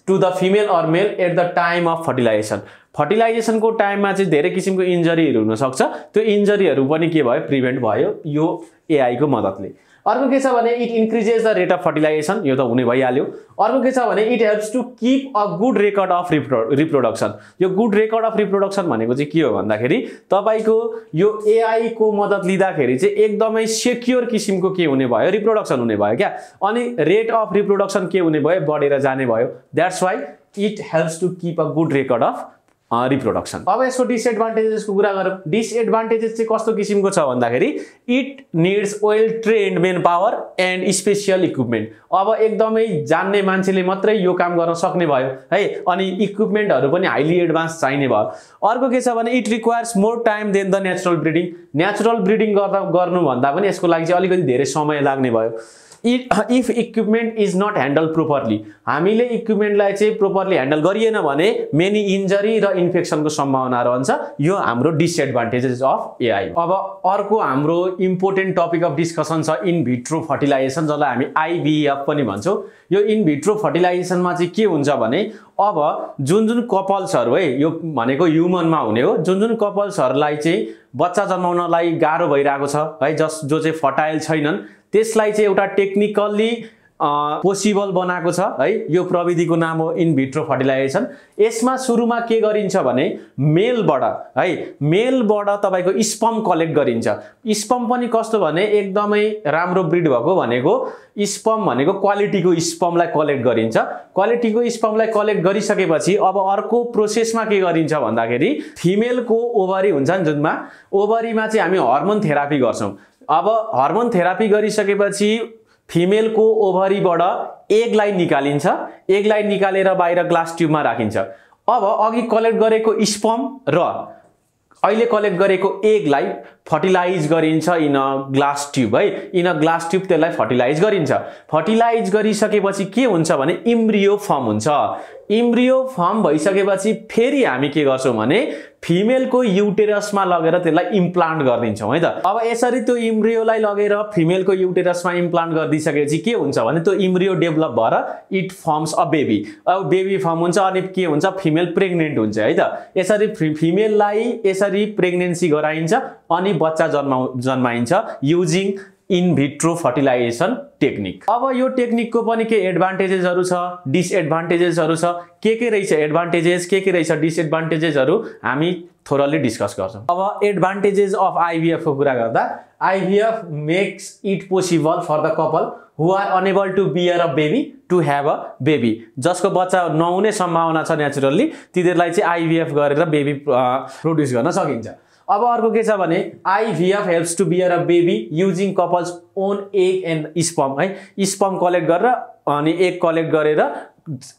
to the female or male at the time of fertilization फर्टिलाइजेसनको टाइममा चाहिँ धेरै किसिमको इन्जरीहरू हुनसक्छ त्यो इन्जरीहरू पनि के भयो? प्रिभेन्ट भयो। यो एआईको मद्दतले। अर्को के छ भने it increases the rate of fertilization यो त हुने भइहाल्यो। अर्को के छ भने it helps to keep a good record of repro reproduction यो गुड रेकर्ड अफ रिप्रोडक्सन भनेको चाहिँ के हो भन्दाखेरि तपाईँको यो एआईको मद्दत लिँदाखेरि चाहिँ एकदमै सेक्योर किसिमको के हुने भयो? रिप्रोडक्सन हुने भयो क्या? अनि रेट अफ रिप्रोडक्सन के हुने भयो? बढेर जाने भयो। That's why it helps to keep a good record of reproduction अब यसको डिसएडभान्टेजेसको कुरा गरौँ। डिसएडभान्टेजेस चाहिँ कस्तो किसिमको छ भन्दाखेरि it needs well trained manpower and special equipment अब एकदमै जान्ने मान्छेले मात्रै यो काम गर्न सक्ने भयो है? अनि इक्विपमेन्टहरू पनि हाइली एडभान्स चाहिने भयो। अर्को के छ भने it requires more time than the natural breeding natural breeding गर्दा गर्नुभन्दा पनि यसको लागि चाहिँ अलिकति धेरै समय लाग्ने भयो। If equipment is not handle properly हामीले इक्विपमेन्टलाई चाहिँ प्रोपरली ह्यान्डल गरिएन भने मेनी इन्जरी र इन्फेक्सनको सम्भावना रहन्छ। यो हाम्रो डिसएडभान्टेजेस अफ एआई अब अर्को हाम्रो इम्पोर्टेन्ट टपिक अफ डिस्कसन छ इन भिट्रो फर्टिलाइजेसन जसलाई हामी आइबिएफ पनि भन्छौँ। यो इन भिट्रो फर्टिलाइजेसनमा चाहिँ के हुन्छ भने अब जुन जुन कपल्सहरू है यो भनेको ह्युमनमा हुने हो जुन जुन कपल्सहरूलाई चाहिँ बच्चा जन्माउनलाई गाह्रो भइरहेको छ है जस जो चाहिँ फर्टाइल छैनन् त्यसलाई चाहिँ एउटा टेक्निकल्ली पोसिबल बनाएको छ है। यो प्रविधिको नाम हो इन भिट्रो फर्टिलाइजेसन यसमा सुरुमा के गरिन्छ भने मेलबाट है मेलबाट तपाईँको स्पम कलेक्ट गरिन्छ। स्पम पनि कस्तो भने एकदमै राम्रो ब्रिड भएको भनेको स्पम भनेको क्वालिटीको स्पमलाई कलेक्ट गरिन्छ। क्वालिटीको स्पमलाई कलेक्ट गरिसकेपछि अब अर्को प्रोसेसमा के गरिन्छ भन्दाखेरि फिमेलको ओभरी हुन्छ नि जुनमा। ओभरीमा चाहिँ हामी हर्मोन थेरापी गर्छौँ। अब हर्मोन थेरापी गरिसकेपछि फिमेलको ओभरीबाट एगलाई निकालिन्छ। एगलाई निकालेर बाहिर ग्लास ट्युबमा राखिन्छ। अब अघि कलेक्ट गरेको स्पम र अहिले कलेक्ट गरेको एगलाई फर्टिलाइज गरिन्छ इन अ ग्लास ट्युब है? इन अ ग्लास ट्युब त्यसलाई फर्टिलाइज गरिन्छ। फर्टिलाइज गरिसकेपछि के हुन्छ भने इम्ब्रियो फर्म हुन्छ। इम्ब्रियो फर्म भइसकेपछि फेरि हामी के गर्छौँ भने फिमेलको युटेरसमा लगेर त्यसलाई इम्प्लान्ट गरिदिन्छौँ है त? अब यसरी त्यो इम्ब्रियोलाई लगेर फिमेलको युटेरसमा इम्प्लान्ट गरिदिइसकेपछि के हुन्छ भने त्यो इम्ब्रियो डेभलप भएर इट फर्म्स अ बेबी। अब बेबी फर्म हुन्छ अनि के हुन्छ? फिमेल प्रेग्नेन्ट हुन्छ है त? यसरी फिमेललाई यसरी प्रेग्नेन्सी गराइन्छ अनि बच्चा जन्मा जन्माइन्छ using in vitro fertilization technique अब यो टेक्निकको पनि के एडभान्टेजेसहरू छ डिसएडभान्टेजेसहरू छ? के के रहेछ एडभान्टेजेस के के रहेछ डिसएडभान्टेजेसहरू हामी थोरली डिस्कस गर्छौँ। अब एडभान्टेजेस अफ आइभिएफको कुरा गर्दा IVF makes it possible for the couple who are unable to bear a baby to have a baby जसको बच्चा नहुने सम्भावना छ नेचुरल्ली तिनीहरूलाई चाहिँ आइभिएफ गरेर बेबी प्रड्युस गर्न सकिन्छ। अब अर्को के छ भने IVF helps to bear a baby using couples own egg and sperm है? स्पम कलेक्ट गरेर अनि एग कलेक्ट गरेर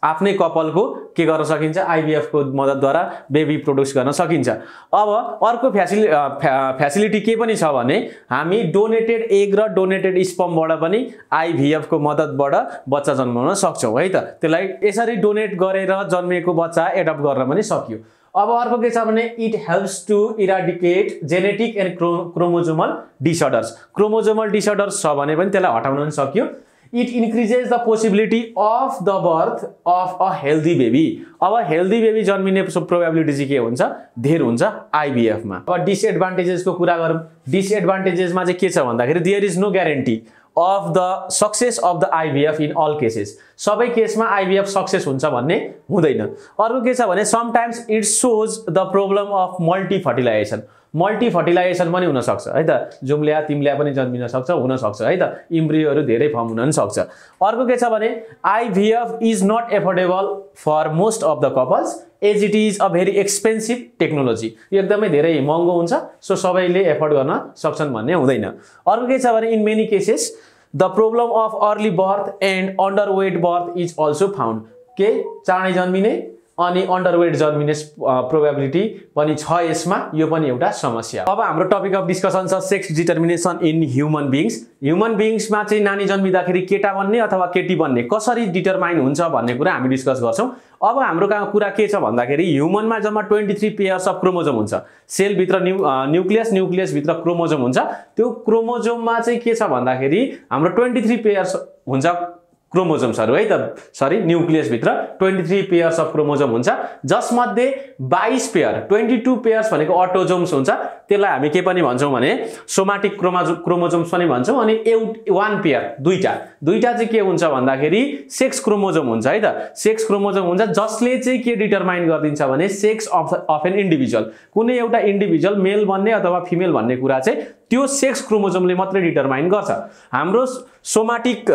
आफ्नै कपालको के गर्न सकिन्छ? आइबिएफको मद्दतद्वारा बेबी प्रड्युस गर्न सकिन्छ। अब अर्को फ्यासिलि फ्यासिलिटी के पनि छ भने हामी डोनेटेड एग र डोनेटेड स्पमबाट पनि आइभिएफको मद्दतबाट बच्चा जन्माउन सक्छौँ है त? त्यसलाई यसरी डोनेट गरेर जन्मिएको बच्चा एडप्ट गर्न पनि सकियो। अब अर्को के छ भने it helps to eradicate genetic and chro chromosomal disorders chromosomal disorders छ भने पनि त्यसलाई हटाउन पनि सक्यो। It increases the possibility of the birth of a healthy baby अब हेल्दी बेबी जन्मिने प्रोबेबिलिटी चाहिँ के हुन्छ? धेर हुन्छ आइबिएफमा अब डिसएडभान्टेजेसको कुरा गरौँ। डिसएडभान्टेजेसमा चाहिँ के छ भन्दाखेरि there is no guarantee of the success of the IVF in all cases सबै केसमा आइबिएफ सक्सेस हुन्छ भन्ने हुँदैन। अर्को के छ भने sometimes it shows the problem of multi fertilisation multi fertilisation पनि हुनसक्छ है त? जुम्ल्या तिम्ल्या पनि जन्मिन सक्छ हुनसक्छ है त? इम्ब्रियोहरू धेरै फर्म हुन पनि सक्छ। अर्को के छ भने IVF is not affordable for most of the couples as it is a very expensive technology यो एकदमै धेरै महँगो हुन्छ सो सबैले एफोर्ड गर्न सक्छन् भन्ने हुँदैन। अर्को के छ भने in many cases the problem of early birth and under weight birth is also found के चाँडै जन्मिने अनि अन्डरवेट जर्मिनेस प्रोबेबिलिटी पनि छ यसमा। यो पनि एउटा समस्या। अब हाम्रो टपिक अफ डिस्कसन छ sex determination in human beings human बिङ्समा चाहिँ नानी जन्मिँदाखेरि केटा बन्ने अथवा केटी बन्ने कसरी डिटरमाइन हुन्छ भन्ने कुरा हामी डिस्कस गर्छौँ। अब हाम्रो कहाँ कुरा के छ भन्दाखेरि ह्युमनमा जम्मा twenty three pairs of chromosome हुन्छ सेलभित्र न्यु न्युक्लियस न्युक्लियसभित्र क्रोमोजोम हुन्छ। त्यो क्रोमोजोममा चाहिँ के छ भन्दाखेरि हाम्रो ट्वेन्टी थ्री पेयर्स हुन्छ। क्रोमोजोम्सहरू है त? Sorry न्युक्लियसभित्र twenty three pairs of chromosome हुन्छ जसमध्ये बाइस पेयर ट्वेन्टी टू पेयर्स भनेको अटोजोम्स हुन्छ। त्यसलाई हामी के पनि भन्छौँ भने सोमाटिक क्रोमाजो क्रोमोजोम्स पनि भन्छौँ अनि एउट वान पेयर दुईवटा दुईवटा चाहिँ के हुन्छ भन्दाखेरि सेक्स क्रोमोजोम हुन्छ है त? सेक्स क्रोमोजोम हुन्छ जसले चाहिँ के डिटरमाइन गरिदिन्छ भने sex of of an individual कुनै एउटा इन्डिभिजुअल मेल भन्ने अथवा फिमेल भन्ने कुरा चाहिँ त्यो सेक्स क्रोमोजोमले मात्रै डिटरमाइन गर्छ। हाम्रो सोमाटिक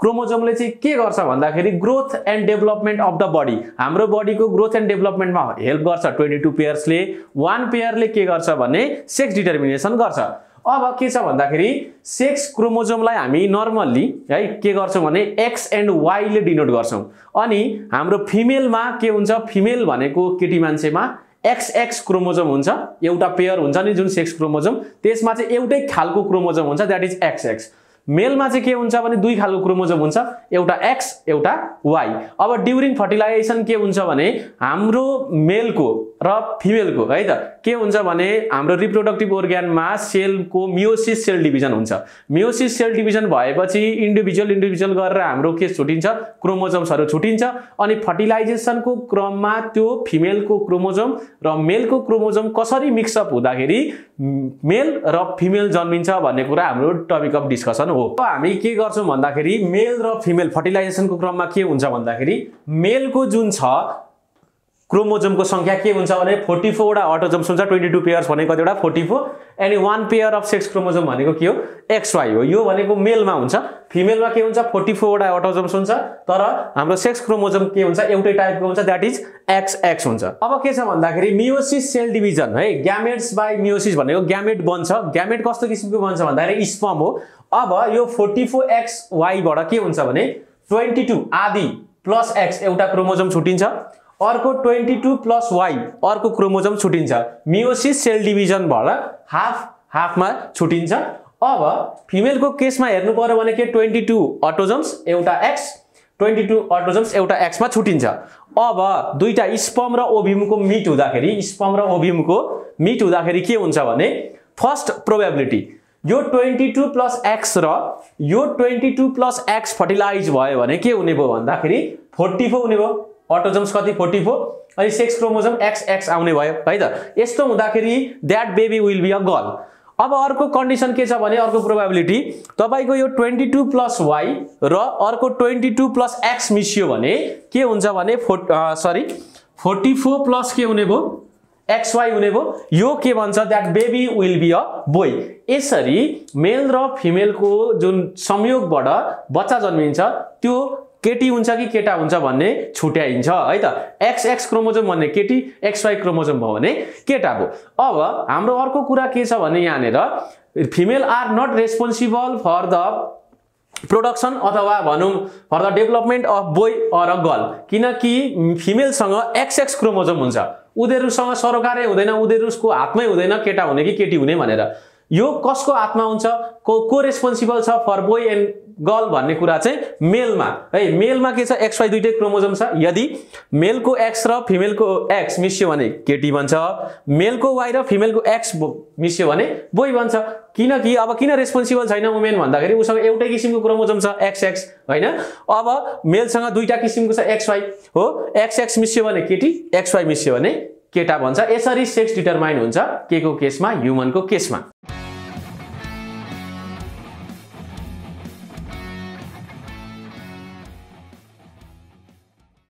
क्रोमोजोमले चाहिँ के गर्छ भन्दाखेरि growth and development of the body. हाम्रो बडीको ग्रोथ एन्ड डेभलपमेन्टमा हेल्प गर्छ। ट्वेन्टी टू पेयर्सले वान पेयरले के गर्छ भने सेक्स डिटर्मिनेसन गर्छ। अब के छ भन्दाखेरि सेक्स क्रोमोजोमलाई हामी नर्मल्ली है के गर्छौँ भने एक्स एन्ड वाइले डिनोट गर्छौँ। अनि हाम्रो फिमेलमा के हुन्छ? फिमेल भनेको केटी मान्छेमा एक्स एक्स क्रोमोजोम हुन्छ एउटा पेयर हुन्छ नि जुन सेक्स क्रोमोजोम त्यसमा चाहिँ एउटै खालको क्रोमोजोम हुन्छ द्याट इज एक्स एक्स मेलमा चाहिँ के हुन्छ भने दुई खालको क्रोमोजोम हुन्छ एउटा एक्स एउटा वाइ अब ड्युरिङ फर्टिलाइजेसन के हुन्छ भने हाम्रो मेलको र फिमेलको है त? के हुन्छ भने हाम्रो रिप्रोडक्टिभ ओर्ग्यानमा सेलको मियोसिस सेल डिभिजन हुन्छ। मियोसिस सेल डिभिजन भएपछि इन्डिभिजुअल इन्डिभिजुअल गरेर हाम्रो के छुटिन्छ? क्रोमोजोम्सहरू छुटिन्छ अनि फर्टिलाइजेसनको क्रममा त्यो फिमेलको क्रोमोजोम र मेलको क्रोमोजोम कसरी मिक्सअप हुँदाखेरि मेल र फिमेल जन्मिन्छ भन्ने कुरा हाम्रो टपिक अफ डिस्कसन हो। हामी के गर्छौँ भन्दाखेरि मेल र फिमेल फर्टिलाइजेसनको क्रममा के हुन्छ भन्दाखेरि मेलको जुन छ क्रोमोजोमको सङ्ख्या के हुन्छ भने फोर्टी फोरवटा अटोजोम्स हुन्छ ट्वेन्टी टू पेयर्स भनेको कतिवटा? Forty four. And one pair of sex chromosome भनेको के हो? एक्सवाई हो। यो भनेको मेलमा हुन्छ। फिमेलमा के हुन्छ? फोर्टी फोरवटा अटोजोम्स हुन्छ। तर हाम्रो सेक्स क्रोमोजोम के हुन्छ? एउटै टाइपको हुन्छ द्याट इज एक्स एक्स हुन्छ। अब के छ भन्दाखेरि मियोसिस सेल डिभिजन है? ग्यामेट्स बाई मियोसिस भनेको ग्यामेट बन्छ। ग्यामेट कस्तो किसिमको बन्छ भन्दाखेरि स्पम हो। अब यो फोर्टी फोर एक्स वाईबाट के हुन्छ भने ट्वेन्टी टू आदि प्लस एक्स एउटा क्रोमोजोम छुटिन्छ अर्को ट्वेन्टी टू प्लस वाई अर्को क्रोमोजोम छुटिन्छ। मियोसिस सेल डिभिजनबाट हाफ हाफमा छुटिन्छ। अब फिमेलको केसमा हेर्नु पर्यो भने के ट्वेन्टी टू अटोजम्स एउटा एक्स ट्वेन्टी टू अटोजम्स एउटा एक्समा छुटिन्छ। अब दुईवटा स्पम र ओभ्युमको मिट हुँदाखेरि स्पम र ओभ्युमको मिट हुँदाखेरि के हुन्छ भने फर्स्ट प्रोबेबिलिटी यो ट्वेन्टी टू प्लस एक्स र यो twenty two plus X fertilise भयो भने के हुने भयो भन्दाखेरि फोर्टी फोर हुने भयो। अटोजम्स कति? Forty four. अनि सेक्स क्रोमोजम एक्स एक्स आउने भयो है त? यस्तो हुँदाखेरि that baby will be a girl अब अर्को कन्डिसन के छ भने अर्को प्रोभाबिलिटी तपाईँको यो ट्वेन्टी टू प्लस वाइ र अर्को ट्वेन्टी टू प्लस एक्स मिसियो भने के हुन्छ भने fort sorry forty four plus के हुने भयो? एक्सवाई हुने भयो। यो के भन्छ? That baby will be a boy यसरी मेल र फिमेलको जुन संयोगबाट बच्चा जन्मिन्छ त्यो केटी हुन्छ कि केटा हुन्छ भन्ने छुट्याइन्छ है त? एक्स एक्स क्रोमोजोम भन्ने केटी एक्स वाई क्रोमोजोम भयो भने केटा भयो। अब हाम्रो अर्को कुरा के छ भने यहाँनिर female are not responsible for the production अथवा भनौँ for the development of boy or a girl किनकि फिमेलसँग एक्स एक्स क्रोमोजोम हुन्छ। उनीहरूसँग सरोकारै हुँदैन उनीहरूको हातमै हुँदैन केटा हुने कि केटी हुने भनेर। यो कसको हातमा हुन्छ? को को रेस्पोन्सिबल छ फर बोय एन्ड गर्ल भन्ने कुरा चाहिँ मेलमा। है मेलमा के छ? एक्स वाई दुइटै क्रोमोजोम छ। यदि मेलको एक्स र फिमेलको एक्स मिसियो भने केटी भन्छ मेलको वाइ र फिमेलको एक्स मिसियो भने बोय भन्छ किनकि अब किन रेस्पोन्सिबल छैन वुमेन भन्दाखेरि उसँग एउटै किसिमको क्रोमोजोम छ एक्स एक्स होइन? अब मेलसँग दुईवटा किसिमको छ एक्स वाई हो एक्स एक्स मिसियो भने केटी एक्स वाई मिसियो भने केटा भन्छ यसरी सेक्स डिटरमाइन हुन्छ के को केसमा ह्युमनको केसमा।